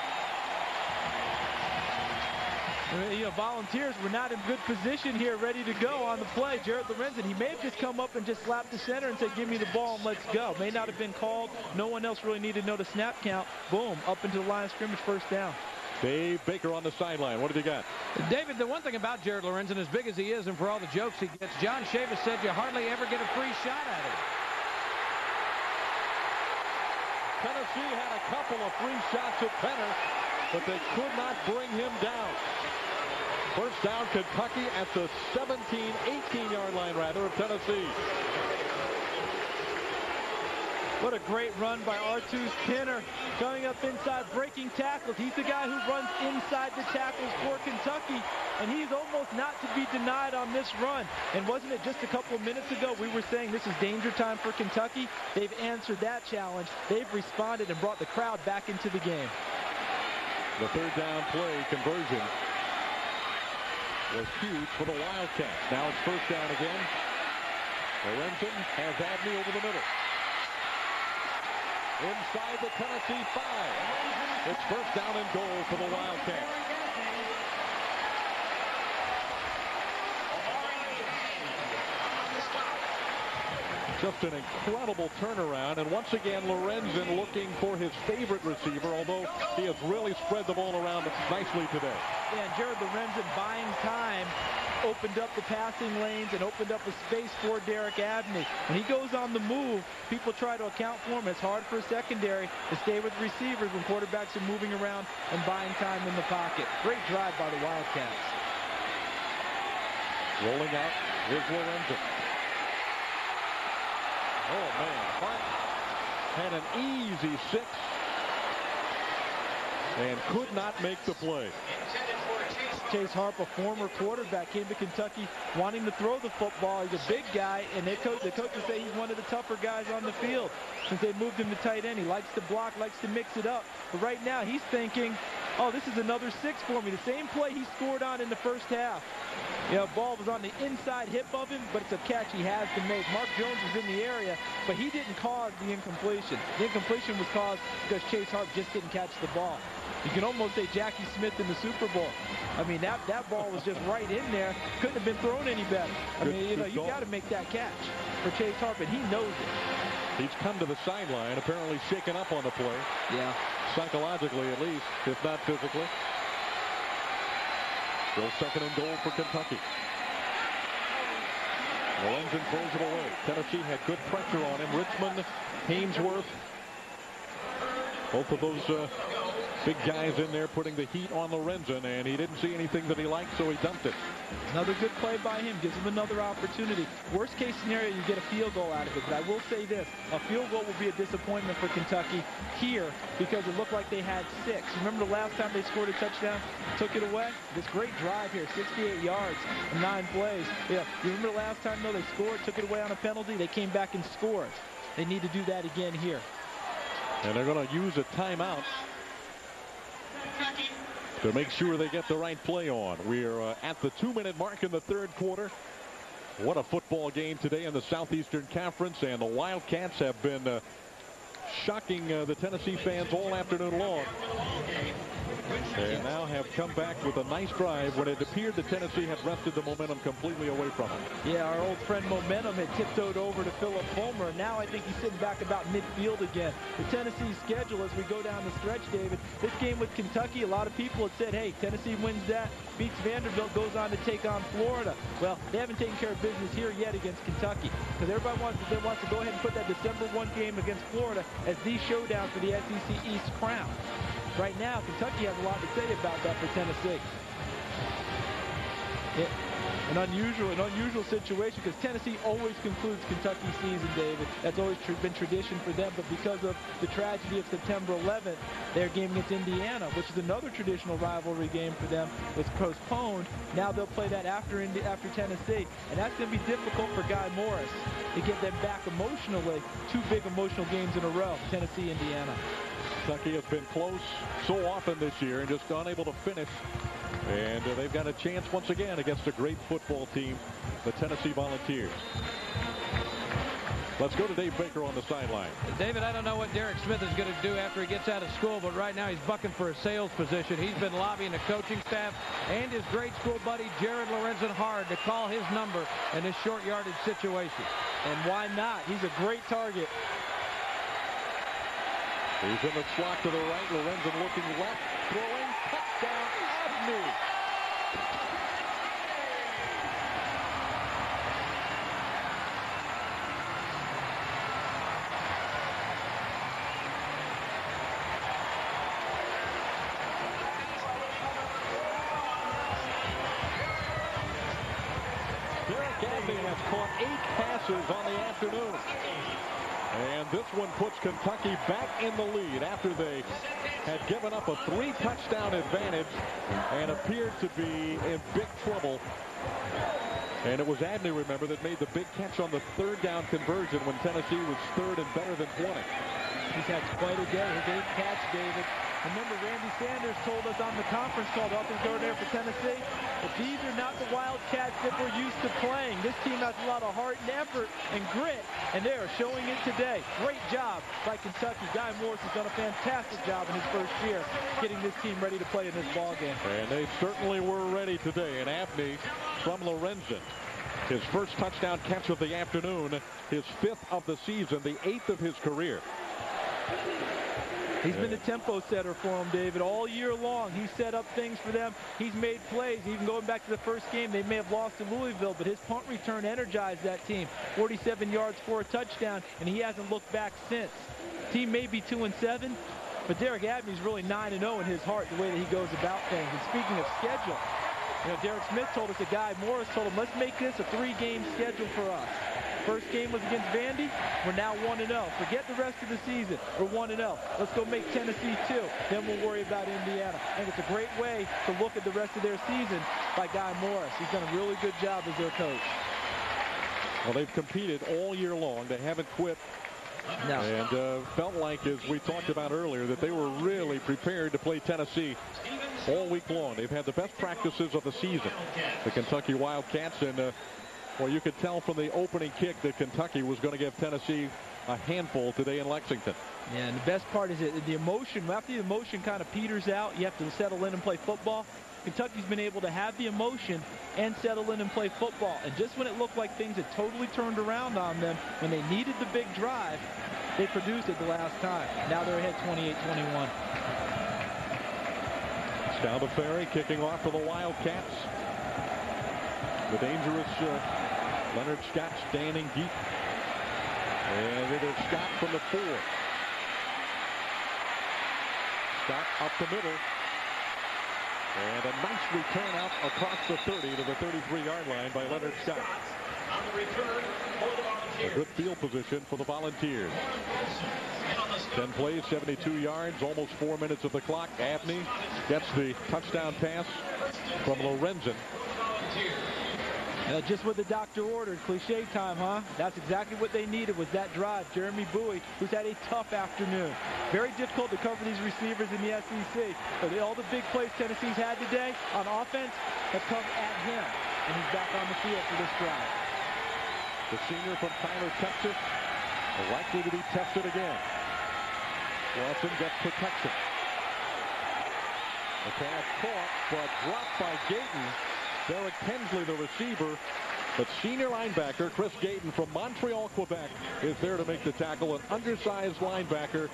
You know, volunteers were not in good position here, ready to go on the play. Jared Lorenzen, he may have just come up and just slapped the center and said, give me the ball and let's go. May not have been called. No one else really needed to know the snap count. Boom, up into the line of scrimmage, first down. Dave Baker on the sideline. What have you got? David, the one thing about Jared Lorenzen, as big as he is and for all the jokes he gets, John Chavis said you hardly ever get a free shot at him. Tennessee had a couple of free shots at Pinner, but they could not bring him down. First down, Kentucky at the 17, 18-yard line, rather, of Tennessee. What a great run by Artose Pinner. Coming up inside, breaking tackles. He's the guy who runs inside the tackles for Kentucky. And he's almost not to be denied on this run. And wasn't it just a couple of minutes ago we were saying this is danger time for Kentucky? They've answered that challenge. They've responded and brought the crowd back into the game. The third down play conversion was huge for the Wildcats. Now it's first down again. Lorenzen has Abney over the middle. Inside the Tennessee five. It's first down and goal for the Wildcats. Just an incredible turnaround. And once again, Lorenzen looking for his favorite receiver, although he has really spread the ball around nicely today. Yeah, Jared Lorenzen buying time opened up the passing lanes and opened up a space for Derek Abney. When he goes on the move, people try to account for him. It's hard for a secondary to stay with receivers when quarterbacks are moving around and buying time in the pocket. Great drive by the Wildcats. Rolling out, here's Lorenzen. Oh, man. Hart had an easy six and could not make the play. Chase Harp, a former quarterback, came to Kentucky wanting to throw the football. He's a big guy, and they co the coaches say he's one of the tougher guys on the field since they moved him to tight end. He likes to block, likes to mix it up. But right now, he's thinking, oh, this is another six for me. The same play he scored on in the first half. You know, ball was on the inside hip of him, but it's a catch he has to make. Mark Jones was in the area, but he didn't cause the incompletion. The incompletion was caused because Chase Harp just didn't catch the ball. You can almost say Jackie Smith in the Super Bowl. I mean, that, that ball was just right in there. Couldn't have been thrown any better. I Good- mean, you know, you got to make that catch for Chase Harp, and he knows it. He's come to the sideline, apparently shaken up on the play, Yeah. psychologically at least, if not physically. Still second and goal for Kentucky. Lorenzen throws it away. Tennessee had good pressure on him. Richmond, Haynesworth. Both of those uh, big guys in there putting the heat on Lorenzen, and he didn't see anything that he liked, so he dumped it. Another good play by him gives him another opportunity. Worst case scenario, you get a field goal out of it. But I will say this, a field goal will be a disappointment for Kentucky here because it looked like they had six. Remember the last time they scored a touchdown, took it away? This great drive here, 68 yards nine plays. Yeah, you remember the last time, though, they scored, took it away on a penalty? They came back and scored. They need to do that again here. And they're going to use a timeout to make sure they get the right play on. We're uh, at the two-minute mark in the third quarter. What a football game today in the Southeastern Conference, and the Wildcats have been uh, shocking uh, the Tennessee fans all afternoon long. And now have come back with a nice drive when it appeared that Tennessee had wrested the momentum completely away from them. Yeah, our old friend Momentum had tiptoed over to Phillip Fulmer. Now I think he's sitting back about midfield again. The Tennessee schedule as we go down the stretch, David. This game with Kentucky, a lot of people had said, hey, Tennessee wins that, beats Vanderbilt, goes on to take on Florida. Well, they haven't taken care of business here yet against Kentucky because everybody wants, they wants to go ahead and put that December 1 game against Florida as the showdown for the SEC East crown. Right now, Kentucky has a lot to say about that for Tennessee. Yeah, an unusual, an unusual situation because Tennessee always concludes Kentucky season, David. That's always tr- been tradition for them. But because of the tragedy of September 11th, their game against Indiana, which is another traditional rivalry game for them, was postponed. Now they'll play that after Indi- after Tennessee, and that's going to be difficult for Guy Morriss to get them back emotionally. Two big emotional games in a row: Tennessee, Indiana. Kentucky has been close so often this year and just unable to finish. And uh, they've got a chance once again against a great football team, the Tennessee Volunteers. Let's go to Dave Baker on the sideline. David, I don't know what Derek Smith is going to do after he gets out of school, but right now he's bucking for a sales position. He's been lobbying the coaching staff and his grade school buddy Jared Lorenzen hard to call his number in this short yardage situation. And why not? He's a great target. He's in the slot to the right. Lorenzen looking left, throwing touchdown. Abney. Derek Abney has caught eight passes on the afternoon. And this one puts Kentucky back in the lead after they had given up a three-touchdown advantage and appeared to be in big trouble. And it was Abney, remember, that made the big catch on the third down conversion when Tennessee was third and better than 20. He's had quite a day. His eighth catch, David. Remember, Randy Sanders told us on the conference call, the offensive coordinator for Tennessee, that these are not the Wildcats that we're used to playing. This team has a lot of heart and effort and grit, and they are showing it today. Great job by Kentucky. Guy Morriss has done a fantastic job in his first year getting this team ready to play in this ball game. And they certainly were ready today. And Abney from Lorenzen. His first touchdown catch of the afternoon, his fifth of the season, the eighth of his career. He's been a tempo setter for them, David, all year long. He set up things for them. He's made plays. Even going back to the first game, they may have lost to Louisville, but his punt return energized that team. 47 yards for a touchdown, and he hasn't looked back since. Team may be 2 and 7, but Derek Abney's really 9 and 0 in his heart, the way that he goes about things. And speaking of schedule, you know, Derek Smith told us a guy, Morriss told him, let's make this a three-game schedule for us. First game was against Vandy. We're now 1-0. Forget the rest of the season. We're 1-0. Let's go make Tennessee 2. Then we'll worry about Indiana. And it's a great way to look at the rest of their season by Guy Morriss. He's done a really good job as their coach. Well, they've competed all year long. They haven't quit. No. And uh, felt like, as we talked about earlier, that they were really prepared to play Tennessee all week long. They've had the best practices of the season, the Kentucky Wildcats. And uh, well, you could tell from the opening kick that Kentucky was going to give Tennessee a handful today in Lexington. Yeah, and the best part is that the emotion, after the emotion kind of peters out, you have to settle in and play football. Kentucky's been able to have the emotion and settle in and play football. And just when it looked like things had totally turned around on them, when they needed the big drive, they produced it the last time. Now they're ahead 28-21. Ferry kicking off for the Wildcats. The dangerous uh, Leonard Scott standing deep. And it is Scott from the four. Scott up the middle. And a nice return out across the 30 to the 33-yard line by Leonard Scott. A good field position for the Volunteers. 10 plays, 72 yards, almost four minutes of the clock. Abney gets the touchdown pass from Lorenzen. Uh, just what the doctor ordered, cliche time, huh? That's exactly what they needed was that drive. Jeremy Bowie, who's had a tough afternoon. Very difficult to cover these receivers in the SEC. But all the big plays Tennessee's had today on offense have come at him. And he's back on the field for this drive. The senior from Tyler, Texas, likely to be tested again. Clausen gets protection. The pass caught, but dropped by Gayton. Derek Hensley, the receiver. But senior linebacker Chris Gayton from Montreal, Quebec, is there to make the tackle. An undersized linebacker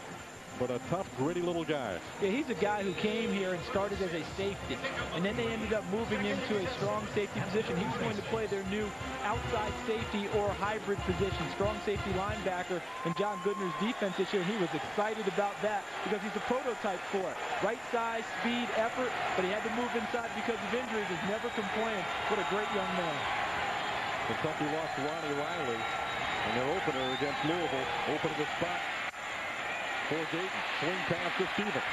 but a tough, gritty little guy. Yeah, he's a guy who came here and started as a safety, and then they ended up moving him to a strong safety position. He was going to play their new outside safety or hybrid position, strong safety linebacker in John Goodner's defense this year. He was excited about that because he's a prototype for it. Right size, speed, effort, but he had to move inside because of injuries. He's never complained. What a great young man. Kentucky lost Ronnie Riley in their opener against Louisville. Opened the spot for Gayton. Swing pass to Stephens.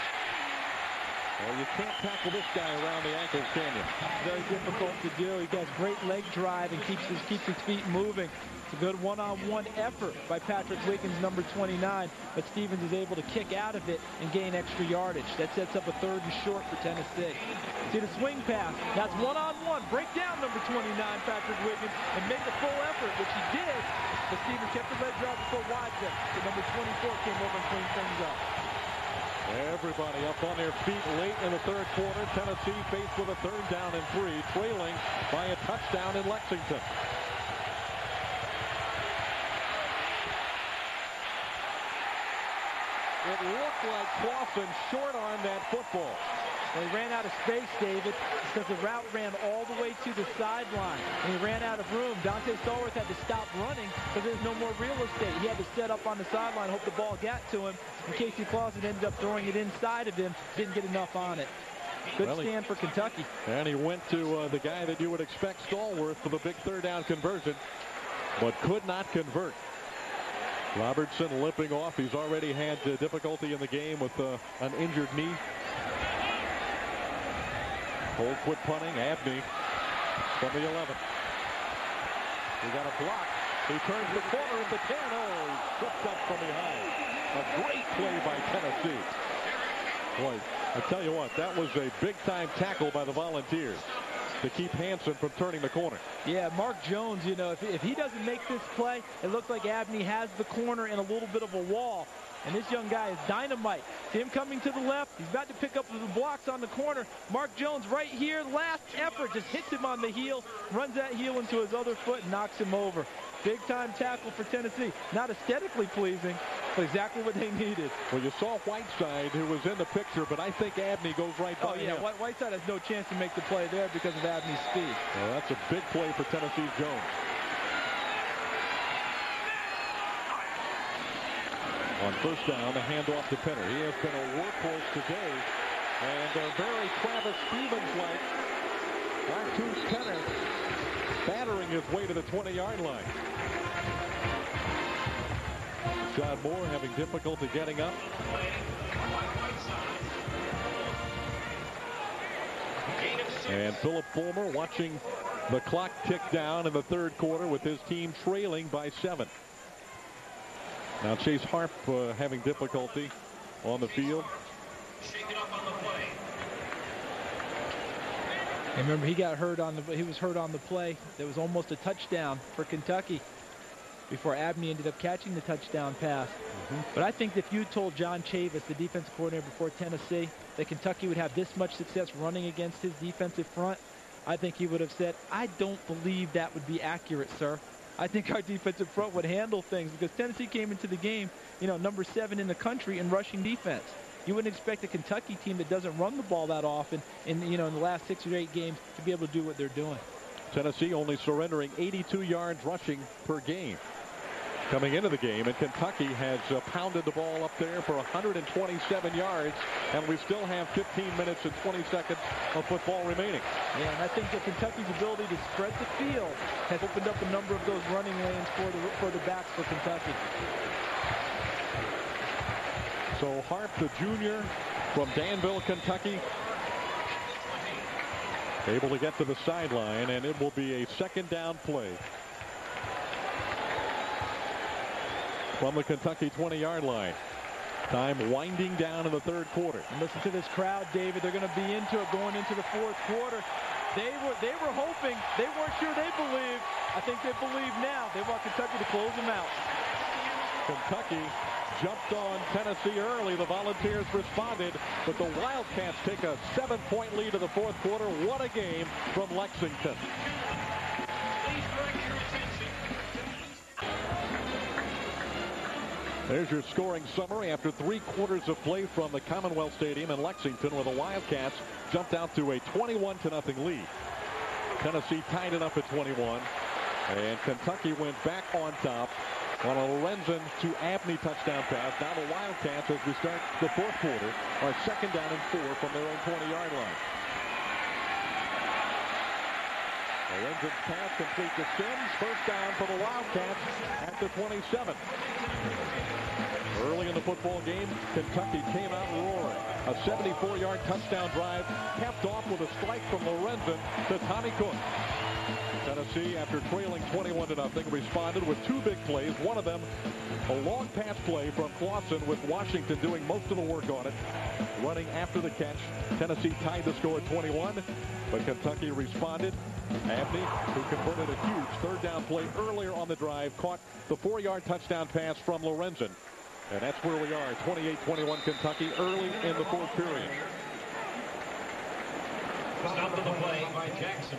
Well, you can't tackle this guy around the ankles, can you? Very difficult to do. He has great leg drive and keeps his keeps his feet moving. It's a good one-on-one -on -one effort by Patrick Wiggins, number 29, but Stephens is able to kick out of it and gain extra yardage. That sets up a third and short for Tennessee. See the swing pass. That's one-on-one. -on -one. Break down number 29, Patrick Wiggins, and make a full effort, which he did. But Stephens kept the leg drive before Wadzik. So number 24 came over and cleaned things up. Everybody up on their feet late in the third quarter. Tennessee faced with a third down and three, trailing by a touchdown in Lexington. It looked like Clausen short-armed that football. Well, he ran out of space, David, because the route ran all the way to the sideline. And he ran out of room. Donté Stallworth had to stop running because there's no more real estate. He had to set up on the sideline, hope the ball got to him. And Casey Clausen ended up throwing it inside of him. Didn't get enough on it. Good well, stand for Kentucky. And he went to uh, the guy that you would expect Stallworth for the big third down conversion, but could not convert. Robertson limping off. He's already had uh, difficulty in the game with uh, an injured knee. Colquitt punting. Abney from the 11. He got a block. He turns the corner into 10. Oh, tripped up from behind. A great play by Tennessee. Boy, I tell you what, that was a big-time tackle by the Volunteers to keep Hanson from turning the corner. Yeah, Mark Jones, you know, if, if he doesn't make this play, it looks like Abney has the corner in a little bit of a wall. And this young guy is dynamite. See him coming to the left. He's about to pick up the blocks on the corner. Mark Jones right here, last effort, just hits him on the heel, runs that heel into his other foot and knocks him over. Big time tackle for Tennessee. Not aesthetically pleasing, but exactly what they needed. Well, you saw Whiteside who was in the picture, but I think Abney goes right by Oh, yeah, him. Whiteside has no chance to make the play there because of Abney's speed. Well, that's a big play for Tennessee's Jones. On first down, the handoff to Pinner. He has been a workhorse today. And a very Travis Stephens-like Artose Pinner battering his way to the 20-yard line. John Moore having difficulty getting up. And Phillip Fulmer watching the clock tick down in the third quarter with his team trailing by seven. Now Chase Harp uh, having difficulty on the field. And remember, he got hurt on the he was hurt on the play. That was almost a touchdown for Kentucky before Abney ended up catching the touchdown pass. But I think if you told John Chavis, the defensive coordinator before Tennessee, that Kentucky would have this much success running against his defensive front, I think he would have said, I don't believe that would be accurate, sir. I think our defensive front would handle things because Tennessee came into the game, you know, number seven in the country in rushing defense. You wouldn't expect a Kentucky team that doesn't run the ball that often in, you know, in the last six or eight games to be able to do what they're doing. Tennessee only surrendering 82 yards rushing per game coming into the game. And Kentucky has uh, pounded the ball up there for 127 yards. And we still have 15 minutes and 20 seconds of football remaining. Yeah, and I think that Kentucky's ability to spread the field has opened up a number of those running lanes for the, for the backs for Kentucky. So Harp, the junior from Danville, Kentucky, able to get to the sideline, and it will be a second down play. From the Kentucky 20-yard line. Time winding down in the third quarter. And listen to this crowd, David. They're going to be into it going into the fourth quarter. They were they were hoping. They weren't sure they believed. I think they believe now. They want Kentucky to close them out. Kentucky jumped on Tennessee early. The Volunteers responded, but the Wildcats take a seven-point lead in the fourth quarter. What a game from Lexington. There's your scoring summary after three quarters of play from the Commonwealth Stadium in Lexington where the Wildcats jumped out to a 21 to nothing lead. Tennessee tied it up at 21 and Kentucky went back on top on a Lorenzen to Abney touchdown pass. Now the Wildcats as we start the fourth quarter are second down and four from their own 20 yard line. Lorenzen's pass complete to Sims. First down for the Wildcats at the 27. Early in the football game, Kentucky came out roaring. A 74-yard touchdown drive capped off with a strike from Lorenzen to Tommy Cook. Tennessee, after trailing 21 to nothing, responded with two big plays. One of them, a long pass play from Clausen with Washington doing most of the work on it. Running after the catch, Tennessee tied the score at 21, but Kentucky responded. Abney, who converted a huge third down play earlier on the drive, caught the four-yard touchdown pass from Lorenzen. And that's where we are, 28-21 Kentucky, early in the fourth period. Stop to the play by Jackson.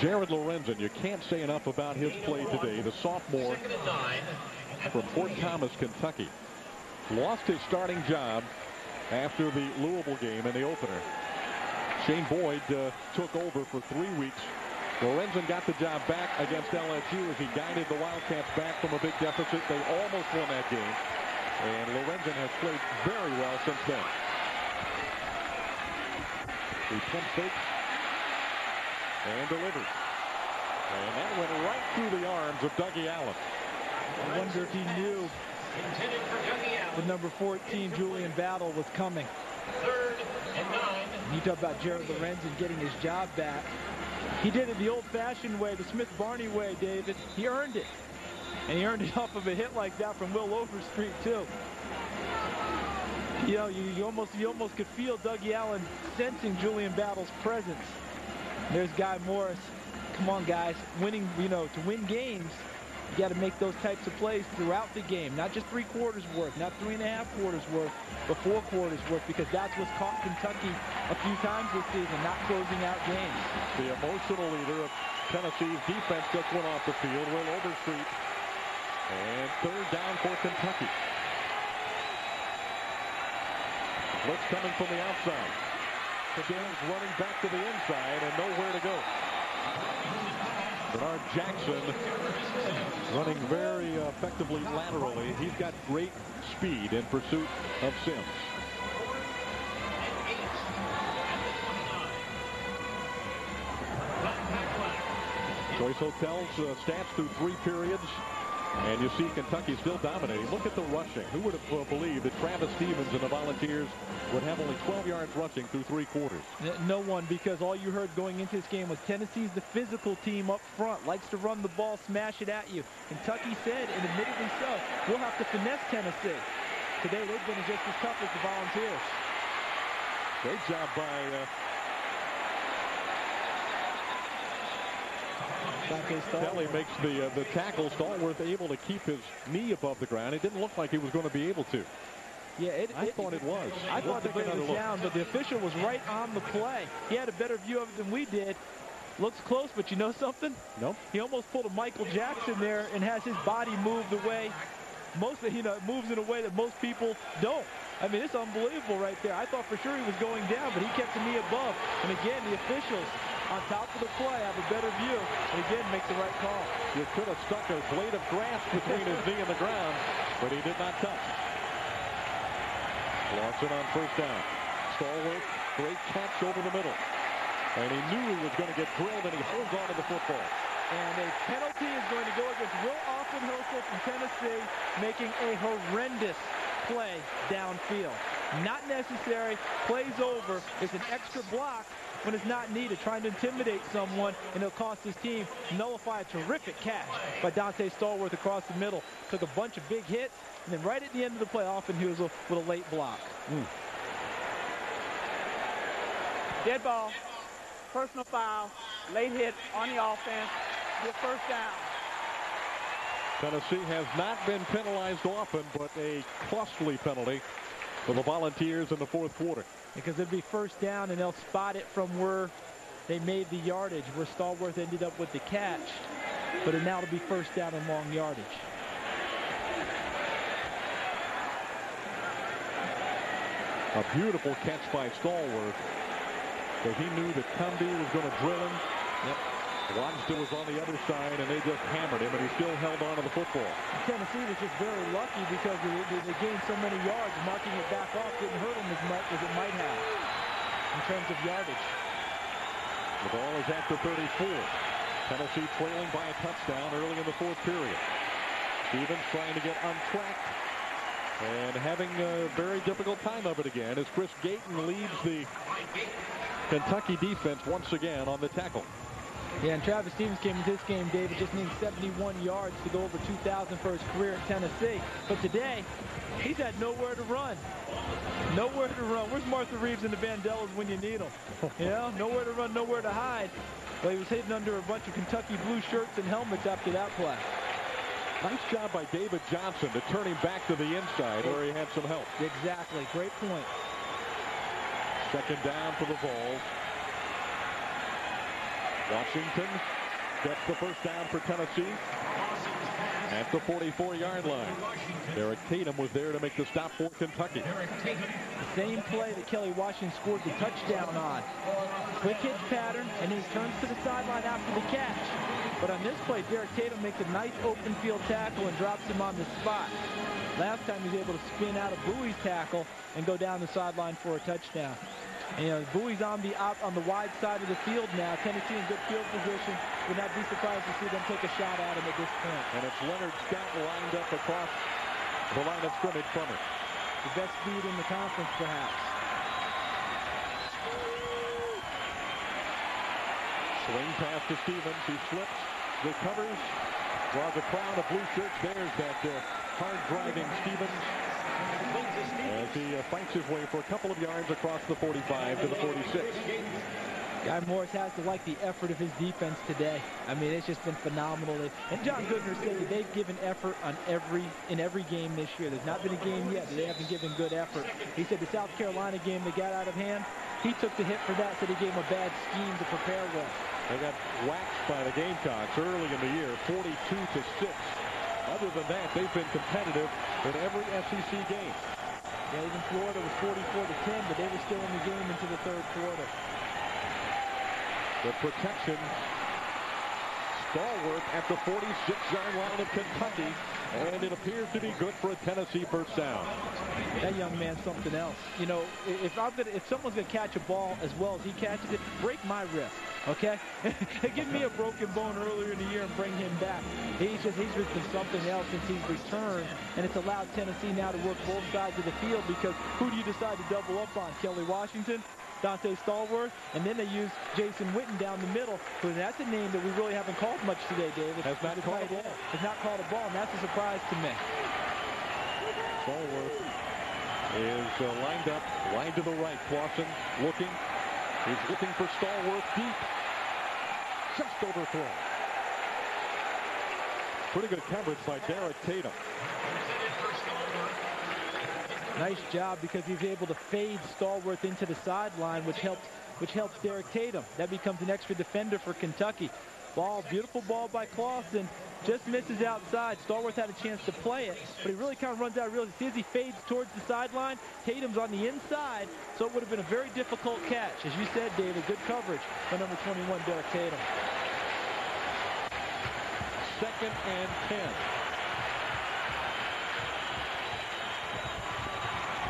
Jared Lorenzen, you can't say enough about his play today. The sophomore from Fort Thomas, Kentucky. Lost his starting job after the Louisville game in the opener. Shane Boyd uh, took over for three weeks. Lorenzen got the job back against LSU as he guided the Wildcats back from a big deficit. They almost won that game. And Lorenzen has played very well since then. He pump fakes and delivers. And that went right through the arms of Dougie Allen. I wonder if he knew the number 14 Julian Battle was coming. Third and nine. You talk about Jared Lorenzen getting his job back. He did it the old-fashioned way, the Smith-Barney way, David. He earned it. And he earned it *laughs* off of a hit like that from Will Overstreet, too. You know, you, you almost you almost could feel Dougie Allen sensing Julian Battle's presence. There's Guy Morriss. Come on, guys. Winning, you know, to win games, you got to make those types of plays throughout the game. Not just three quarters worth, not three and a half quarters worth, but four quarters worth, because that's what's caught Kentucky a few times this season, not closing out games. The emotional leader of Tennessee's defense just went off the field. Will Overstreet. And third down for Kentucky. Blitz coming from the outside. Cadell's running back to the inside and nowhere to go. Bernard Jackson running very effectively laterally. He's got great speed in pursuit of Sims. Choice Hotels uh, stats through three periods. And you see Kentucky still dominating. Look at the rushing. Who would have uh, believed that Travis Stephens and the Volunteers would have only 12 yards rushing through three quarters? No one, because all you heard going into this game was Tennessee's the physical team up front, likes to run the ball, smash it at you. Kentucky said, and admittedly so, we'll have to finesse Tennessee. Today they've been just as tough as the Volunteers. Great job by uh, Kelly makes the uh, the tackle. Stallworth able to keep his knee above the ground. It didn't look like he was going to be able to. Yeah, it, I it, thought it was. I thought the play was down, but the official was right on the play. He had a better view of it than we did. Looks close, but you know something? No. Nope. He almost pulled a Michael Jackson there and has his body moved away. Most of you know moves in a way that most people don't. I mean, it's unbelievable right there. I thought for sure he was going down, but he kept the knee above. And again, the officials on top of the play, have a better view, and again, make the right call. You could have stuck a blade of grass between his knee and the ground, but he did not touch. Clausen on first down. Stallworth, great catch over the middle. And he knew he was going to get drilled, and he holds on to the football. And a penalty is going to go against Will Overstreet from Tennessee, making a horrendous play downfield. Not necessary. Plays over. It's an extra block, when it's not needed, trying to intimidate someone, and it'll cost his team. Nullify a terrific catch by Donté Stallworth across the middle. Took a bunch of big hits, and then right at the end of the play, often he was a, with a late block. Mm. Dead ball, personal foul, late hit on the offense, get first down. Tennessee has not been penalized often, but a costly penalty for the Volunteers in the fourth quarter because it'd be first down and they'll spot it from where they made the yardage, where Stallworth ended up with the catch. But it now to be first down and long yardage. A beautiful catch by Stallworth. But he knew that Cumbie was going to drill him. Yep. Wadsden was on the other side, and they just hammered him, and he still held on to the football. Tennessee was just very lucky because they, they, gained so many yards. Marking it back off didn't hurt them as much as it might have in terms of yardage. The ball is after 34. Tennessee trailing by a touchdown early in the fourth period. Stephens trying to get on track and having a very difficult time of it again as Chris Gayton leads the Kentucky defense once again on the tackle. Yeah, and Travis Stephens came into this game, David, just needing 71 yards to go over 2,000 for his career at Tennessee. But today, he's had nowhere to run. Nowhere to run. Where's Martha Reeves and the Vandellas when you need them? *laughs* You know, nowhere to run, nowhere to hide. Well, he was hidden under a bunch of Kentucky blue shirts and helmets after that play. Nice job by David Johnson to turn him back to the inside where he had some help. Exactly. Great point. Second down for the Vols. Washington gets the first down for Tennessee at the 44-yard line. Derek Tatum was there to make the stop for Kentucky. Same play that Kelley Washington scored the touchdown on. Quick hitch pattern, and he turns to the sideline after the catch. But on this play, Derek Tatum makes a nice open field tackle and drops him on the spot. Last time he was able to spin out a Bowie's tackle and go down the sideline for a touchdown. And, you know, Bowie's on the op, on the wide side of the field now. Tennessee in good field position. Would not be surprised to see them take a shot at him at this point. And it's Leonard Scott lined up across the line of scrimmage from it. The best speed in the conference, perhaps. Swing pass to Stephens. He slips, recovers, draws a crowd of blue shirts. There's that uh, hard-driving Stephens as he uh, fights his way for a couple of yards across the 45 to the 46. Guy Morriss has to like the effort of his defense today. I mean, it's just been phenomenal. And John Goodner said that they've given effort on every in every game this year. There's not been a game yet that they haven't given good effort. He said the South Carolina game they got out of hand, he took the hit for that, said he gave him a bad scheme to prepare with. They got waxed by the Gamecocks early in the year, 42 to 6. Other than that, they've been competitive in every SEC game. Yeah, even Florida was 44 to 10, but they were still in the game into the third quarter. The protection. Stallworth at the 46-yard line of Kentucky, and it appears to be good for a Tennessee first down. That young man's something else. You know, if I'm gonna, if someone's gonna catch a ball as well as he catches it, break my wrist. Okay, *laughs* give me a broken bone earlier in the year and bring him back. He's just he's been something else since he's returned, and it's allowed Tennessee now to work both sides of the field because who do you decide to double up on? Kelley Washington Donté Stallworth, and then they use Jason Witten down the middle. So that's a name that we really haven't called much today, David. Has not called a ball. Has not called a ball, and that's a surprise to me. Stallworth is uh, lined up, wide to the right. Clausen looking. He's looking for Stallworth deep. Just overthrown. Pretty good coverage by Derek Tatum. Nice job because he's able to fade Stallworth into the sideline, which helps which helps Derek Tatum. That becomes an extra defender for Kentucky. Ball, beautiful ball by Clausen. Just misses outside. Stallworth had a chance to play it, but he really kind of runs out. Really, see as he fades towards the sideline. Tatum's on the inside, so it would have been a very difficult catch. As you said, David, good coverage by number 21, Derek Tatum. Second and 10.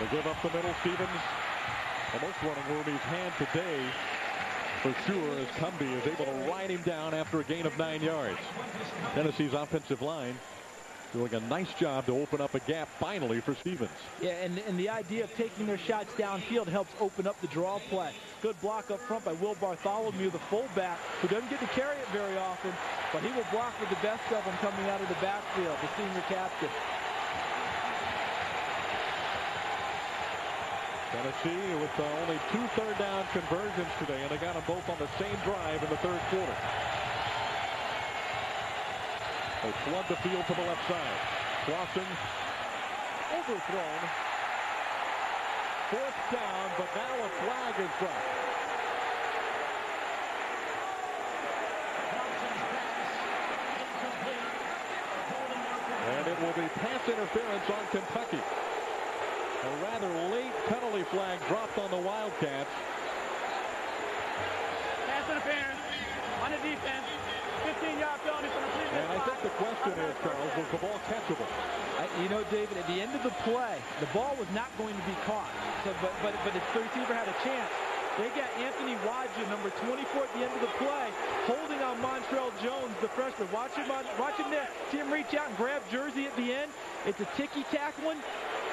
They give up the middle. Stephens, the most running room he's had today for sure as Cumbie is able to ride him down after a gain of nine yards. Tennessee's offensive line doing a nice job to open up a gap finally for Stephens. Yeah, and, and the idea of taking their shots downfield helps open up the draw play. Good block up front by Will Bartholomew, the fullback, who doesn't get to carry it very often, but he will block with the best of them coming out of the backfield, the senior captain. Tennessee with uh, only two third down conversions today, and they got them both on the same drive in the third quarter. They flood the field to the left side. Clausen overthrown. Fourth down, but now a flag is dropped. And it will be pass interference on Kentucky. A rather late penalty flag dropped on the Wildcats. Pass interference on the defense. 15-yard penalty for the previous And I think the question is, Charles, was the ball catchable? I, you know, David, at the end of the play, the ball was not going to be caught. So, but but but the receiver had a chance. They got Anthony Wajda, number 24 at the end of the play, holding on Montrell Jones, the freshman. Watch him on, watch him there. See him reach out and grab Jersey at the end. It's a ticky-tack one.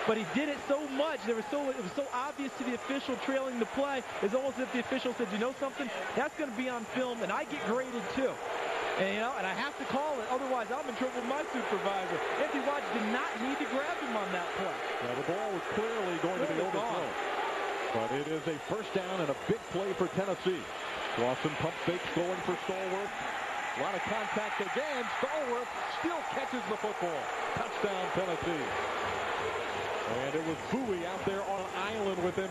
But he did it so much. There was so it was so obvious to the official trailing the play. It's almost as if the official said, "You know something? That's going to be on film, and I get graded too." And you know, and I have to call it. Otherwise, I'm in trouble with my supervisor. Anthony Watts did not need to grab him on that play. Now the ball was clearly going to be overthrown. But it is a first down and a big play for Tennessee. Clausen pump fakes going for Stallworth. A lot of contact again. Stallworth still catches the football. Touchdown, Tennessee. And it was Bowie out there on an island with him.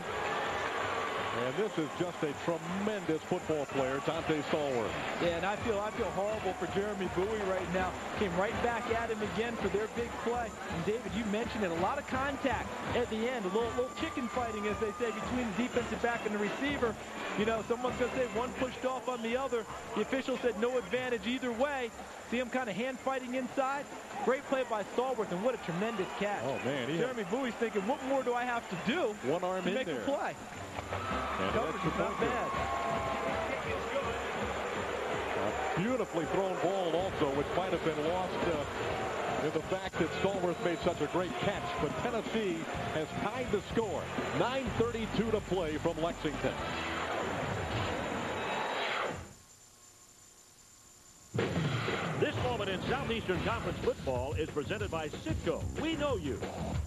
And this is just a tremendous football player, Donté Stallworth. Yeah, and I feel I feel horrible for Jeremy Bowie right now. Came right back at him again for their big play. And David, you mentioned it, a lot of contact at the end, a little, little chicken fighting, as they say, between the defensive back and the receiver. You know, someone's going to say one pushed off on the other. The official said no advantage either way. See him kind of hand fighting inside. Great play by Stallworth, and what a tremendous catch. Oh, man. Jeremy Bowie's thinking, what more do I have to do one arm to in make there. a play? And Coverage is not bad. A beautifully thrown ball also, which might have been lost uh, in the fact that Stallworth made such a great catch. But Tennessee has tied the score. 9.32 to play from Lexington. In Southeastern Conference football is presented by Citgo. We know you.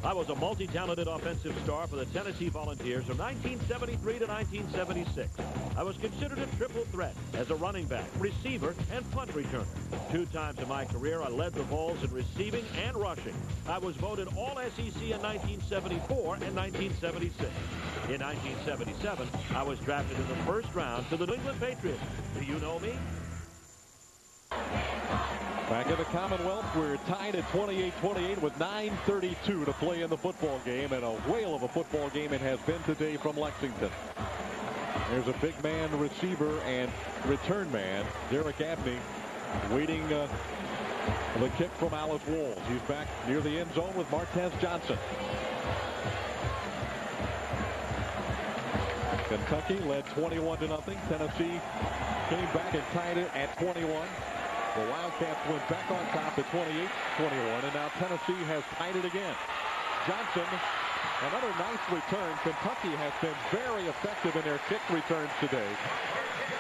I was a multi-talented offensive star for the Tennessee Volunteers from 1973 to 1976. I was considered a triple threat as a running back, receiver, and punt returner. Two times in my career, I led the Vols in receiving and rushing. I was voted All-SEC in 1974 and 1976. In 1977, I was drafted in the first round to the New England Patriots. Do you know me? Back in the Commonwealth, we're tied at 28-28 with 9.32 to play in the football game, and a whale of a football game it has been today from Lexington. There's a big man receiver and return man, Derek Abney, waiting uh, the kick from Alex Walls. He's back near the end zone with Martez Johnson. Kentucky led 21 to nothing. Tennessee came back and tied it at 21. The Wildcats went back on top at 28-21, and now Tennessee has tied it again. Johnson, another nice return. Kentucky has been very effective in their kick returns today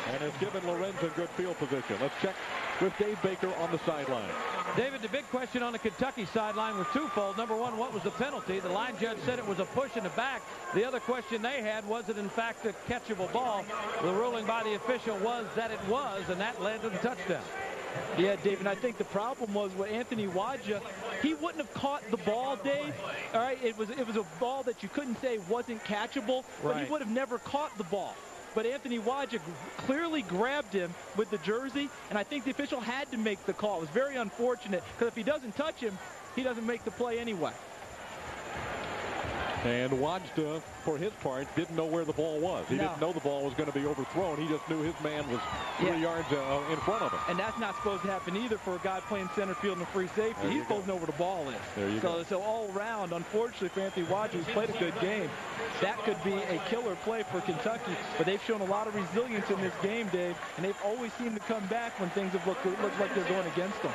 and has given Lorenzen good field position. Let's check with Dave Baker on the sideline. David, the big question on the Kentucky sideline was twofold. Number one, what was the penalty? The line judge said it was a push in the back. The other question they had, was it in fact a catchable ball? The ruling by the official was that it was, and that led to the touchdown. Yeah, David, I think the problem was with Anthony Wajda, he wouldn't have caught the ball, Dave. All right, it was it was a ball that you couldn't say wasn't catchable, but Right. he would have never caught the ball. But Anthony Wajda clearly grabbed him with the jersey, and I think the official had to make the call. It was very unfortunate because if he doesn't touch him, he doesn't make the play anyway. And Wajda, for his part, didn't know where the ball was. He No. didn't know the ball was going to be overthrown. He just knew his man was three Yeah. yards uh, in front of him. And that's not supposed to happen either for a guy playing center field in a free safety. There He's supposed to know where the ball is. There you so, go. So all around, unfortunately for Anthony Wajda, who's played a good game, that could be a killer play for Kentucky. But they've shown a lot of resilience in this game, Dave, and they've always seemed to come back when things have looked, looked like they're going against them.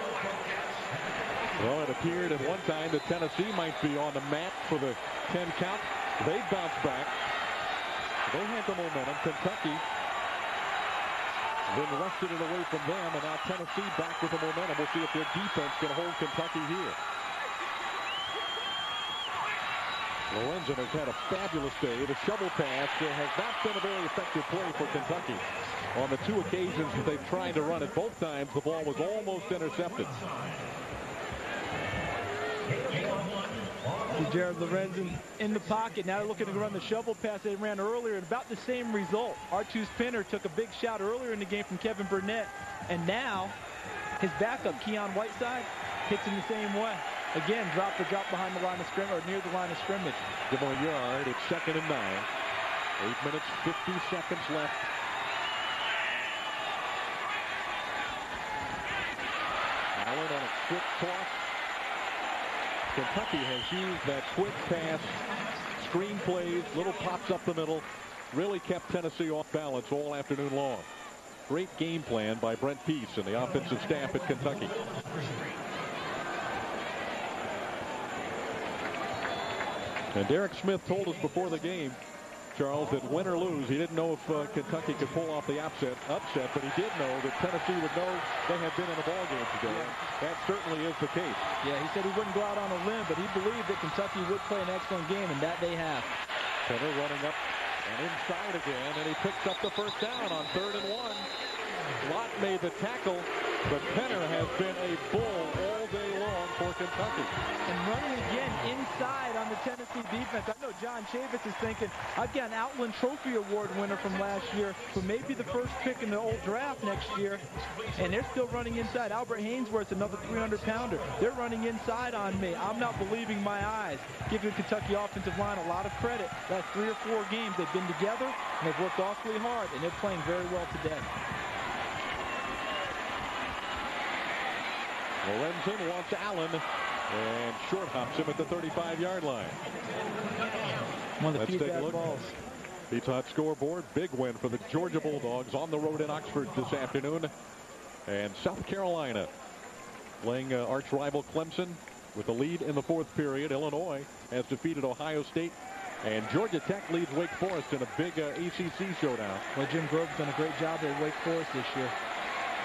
Well, it appeared at one time that Tennessee might be on the mat for the 10 count. They bounced back. They had the momentum. Kentucky then wrested it away from them, and now Tennessee back with the momentum. We'll see if their defense can hold Kentucky here. Lorenzen has had a fabulous day. The shovel pass uh, has not been a very effective play for Kentucky. On the two occasions that they've tried to run it, both times the ball was almost intercepted. Jared Lorenzen in the pocket. Now they're looking to run the shovel pass they ran earlier. And about the same result. Artose Pinner took a big shot earlier in the game from Kevin Burnett. And now his backup, Keyon Whiteside, hits in the same way. Again, drop the drop behind the line of scrimmage, or near the line of scrimmage. Give yard. It's second and nine. Eight minutes, 50 seconds left. Allen on a quick toss. Kentucky has used that quick pass, screen plays, little pops up the middle, really kept Tennessee off balance all afternoon long. Great game plan by Brent Pease and the offensive staff at Kentucky. And Derek Smith told us before the game, Charles, that win or lose, he didn't know if uh, Kentucky could pull off the upset, upset, but he did know that Tennessee would know they had been in a ball game today. That certainly is the case. Yeah, he said he wouldn't go out on a limb, but he believed that Kentucky would play an excellent game, and that they have. Pinner running up and inside again, and he picks up the first down on third and one. Lott made the tackle, but Pinner has been a bull all day for Kentucky. And running again inside on the Tennessee defense. I know John Chavis is thinking, I've got an Outland Trophy Award winner from last year who may be the first pick in the old draft next year. And they're still running inside. Albert Haynesworth's another 300-pounder. They're running inside on me. I'm not believing my eyes. Give the Kentucky offensive line a lot of credit. Last three or four games, they've been together, and they've worked awfully hard, and they're playing very well today. Lorenzen wants Allen and short hops him at the 35-yard line. One of the Let's few take a bad look. balls. Beats Hot scoreboard. Big win for the Georgia Bulldogs on the road in Oxford this afternoon. And South Carolina playing uh, arch rival Clemson with the lead in the fourth period. Illinois has defeated Ohio State. And Georgia Tech leads Wake Forest in a big uh, ACC showdown. Well, Jim Grobe's done a great job at Wake Forest this year.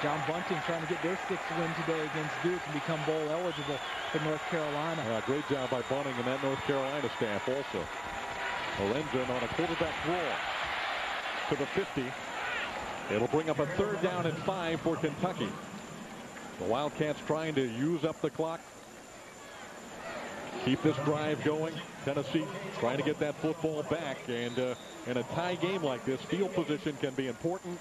John Bunting trying to get their sixth win today against Duke and become bowl eligible for North Carolina. Yeah, great job by Bunting and that North Carolina staff also. Lorenzen on a quarterback draw to the 50. It'll bring up a third down and five for Kentucky. The Wildcats trying to use up the clock. Keep this drive going. Tennessee trying to get that football back. And uh, in a tie game like this, field position can be important.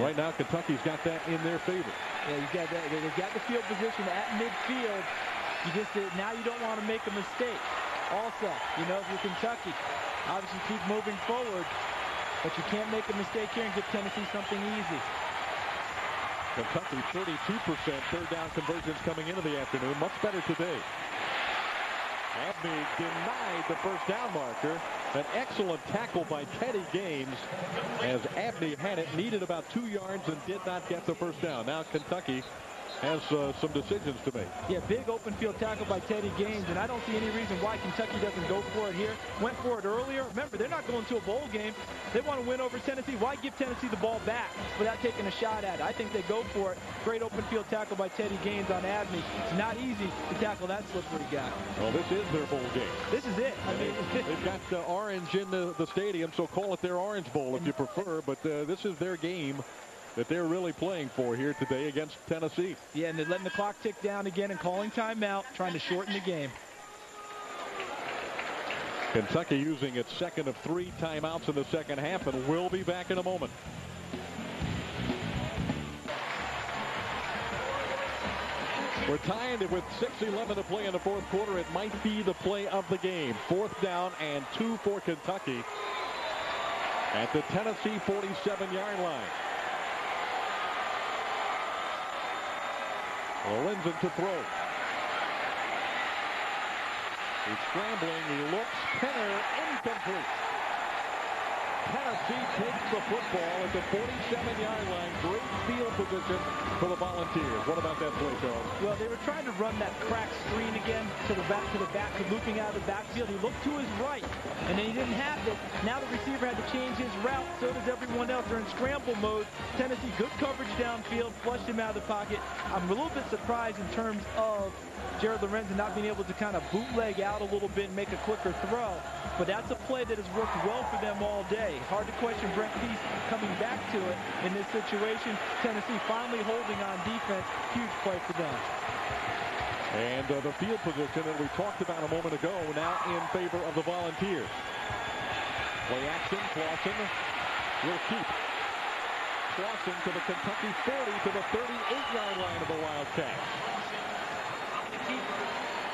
Right now, Kentucky's got that in their favor. Yeah, you got that. They've got the field position at midfield. You just now you don't want to make a mistake. Also, you know, if you're Kentucky, obviously keep moving forward, but you can't make a mistake here and give Tennessee something easy. Kentucky 32% third down conversions coming into the afternoon. Much better today. Abney denied the first down marker. An excellent tackle by Teddy Gaines as Abney had it, needed about two yards and did not get the first down. Now Kentucky has uh, some decisions to make. Yeah, big open field tackle by Teddy Gaines, and I don't see any reason why Kentucky doesn't go for it here. Went for it earlier. Remember, they're not going to a bowl game. They want to win over Tennessee. Why give Tennessee the ball back without taking a shot at it? I think they go for it. Great open field tackle by Teddy Gaines on Abney. It's not easy to tackle that slippery guy. Well, this is their bowl game. This is it. I mean, they've got the orange in the, the stadium, so call it their Orange Bowl if you prefer, but uh, this is their game that they're really playing for here today against Tennessee. Yeah, and they're letting the clock tick down again and calling timeout, trying to shorten the game. Kentucky using its second of three timeouts in the second half and will be back in a moment. We're tied it with 6-11 to play in the fourth quarter. It might be the play of the game. Fourth down and two for Kentucky at the Tennessee 47-yard line. Lorenzen to throw. He's scrambling. He looks. Pinner incomplete. Tennessee takes the football at the 47-yard line. Great field position for the Volunteers. What about that play, Charles? Well, they were trying to run that crack screen again to the back to the back, looping out of the backfield. He looked to his right, and then he didn't have it. Now the receiver had to change his route. So does everyone else. They're in scramble mode. Tennessee, good coverage downfield, flushed him out of the pocket. I'm a little bit surprised in terms of Jared Lorenzen not being able to kind of bootleg out a little bit and make a quicker throw. But that's a play that has worked well for them all day. Hard to question Brent Pease coming back to it in this situation. Tennessee finally holding on defense. Huge play for them. And uh, the field position that we talked about a moment ago now in favor of the Volunteers. Play action, Clausen will keep. Clausen to the Kentucky 40 to the 38-yard line of the Wildcats.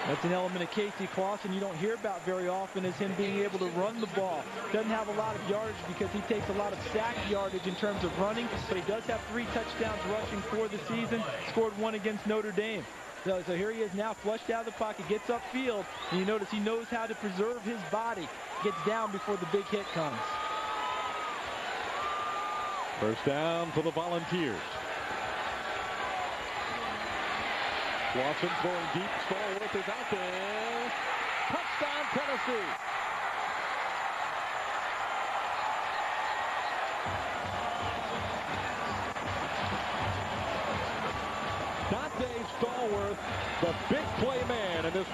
That's an element of Casey Clausen you don't hear about very often is him being able to run the ball. Doesn't have a lot of yardage because he takes a lot of sack yardage in terms of running, but he does have three touchdowns rushing for the season. Scored one against Notre Dame. So, so here he is now flushed out of the pocket, gets upfield, and you notice he knows how to preserve his body. Gets down before the big hit comes. First down for the Volunteers. Watson throwing deep. Stallworth is out there. Touchdown, Tennessee.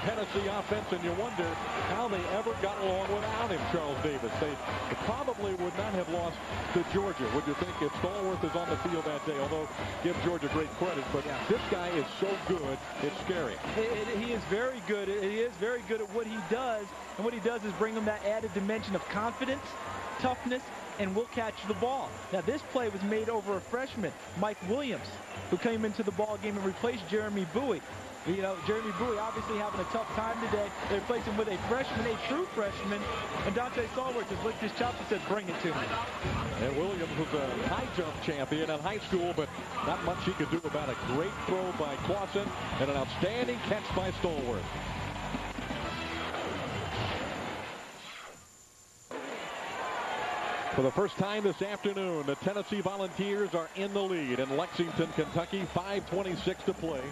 Tennessee offense, and you wonder how they ever got along without him, Charles Davis. They probably would not have lost to Georgia, would you think, if Stallworth is on the field that day, although give Georgia great credit, but yeah. this guy is so good, it's scary. It, it, he is very good. He is very good at what he does, and what he does is bring him that added dimension of confidence, toughness, and will catch the ball. Now, this play was made over a freshman, Mike Williams, who came into the ball game and replaced Jeremy Bowie. You know, Jeremy Bowie obviously having a tough time today. They replaced him with a freshman, a true freshman. And Donté Stallworth just licked his chops and said, bring it to me. And Williams was a high jump champion in high school, but not much he could do about a great throw by Clausen and an outstanding catch by Stallworth. For the first time this afternoon, the Tennessee Volunteers are in the lead in Lexington, Kentucky. 5.26 to play.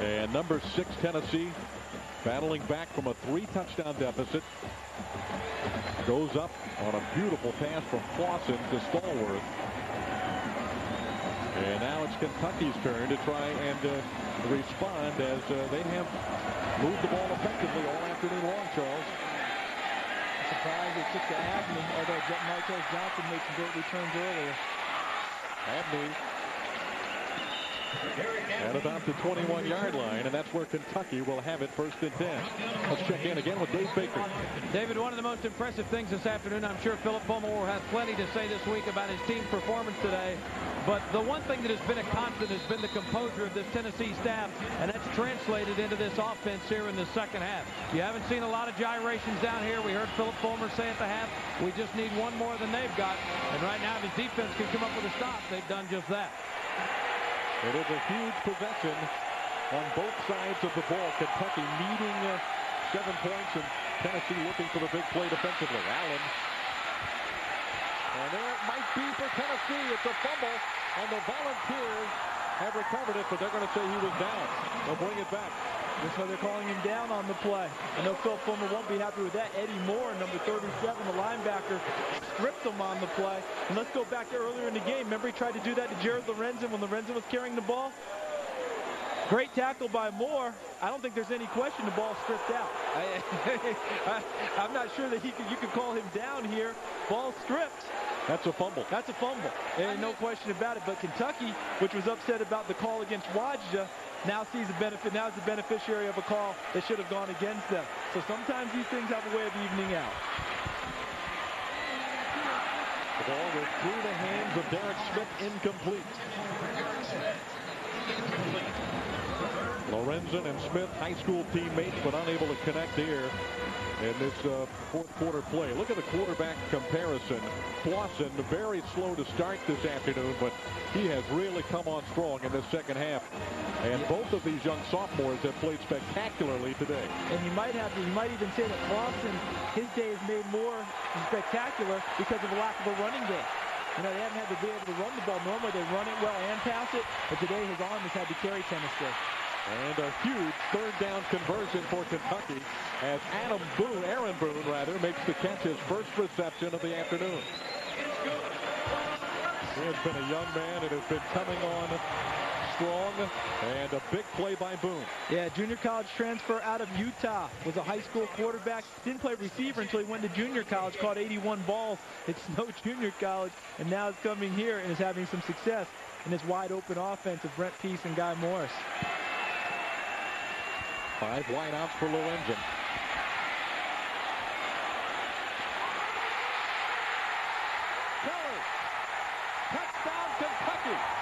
And number six, Tennessee, battling back from a three-touchdown deficit. Goes up on a beautiful pass from Clausen to Stallworth. And now it's Kentucky's turn to try and uh, respond as uh, they have moved the ball effectively all afternoon long, Charles. Surprised they took to Abney, although Martez Johnson made some great returns earlier. Abney at about the 21-yard line, and that's where Kentucky will have it first and 10. Let's check in again with Dave Baker. David, one of the most impressive things this afternoon, I'm sure Phillip Fulmer will have plenty to say this week about his team's performance today. But the one thing that has been a constant has been the composure of this Tennessee staff, and that's translated into this offense here in the second half. You haven't seen a lot of gyrations down here. We heard Phillip Fulmer say at the half, we just need one more than they've got. And right now, if his defense can come up with a stop, they've done just that. It is a huge possession on both sides of the ball. Kentucky needing uh, seven points and Tennessee looking for the big play defensively. Allen. And there it might be for Tennessee. It's a fumble, and the Volunteers have recovered it, but they're going to say he was down. They'll bring it back. That's why they're calling him down on the play. I know Phil Fulmer won't be happy with that. Eddie Moore, number 37, the linebacker, stripped him on the play. And let's go back to earlier in the game. Remember he tried to do that to Jared Lorenzen when Lorenzen was carrying the ball? Great tackle by Moore. I don't think there's any question the ball stripped out. I, *laughs* am not sure that he could, you could call him down here. Ball stripped. That's a fumble. That's a fumble. And no question about it. But Kentucky, which was upset about the call against Wajda, now sees the benefit, now is the beneficiary of a call that should have gone against them. So sometimes these things have a way of evening out. The ball goes through the hands of Derek Smith, incomplete. Lorenzen and Smith, high school teammates, but unable to connect here in this uh, fourth quarter play. Look at the quarterback comparison. Clausen very slow to start this afternoon, but he has really come on strong in this second half. And both of these young sophomores have played spectacularly today. And you might have, you might even say that Clausen, his day is made more spectacular because of the lack of a running game. You know, they haven't had to be able to run the ball. Normally they run it well and pass it, but today his arm has had to carry Tennessee. And a huge third down conversion for Kentucky as Adam Boone, Aaron Boone rather, makes the catch his first reception of the afternoon. He has been a young man and has been coming on strong and a big play by Boone. Yeah, junior college transfer out of Utah. Was a high school quarterback. Didn't play receiver until he went to junior college. Caught 81 balls. *laughs* It's no junior college. And now is coming here and is having some success in this wide open offense of Brent Pease and Guy Morriss. Five wideouts for Lorenzen. Keller. Touchdown Kentucky.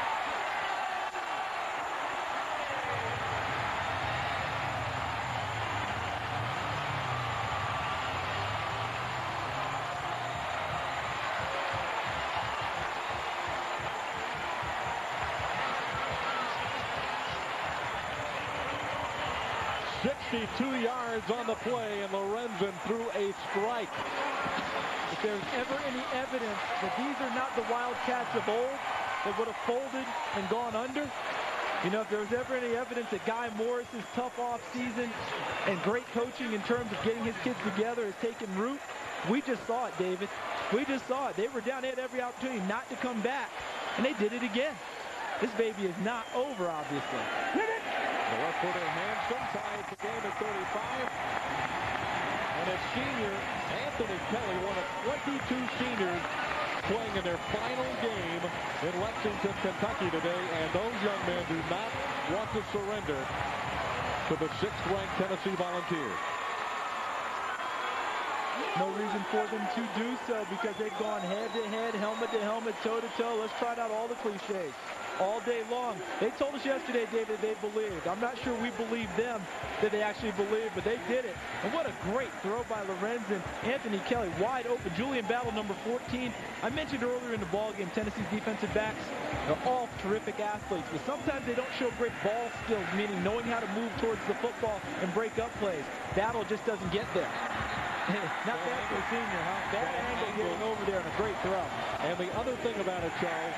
Sixty-two yards on the play, and Lorenzen threw a strike. If there's ever any evidence that these are not the Wildcats of old that would have folded and gone under, you know, if there was ever any evidence that Guy Morriss's tough off season and great coaching in terms of getting his kids together has taken root, we just saw it, David. We just saw it. They were down, they had every opportunity not to come back, and they did it again. This baby is not over, obviously. The left footed Hanson ties the game at 35. And it's senior Anthony Kelly, one of 22 seniors playing in their final game in Lexington, Kentucky today. And those young men do not want to surrender to the sixth-ranked Tennessee Volunteers. No reason for them to do so because they've gone head-to-head, helmet-to-helmet, toe-to-toe. Let's try out all the cliches all day long. They told us yesterday, David, they believed. I'm not sure we believe them that they actually believed, but they did it. And what a great throw by Lorenzen. Anthony Kelly wide open. Julian Battle, number 14. I mentioned earlier in the ball game, Tennessee's defensive backs, they're all terrific athletes, but sometimes they don't show great ball skills, meaning knowing how to move towards the football and break up plays. Battle just doesn't get there. *laughs* Not bad for a senior, huh? Bad angle getting over there and a great throw. And the other thing about it, Charles,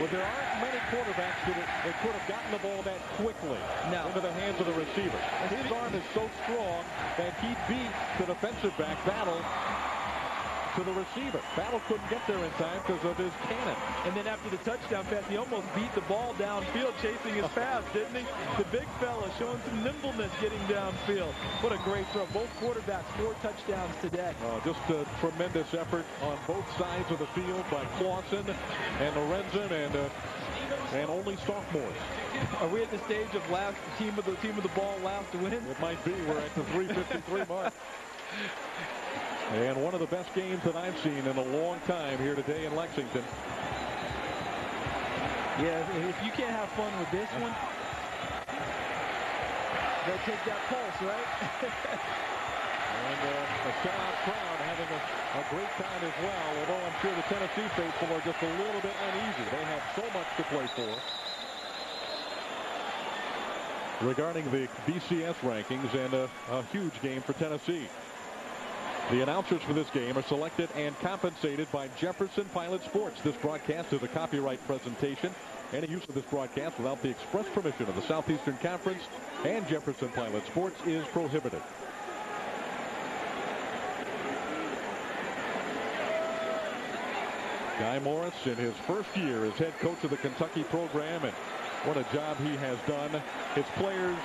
was there aren't many quarterbacks that, that could have gotten the ball that quickly no. into the hands of the receiver. His arm is so strong that he beat the defensive back battle to the receiver. Battle couldn't get there in time because of his cannon. And then after the touchdown pass, he almost beat the ball downfield chasing his pass, didn't he? The big fella showing some nimbleness getting downfield. What a great throw. Both quarterbacks, four touchdowns today. Uh, just a tremendous effort on both sides of the field by Clausen and Lorenzen and uh, and only sophomores. Are we at the stage of last team of the team of the ball last to win? It might be. We're at the 353 mark. *laughs* And one of the best games that I've seen in a long time here today in Lexington. Yeah, if you can't have fun with this one, they'll take that pulse, right? and uh, a sellout crowd having a, a great time as well, although I'm sure the Tennessee faithful are just a little bit uneasy. They have so much to play for. Regarding the BCS rankings and a, a huge game for Tennessee. The announcers for this game are selected and compensated by Jefferson Pilot Sports. This broadcast is a copyright presentation. Any use of this broadcast without the express permission of the Southeastern Conference and Jefferson Pilot Sports is prohibited. Guy Morriss in his first year as head coach of the Kentucky program and what a job he has done. His players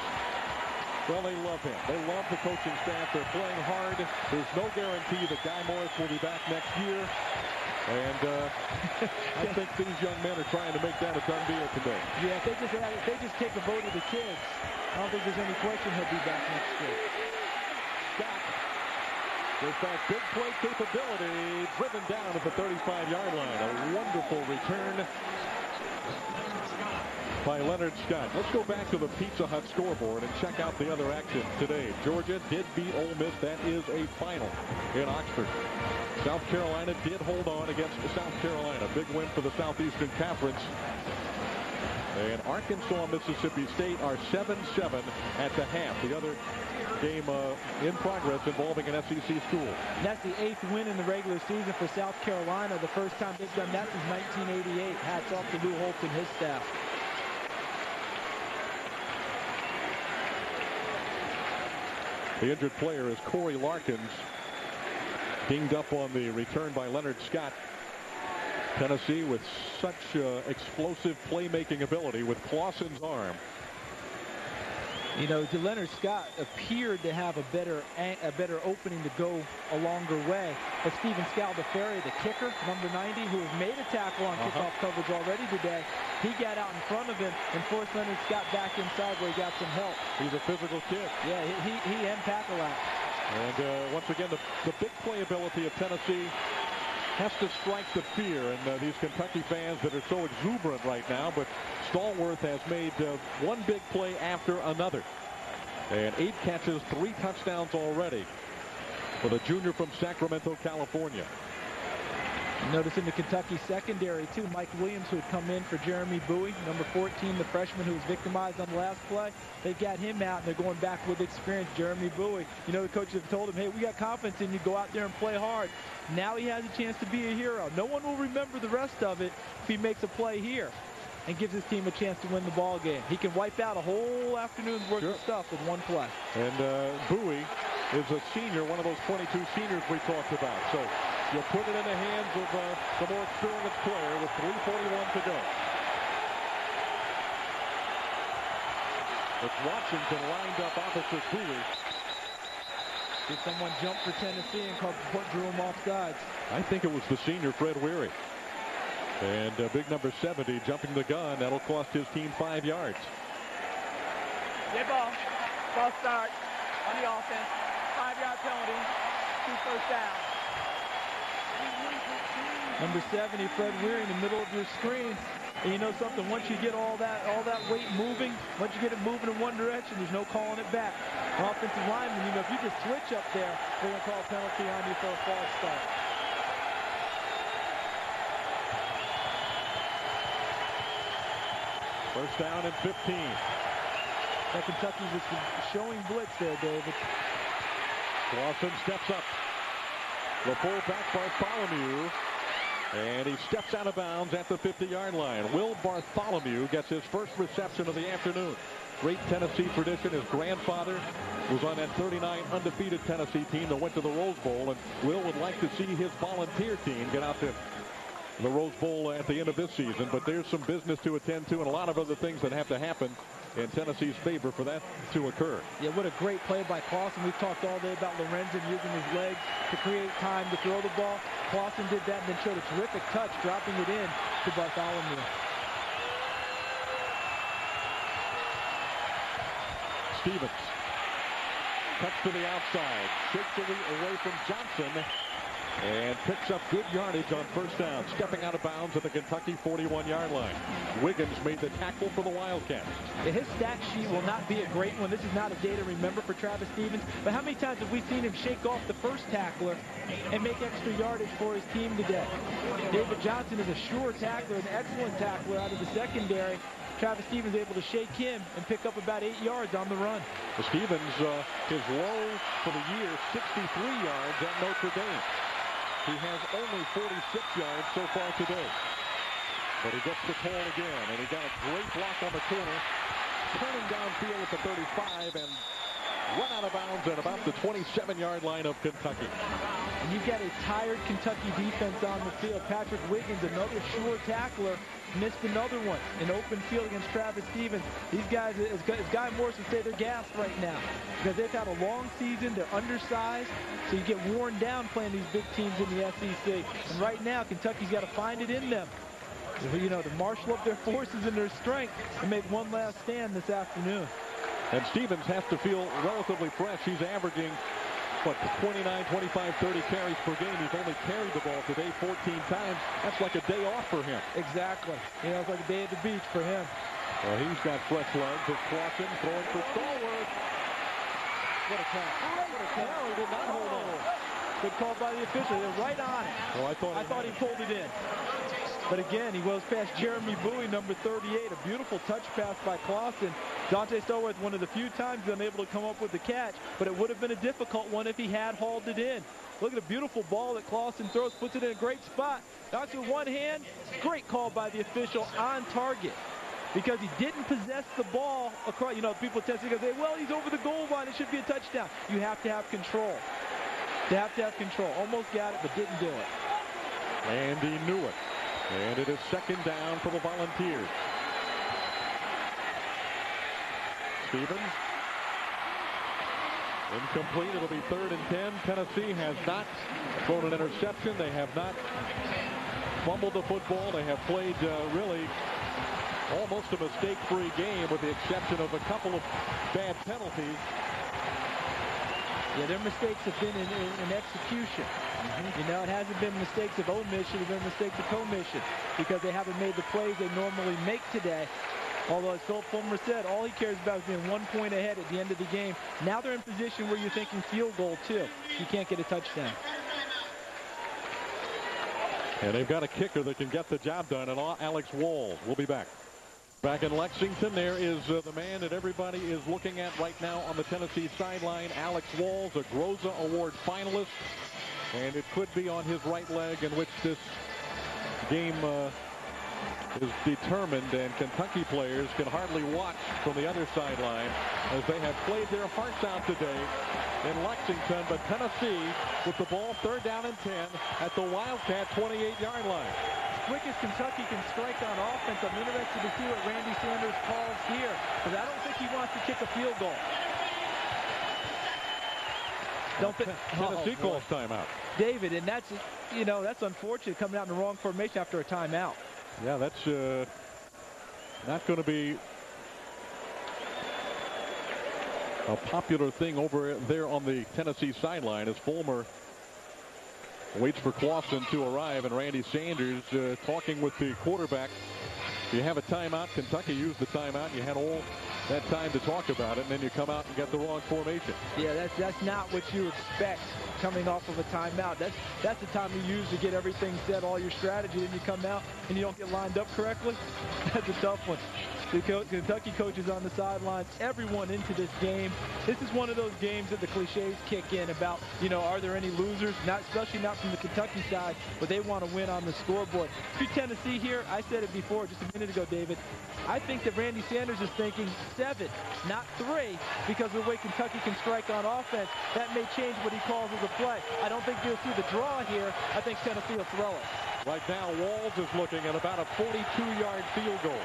well, they love him. They love the coaching staff. They're playing hard. There's no guarantee that Guy Morriss will be back next year. And uh, *laughs* I think these young men are trying to make that a done deal today. Yeah, if they just if they just take a vote of the kids, I don't think there's any question he'll be back next year. Scott with that big play capability driven down at the 35-yard line. A wonderful return by Leonard Scott. Let's go back to the Pizza Hut scoreboard and check out the other action today. Georgia did beat Ole Miss. That is a final in Oxford. South Carolina did hold on against South Carolina. Big win for the Southeastern Conference. And Arkansas Mississippi State are 7-7 at the half. The other game uh, in progress involving an SEC school. That's the eighth win in the regular season for South Carolina. The first time they've done that since 1988. Hats off to Lou Holtz and his staff. The injured player is Corey Larkins. Dinged up on the return by Leonard Scott. Tennessee with such uh, explosive playmaking ability with Clausen's arm. You know, Leonard Scott appeared to have a better a better opening to go a longer way. But Stephen Scaldaferri, the kicker, number 90, who has made a tackle on uh -huh. kickoff coverage already today, he got out in front of him and forced Leonard Scott back inside where he got some help. He's a physical kid. Yeah, he, he, he and out. And uh, once again, the, the big playability of Tennessee has to strike the fear and uh, these Kentucky fans that are so exuberant right now. But Stallworth has made uh, one big play after another. And eight catches, three touchdowns already for the junior from Sacramento, California. Notice in the Kentucky secondary, too, Mike Williams, who had come in for Jeremy Bowie, number 14, the freshman who was victimized on the last play. They've got him out, and they're going back with experience, Jeremy Bowie. You know, the coaches have told him, hey, we got confidence in you. Go out there and play hard. Now he has a chance to be a hero. No one will remember the rest of it if he makes a play here and gives his team a chance to win the ball game. He can wipe out a whole afternoon's worth sure. of stuff with one play. And uh, Bowie is a senior, one of those 22 seniors we talked about. So you put it in the hands of uh, the more experienced player with 3.41 to go. It's Washington lined up opposite Bowie. Did someone jump for Tennessee and called, drew him off sides? I think it was the senior Fred Weary. And uh, big number 70 jumping the gun. That'll cost his team five yards. Get ball. Ball start on the offense. Five-yard penalty. Two first down. Number 70, Fred Weary in the middle of your screen. And you know something, once you get all that all that weight moving, once you get it moving in one direction, there's no calling it back. Offensive lineman, you know, if you just switch up there, they're going to call a penalty on you for a false start. First down and 15. That Kentucky was showing blitz there, David. Lawson steps up. The fullback Bartholomew. And he steps out of bounds at the 50-yard line. Will Bartholomew gets his first reception of the afternoon. Great Tennessee tradition. His grandfather was on that 39 undefeated Tennessee team that went to the Rose Bowl. And Will would like to see his volunteer team get out to the Rose Bowl at the end of this season. But there's some business to attend to and a lot of other things that have to happen in Tennessee's favor for that to occur. Yeah, what a great play by Clausen. We've talked all day about Lorenzen using his legs to create time to throw the ball. Clausen did that and then showed a terrific touch, dropping it in to Bartholomew. Stephens cuts to the outside, shakes away from Johnson, and picks up good yardage on first down, stepping out of bounds at the Kentucky 41-yard line. Wiggins made the tackle for the Wildcats. His stat sheet will not be a great one. This is not a day to remember for Travis Stephens, but how many times have we seen him shake off the first tackler and make extra yardage for his team today? David Johnson is a sure tackler, an excellent tackler out of the secondary. Travis Stephens able to shake him and pick up about eight yards on the run. Stephens, uh, his low for the year, 63 yards at Notre Dame. He has only 46 yards so far today. But he gets the call again, and he got a great block on the corner, turning downfield at the 35 and run out of bounds at about the 27-yard line of Kentucky. And you've got a tired Kentucky defense on the field. Patrick Wiggins, another sure tackler, missed another one in open field against Travis Stephens. These guys, as, Guy Morriss would say, they're gassed right now because they've had a long season. They're undersized, so you get worn down playing these big teams in the SEC. And right now, Kentucky's got to find it in them. You know, to marshal up their forces and their strength and make one last stand this afternoon. And Stephens has to feel relatively fresh. He's averaging what, 29, 25, 30 carries per game. He's only carried the ball today 14 times. That's like a day off for him. Exactly. You know, it's like a day at the beach for him. Well, he's got fresh legs. It's Clausen throwing for Stallworth. What a catch. What a catch. No, he did not hold on. Good call by the official. They're right on it. Oh, I thought, I thought he pulled it in. But again, he goes past Jeremy Bowie, number 38. A beautiful touch pass by Clausen. Donté Stallworth, one of the few times unable to come up with the catch, but it would have been a difficult one if he had hauled it in. Look at the beautiful ball that Clausen throws, puts it in a great spot. Knocks with one hand. Great call by the official on target because he didn't possess the ball across. You know, people testing to say, well, he's over the goal line. It should be a touchdown. You have to have control. You have to have control. Almost got it, but didn't do it. And he knew it. And it is second down for the Volunteers. Stephens. Incomplete. It'll be third and 10. Tennessee has not thrown an interception. They have not fumbled the football. They have played uh, really almost a mistake-free game with the exception of a couple of bad penalties. Yeah, their mistakes have been in, in, in execution. Mm -hmm. You know, it hasn't been mistakes of omission, it's been mistakes of commission because they haven't made the plays they normally make today. Although, as Phillip Fulmer said, all he cares about is being one point ahead at the end of the game. Now they're in position where you're thinking field goal, too. You can't get a touchdown. And they've got a kicker that can get the job done, and Alex Wall will be back. Back in Lexington, there is uh, the man that everybody is looking at right now on the Tennessee sideline, Alex Walls, a Groza Award finalist. And it could be on his right leg in which this game uh, is determined. And Kentucky players can hardly watch from the other sideline as they have played their hearts out today in Lexington. But Tennessee with the ball third down and 10 at the Wildcat 28-yard line quick as Kentucky can strike on offense, I'm interested to see what Randy Sanders calls here, because I don't think he wants to kick a field goal. Don't think Tennessee oh, calls timeout. David, and that's you know that's unfortunate coming out in the wrong formation after a timeout. Yeah, that's uh, not going to be a popular thing over there on the Tennessee sideline as Fulmer waits for Clausen to arrive, and Randy Sanders uh, talking with the quarterback. You have a timeout. Kentucky used the timeout. You had all that time to talk about it, and then you come out and get the wrong formation. Yeah, that's that's not what you expect coming off of a timeout. That's that's the time you use to get everything set, all your strategy, and you come out and you don't get lined up correctly. *laughs* That's a tough one. The Kentucky coaches on the sidelines, everyone into this game. This is one of those games that the cliches kick in about, you know, are there any losers? Not especially not from the Kentucky side, but they want to win on the scoreboard. You're Tennessee here, I said it before just a minute ago, David. I think that Randy Sanders is thinking seven, not three, because of the way Kentucky can strike on offense. That may change what he calls as a play. I don't think you'll see the draw here. I think Tennessee will throw it. Right now, Walls is looking at about a 42-yard field goal.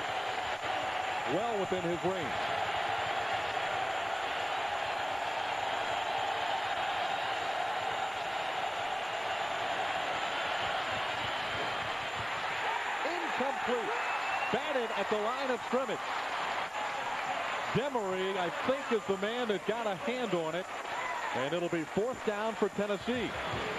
Well within his range. Incomplete. Batted at the line of scrimmage. Demery, I think, is the man that got a hand on it. And it'll be fourth down for Tennessee.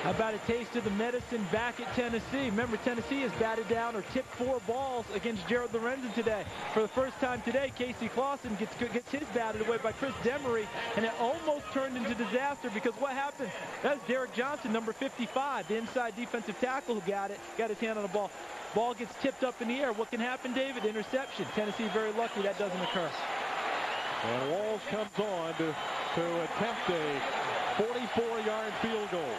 How about a taste of the medicine back at Tennessee? Remember, Tennessee has batted down or tipped four balls against Jared Lorenzen today. For the first time today, Casey Clausen gets, gets his batted away by Chris Demery, and it almost turned into disaster because what happened? That's Derek Johnson, number 55, the inside defensive tackle who got it, got his hand on the ball. Ball gets tipped up in the air. What can happen, David? Interception. Tennessee very lucky that doesn't occur. And Walls comes on to, to attempt a 44-yard field goal.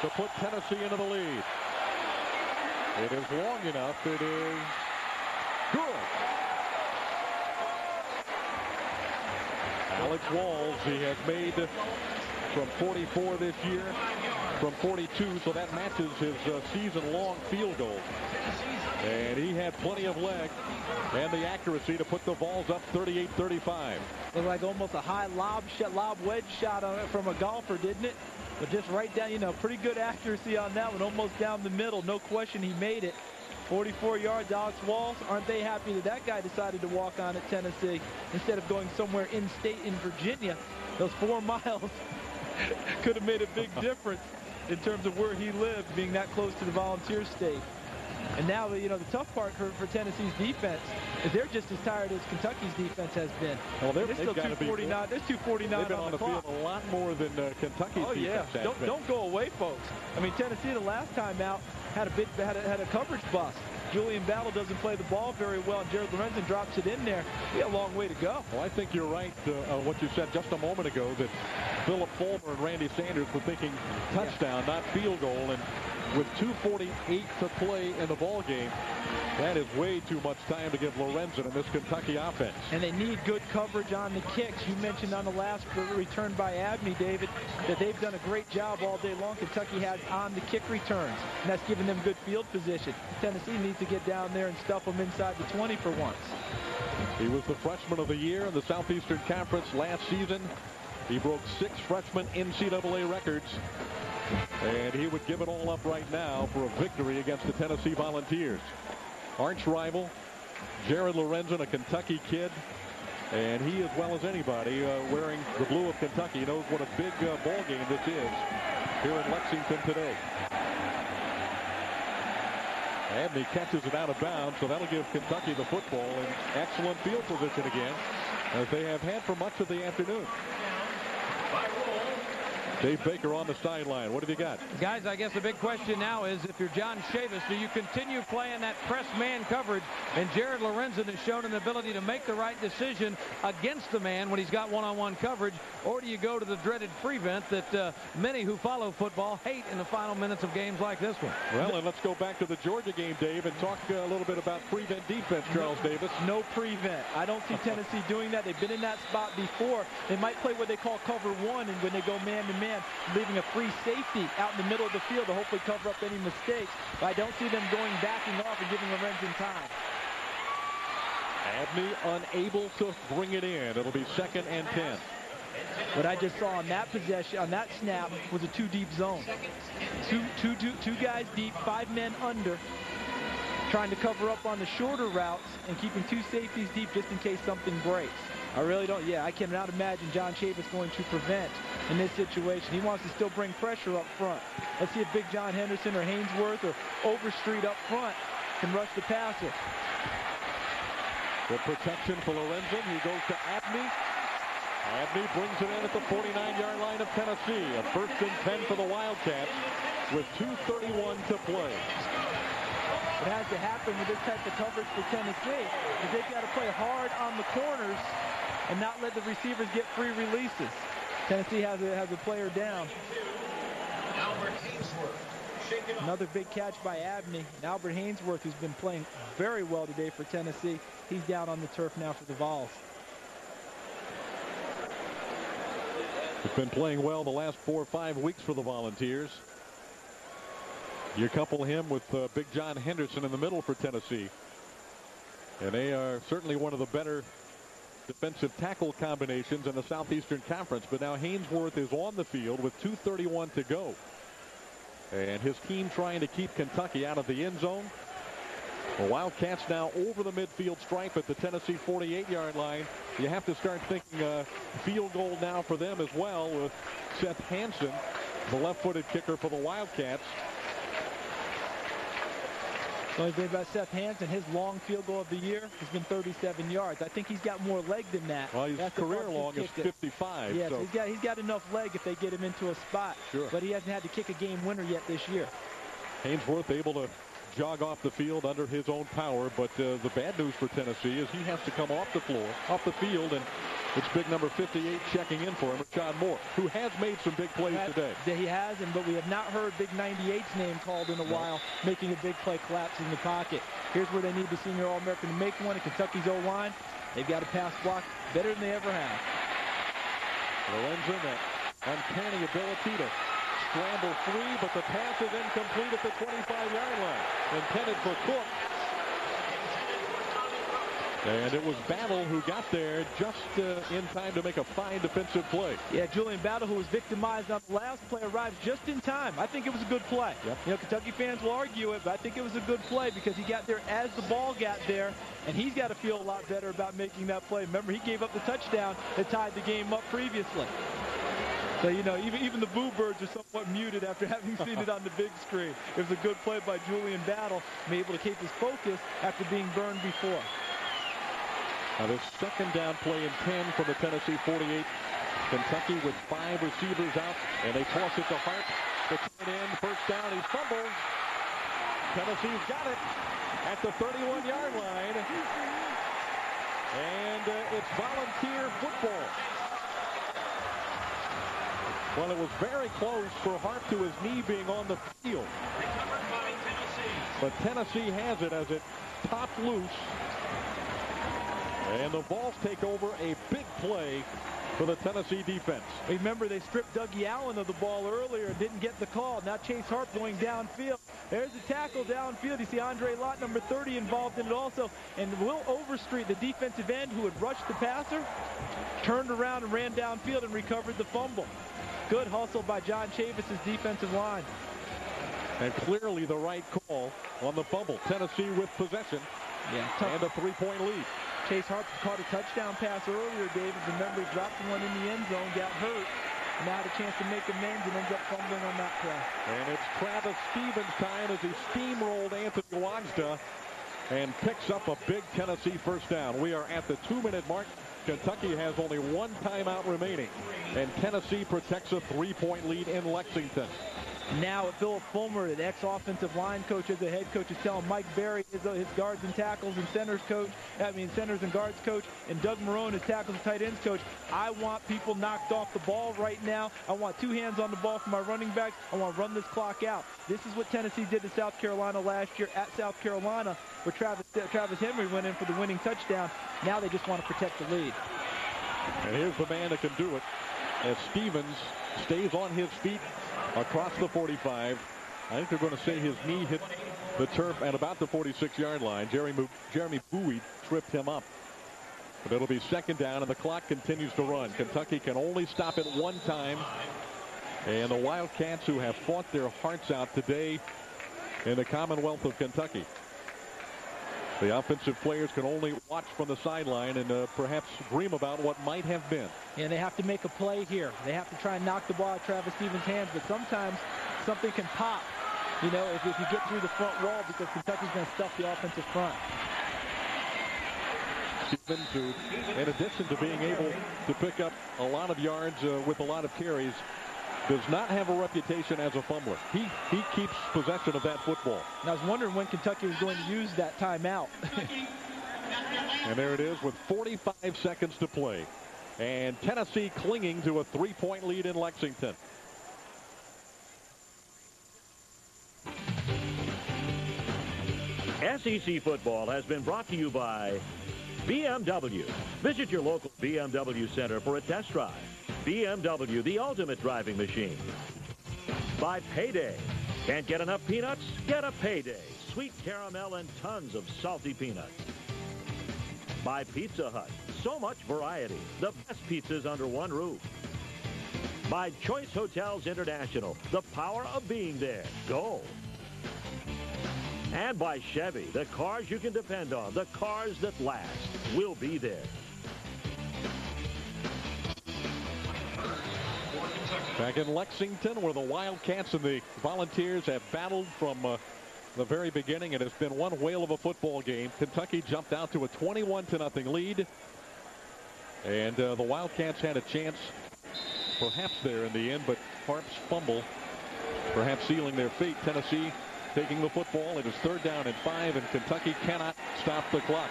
To put Tennessee into the lead. It is long enough. It is good. Alex Walls, he has made from 44 this year, from 42, so that matches his uh, season-long field goal. And he had plenty of leg and the accuracy to put the balls up 38-35. Looked like almost a high lob shot, lob wedge shot on it from a golfer, didn't it? But just right down, you know, pretty good accuracy on that one, almost down the middle. No question he made it. 44 yards, Alex Walls. Aren't they happy that that guy decided to walk on at Tennessee instead of going somewhere in state in Virginia? Those four *laughs* miles *laughs* could have made a big *laughs* difference in terms of where he lived, being that close to the volunteer state. And now, you know, the tough part for, for Tennessee's defense is they're just as tired as Kentucky's defense has been. Well, they're, there's still 249. There's 249 they've been on, on the, the field a lot more than uh, Kentucky's oh, defense yeah. Don't, don't go away, folks. I mean, Tennessee the last time out had a big had a, had a coverage bust. Julian Battle doesn't play the ball very well, and Jared Lorenzen drops it in there. We got a long way to go. Well, I think you're right uh, uh, what you said just a moment ago that Phillip Fulmer and Randy Sanders were thinking touchdown, yeah. not field goal, and with 2.48 to play in the ball game, that is way too much time to give Lorenzen in this Kentucky offense. And they need good coverage on the kicks. You mentioned on the last return by Abney, David, that they've done a great job all day long. Kentucky has on the kick returns, and that's given them good field position. Tennessee needs to get down there and stuff them inside the 20 for once. He was the freshman of the year in the Southeastern Conference last season. He broke six freshman NCAA records. And he would give it all up right now for a victory against the Tennessee Volunteers. Arch rival, Jared Lorenzen, a Kentucky kid. And he, as well as anybody, uh, wearing the blue of Kentucky, knows what a big uh, ball game this is here in Lexington today. Abney catches it out of bounds, so that'll give Kentucky the football in excellent field position again, as they have had for much of the afternoon. Dave Baker on the sideline. What have you got? Guys, I guess the big question now is if you're John Chavis, do you continue playing that press man coverage? And Jared Lorenzen has shown an ability to make the right decision against the man when he's got one-on-one -on -one coverage. Or do you go to the dreaded prevent that uh, many who follow football hate in the final minutes of games like this one? Well, and let's go back to the Georgia game, Dave, and talk uh, a little bit about prevent defense, Charles no, Davis. No prevent. I don't see Tennessee doing that. They've been in that spot before. They might play what they call cover one, and when they go man-to-man, -man, leaving a free safety out in the middle of the field to hopefully cover up any mistakes. But I don't see them going backing off and giving Lorenzen time. Abney unable to bring it in. It'll be second and 10. What I just saw on that possession, on that snap, was a two deep zone. Two, two, two, two guys deep, five men under, trying to cover up on the shorter routes and keeping two safeties deep just in case something breaks. I really don't, yeah, I cannot imagine John Chavis going to prevent in this situation. He wants to still bring pressure up front. Let's see if Big John Henderson or Haynesworth or Overstreet up front can rush the passer. The protection for Lorenzen. He goes to Abney. Abney brings it in at the 49-yard line of Tennessee. A first and 10 for the Wildcats with 2.31 to play. It has to happen with this type of coverage for Tennessee. Because they've got to play hard on the corners and not let the receivers get free releases. Tennessee has a, has a player down. Another big catch by Abney. And Albert Haynesworth, who's been playing very well today for Tennessee, he's down on the turf now for the Vols. He's been playing well the last four or five weeks for the Volunteers. You couple him with uh, Big John Henderson in the middle for Tennessee. And they are certainly one of the better defensive tackle combinations in the Southeastern Conference. But now Haynesworth is on the field with 2.31 to go. And his team trying to keep Kentucky out of the end zone. The Wildcats now over the midfield stripe at the Tennessee 48-yard line. You have to start thinking uh, field goal now for them as well with Seth Hanson, the left-footed kicker for the Wildcats. Only thing about Seth Hanson, his long field goal of the year has been 37 yards. I think he's got more leg than that. Well, his That's career long is 55. Yes, so. he's got he's got enough leg if they get him into a spot. Sure. But he hasn't had to kick a game winner yet this year. Haynesworth able to jog off the field under his own power. But uh, the bad news for Tennessee is he has to come off the floor, off the field, and it's big number 58 checking in for him, John Moore, who has made some big plays Has- today. He has, and but we have not heard Big 98's name called in a while, making a big play collapse in the pocket. Here's where they need the senior All-American to make one. at Kentucky's O-line, they've got a pass block better than they ever have. Lorenzen, that uncanny ability to scramble free, but the pass is incomplete at the 25-yard line. Intended for Cook. And it was Battle who got there just uh, in time to make a fine defensive play. Yeah, Julian Battle, who was victimized on the last play, arrives just in time. I think it was a good play. Yep. You know, Kentucky fans will argue it, but I think it was a good play because he got there as the ball got there, and he's got to feel a lot better about making that play. Remember, he gave up the touchdown that tied the game up previously. So, you know, even, even the Boo Birds are somewhat muted after *laughs* having seen it on the big screen. It was a good play by Julian Battle, being able to keep his focus after being burned before. Now this second down play in 10 from the Tennessee 48. Kentucky with five receivers out, and they toss it to Harp. The tight end, first down, he fumbles. Tennessee's got it at the 31-yard line. And uh, it's volunteer football. Well, it was very close for Harp to his knee being on the field. But Tennessee has it as it popped loose. And the balls take over a big play for the Tennessee defense. Remember, they stripped Dougie Allen of the ball earlier and didn't get the call. Now Chase Harp going downfield. There's a tackle downfield. You see Andre Lott, number 30, involved in it also. And Will Overstreet, the defensive end who had rushed the passer, turned around and ran downfield and recovered the fumble. Good hustle by John Chavis's defensive line. And clearly the right call on the fumble. Tennessee with possession Yeah, and a three-point lead. Chase Harp caught a touchdown pass earlier, David. Remember, he dropped one in the end zone, got hurt. and Now had a chance to make amends and ends up fumbling on that play. And it's Travis Stephens' time as he steamrolled Anthony Wajda and picks up a big Tennessee first down. We are at the two-minute mark. Kentucky has only one timeout remaining, and Tennessee protects a three-point lead in Lexington. Now Phillip Fulmer, the ex-offensive line coach as the head coach, is telling Mike Barry, his, uh, his guards and tackles and centers coach, I mean centers and guards coach, and Doug Marrone, his tackles and tight ends coach, I want people knocked off the ball right now. I want two hands on the ball for my running backs. I want to run this clock out. This is what Tennessee did to South Carolina last year at South Carolina, where Travis, uh, Travis Henry went in for the winning touchdown. Now they just want to protect the lead. And here's the man that can do it as Stephens stays on his feet across the 45. I think they're going to say his knee hit the turf at about the 46-yard line. Jeremy, Jeremy Bowie tripped him up. But it'll be second down, and the clock continues to run. Kentucky can only stop it one time. And the Wildcats, who have fought their hearts out today in the Commonwealth of Kentucky. The offensive players can only watch from the sideline and uh, perhaps dream about what might have been. And they have to make a play here. They have to try and knock the ball out of Travis Stephens' hands, but sometimes something can pop, you know, if, if you get through the front wall because Kentucky's going to stuff the offensive front. Stephens, who, in addition to being able to pick up a lot of yards uh, with a lot of carries, does not have a reputation as a fumbler. He he keeps possession of that football. And I was wondering when Kentucky was going to use that timeout. *laughs* and there it is with 45 seconds to play. And Tennessee clinging to a three-point lead in Lexington. SEC football has been brought to you by BMW. Visit your local BMW center for a test drive. BMW, the ultimate driving machine. By Payday. Can't get enough peanuts? Get a Payday. Sweet caramel and tons of salty peanuts. By Pizza Hut. So much variety. The best pizzas under one roof. By Choice Hotels International. The power of being there. Go. And by Chevy, the cars you can depend on, the cars that last, will be there. Back in Lexington, where the Wildcats and the Volunteers have battled from uh, the very beginning. It has been one whale of a football game. Kentucky jumped out to a 21 to nothing lead. And uh, the Wildcats had a chance perhaps there in the end, but Harp's fumble perhaps sealing their fate. Tennessee taking the football. It is third down and five, and Kentucky cannot stop the clock.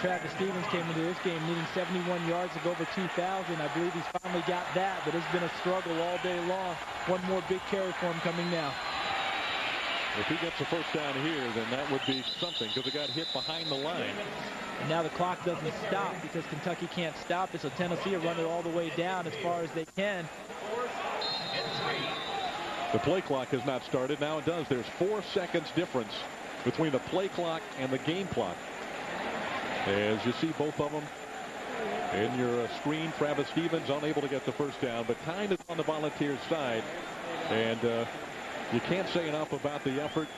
Travis Stephens came into this game needing 71 yards to go over 2,000. I believe he's finally got that, but it's been a struggle all day long. One more big carry for him coming now. If he gets a first down here, then that would be something because it got hit behind the line. And now the clock doesn't stop because Kentucky can't stop it, so Tennessee will run it all the way down as far as they can. The play clock has not started. Now it does. There's four seconds difference between the play clock and the game clock. As you see both of them in your uh, screen, Travis Stephens unable to get the first down, but time is on the Volunteers side. And uh, you can't say enough about the effort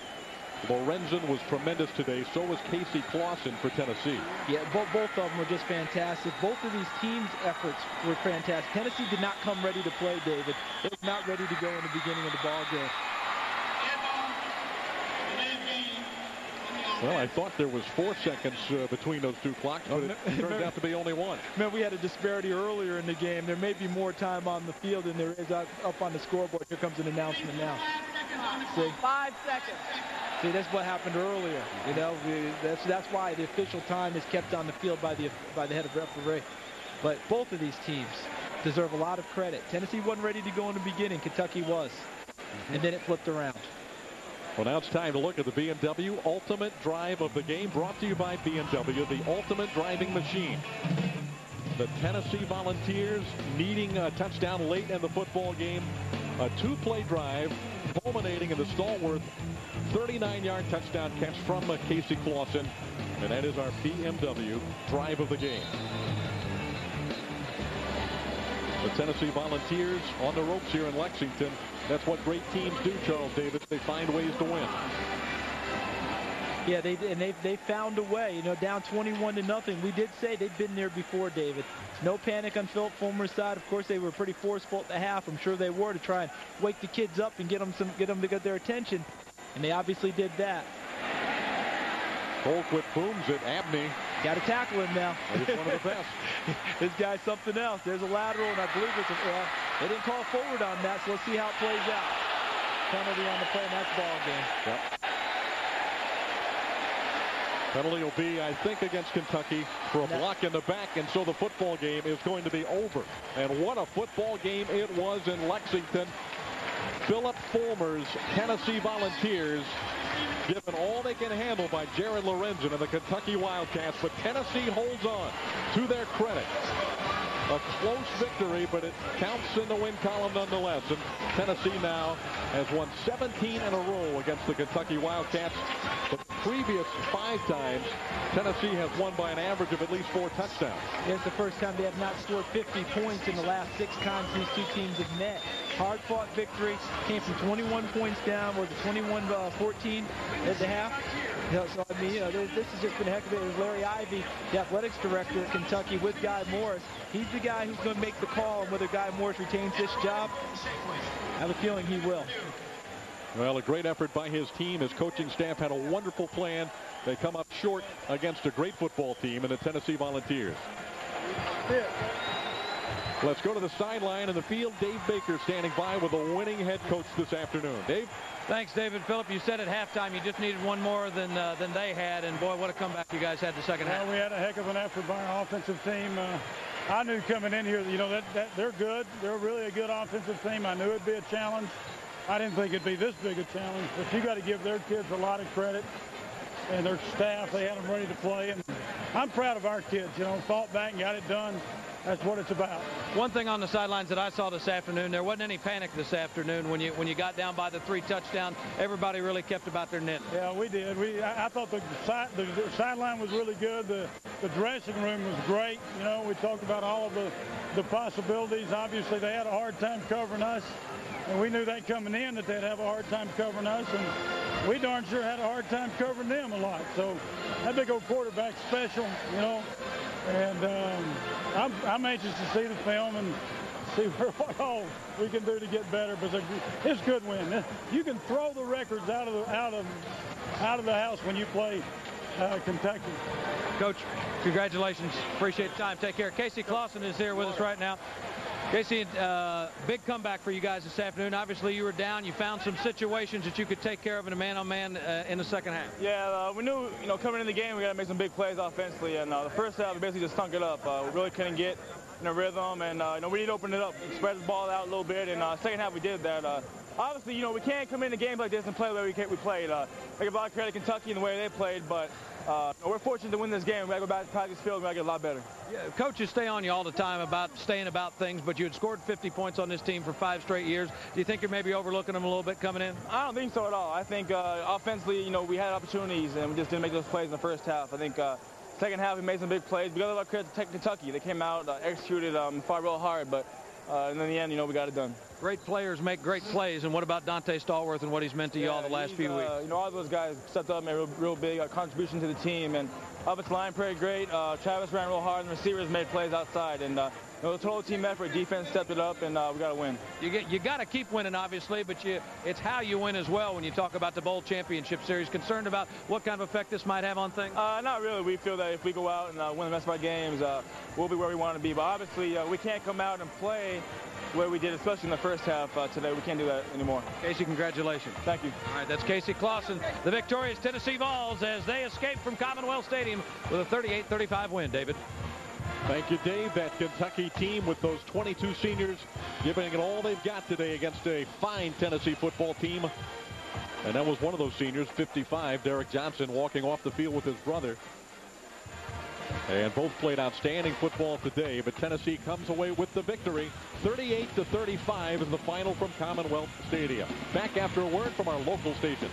Lorenzen was tremendous today. So was Casey Clausen for Tennessee. Yeah, both, both of them were just fantastic. Both of these teams' efforts were fantastic. Tennessee did not come ready to play, David. They were not ready to go in the beginning of the ball game. Well, I thought there was four seconds uh, between those two clocks, but it turned out to be only one. *laughs* Man, we had a disparity earlier in the game. There may be more time on the field than there is up on the scoreboard. Here comes an announcement now. See? Five seconds. See, that's what happened earlier. You know, we, that's that's why the official time is kept on the field by the by the head of referee. But both of these teams deserve a lot of credit. Tennessee wasn't ready to go in the beginning. Kentucky was. Mm-hmm. And then it flipped around. Well, now it's time to look at the BMW Ultimate Drive of the game, brought to you by BMW, the ultimate driving machine. The Tennessee Volunteers needing a touchdown late in the football game. A two-play drive culminating in the Stallworth 39-yard touchdown catch from uh, Casey Clausen. And that is our BMW drive of the game. The Tennessee Volunteers on the ropes here in Lexington. That's what great teams do, Charles Davis. They find ways to win. Yeah, they and they they found a way. You know, down 21 to nothing. We did say they'd been there before, David. No panic on Phillip Fulmer's side. Of course, they were pretty forceful at the half. I'm sure they were to try and wake the kids up and get them some get them to get their attention. And they obviously did that. Colquitt booms it. Abney. Got to tackle him now. He's one of the best. *laughs* this guy's something else. There's a lateral, and I believe it's a, uh, they didn't call forward on that, so let's see how it plays out. Penalty on the play, and that's ball game. Yep. Penalty will be, I think, against Kentucky for a block in the back, and so the football game is going to be over. And what a football game it was in Lexington. Phillip Fulmer's Tennessee Volunteers given all they can handle by Jared Lorenzen and the Kentucky Wildcats, but Tennessee holds on to their credit. A close victory, but it counts in the win column nonetheless. And Tennessee now has won 17 in a row against the Kentucky Wildcats. The previous five times, Tennessee has won by an average of at least four touchdowns. It's the first time they have not scored 50 points in the last six times these two teams have met. Hard-fought victory. Came from 21 points down, was it 21-14 uh, at the half? so, I mean, you know, this, has just been a heck of a it. Larry Ivy, the athletics director at Kentucky with Guy Morriss. He's the guy who's going to make the call on whether Guy Morriss retains this job. I have a feeling he will. Well, a great effort by his team. His coaching staff had a wonderful plan. They come up short against a great football team in the Tennessee Volunteers. Let's go to the sideline in the field. Dave Baker standing by with a winning head coach this afternoon. Dave? Thanks, David. Philip, you said at halftime you just needed one more than uh, than they had, and boy, what a comeback you guys had the second well, half. we had a heck of an effort by our offensive team. Uh, I knew coming in here, you know, that, that they're good. They're really a good offensive team. I knew it'd be a challenge. I didn't think it'd be this big a challenge, but you got to give their kids a lot of credit and their staff. They had them ready to play, and I'm proud of our kids. You know, fought back and got it done. That's what it's about. One thing on the sidelines that I saw this afternoon, there wasn't any panic this afternoon when you when you got down by the three touchdown. Everybody really kept about their knit. Yeah, we did. We I, I thought the, side, the, the sideline was really good. The the dressing room was great. You know, we talked about all of the the possibilities. Obviously, they had a hard time covering us, and we knew that coming in that they'd have a hard time covering us, and we darn sure had a hard time covering them a lot. So that big old quarterback special, you know, and um, I'm, I'm anxious to see the film and see *laughs* what all we can do to get better. But it's a good win. You can throw the records out of the out of out of the house when you play uh, Kentucky. Coach, congratulations. Appreciate the time. Take care. Casey Clausen is here with us right now. Casey, uh, big comeback for you guys this afternoon. Obviously, you were down. You found some situations that you could take care of in a man-on-man uh, in the second half. Yeah, uh, we knew, you know, coming in the game, we got to make some big plays offensively. And uh, the first half, we basically just stunk it up. Uh, we really couldn't get in a rhythm, and uh, you know, we need to open it up, spread the ball out a little bit. And second half, we did that. obviously, you know, we can't come into games like this and play the way we, we played. Uh, make a lot of credit to Kentucky and the way they played, but uh, we're fortunate to win this game. We got to go back to practice field. We got to get a lot better. Yeah, coaches stay on you all the time about staying about things, but you had scored 50 points on this team for five straight years. Do you think you're maybe overlooking them a little bit coming in? I don't think so at all. I think uh, offensively, you know, we had opportunities and we just didn't make those plays in the first half. I think uh, second half we made some big plays. We got a lot of credit to Kentucky. They came out, uh, executed, um, fought real hard, but uh, in the end, you know, we got it done. Great players make great plays. And what about Donté Stallworth and what he's meant to yeah, you all the last few uh, weeks? You know, all those guys stepped up, made a real, real big uh, contribution to the team. And offensive line played great. Uh, Travis ran real hard, and receivers made plays outside. And uh, you know, the total team effort, defense stepped it up, and uh, we got to win. You get, you got to keep winning, obviously, but you, it's how you win as well when you talk about the Bowl Championship Series. Concerned about what kind of effect this might have on things? Uh, not really. We feel that if we go out and uh, win the rest of our games, uh, we'll be where we want to be. But obviously, uh, we can't come out and play where we did, especially in the first half uh, today. We can't do that anymore. Casey, congratulations. Thank you. All right, that's Casey Clausen, the victorious Tennessee Vols, as they escape from Commonwealth Stadium with a 38-35 win. David. Thank you, Dave. That Kentucky team with those 22 seniors giving it all they've got today against a fine Tennessee football team. And that was one of those seniors, 55, Derek Johnson, walking off the field with his brother. And both played outstanding football today, but Tennessee comes away with the victory. 38 to 35 in the final from Commonwealth Stadium. Back after a word from our local stations.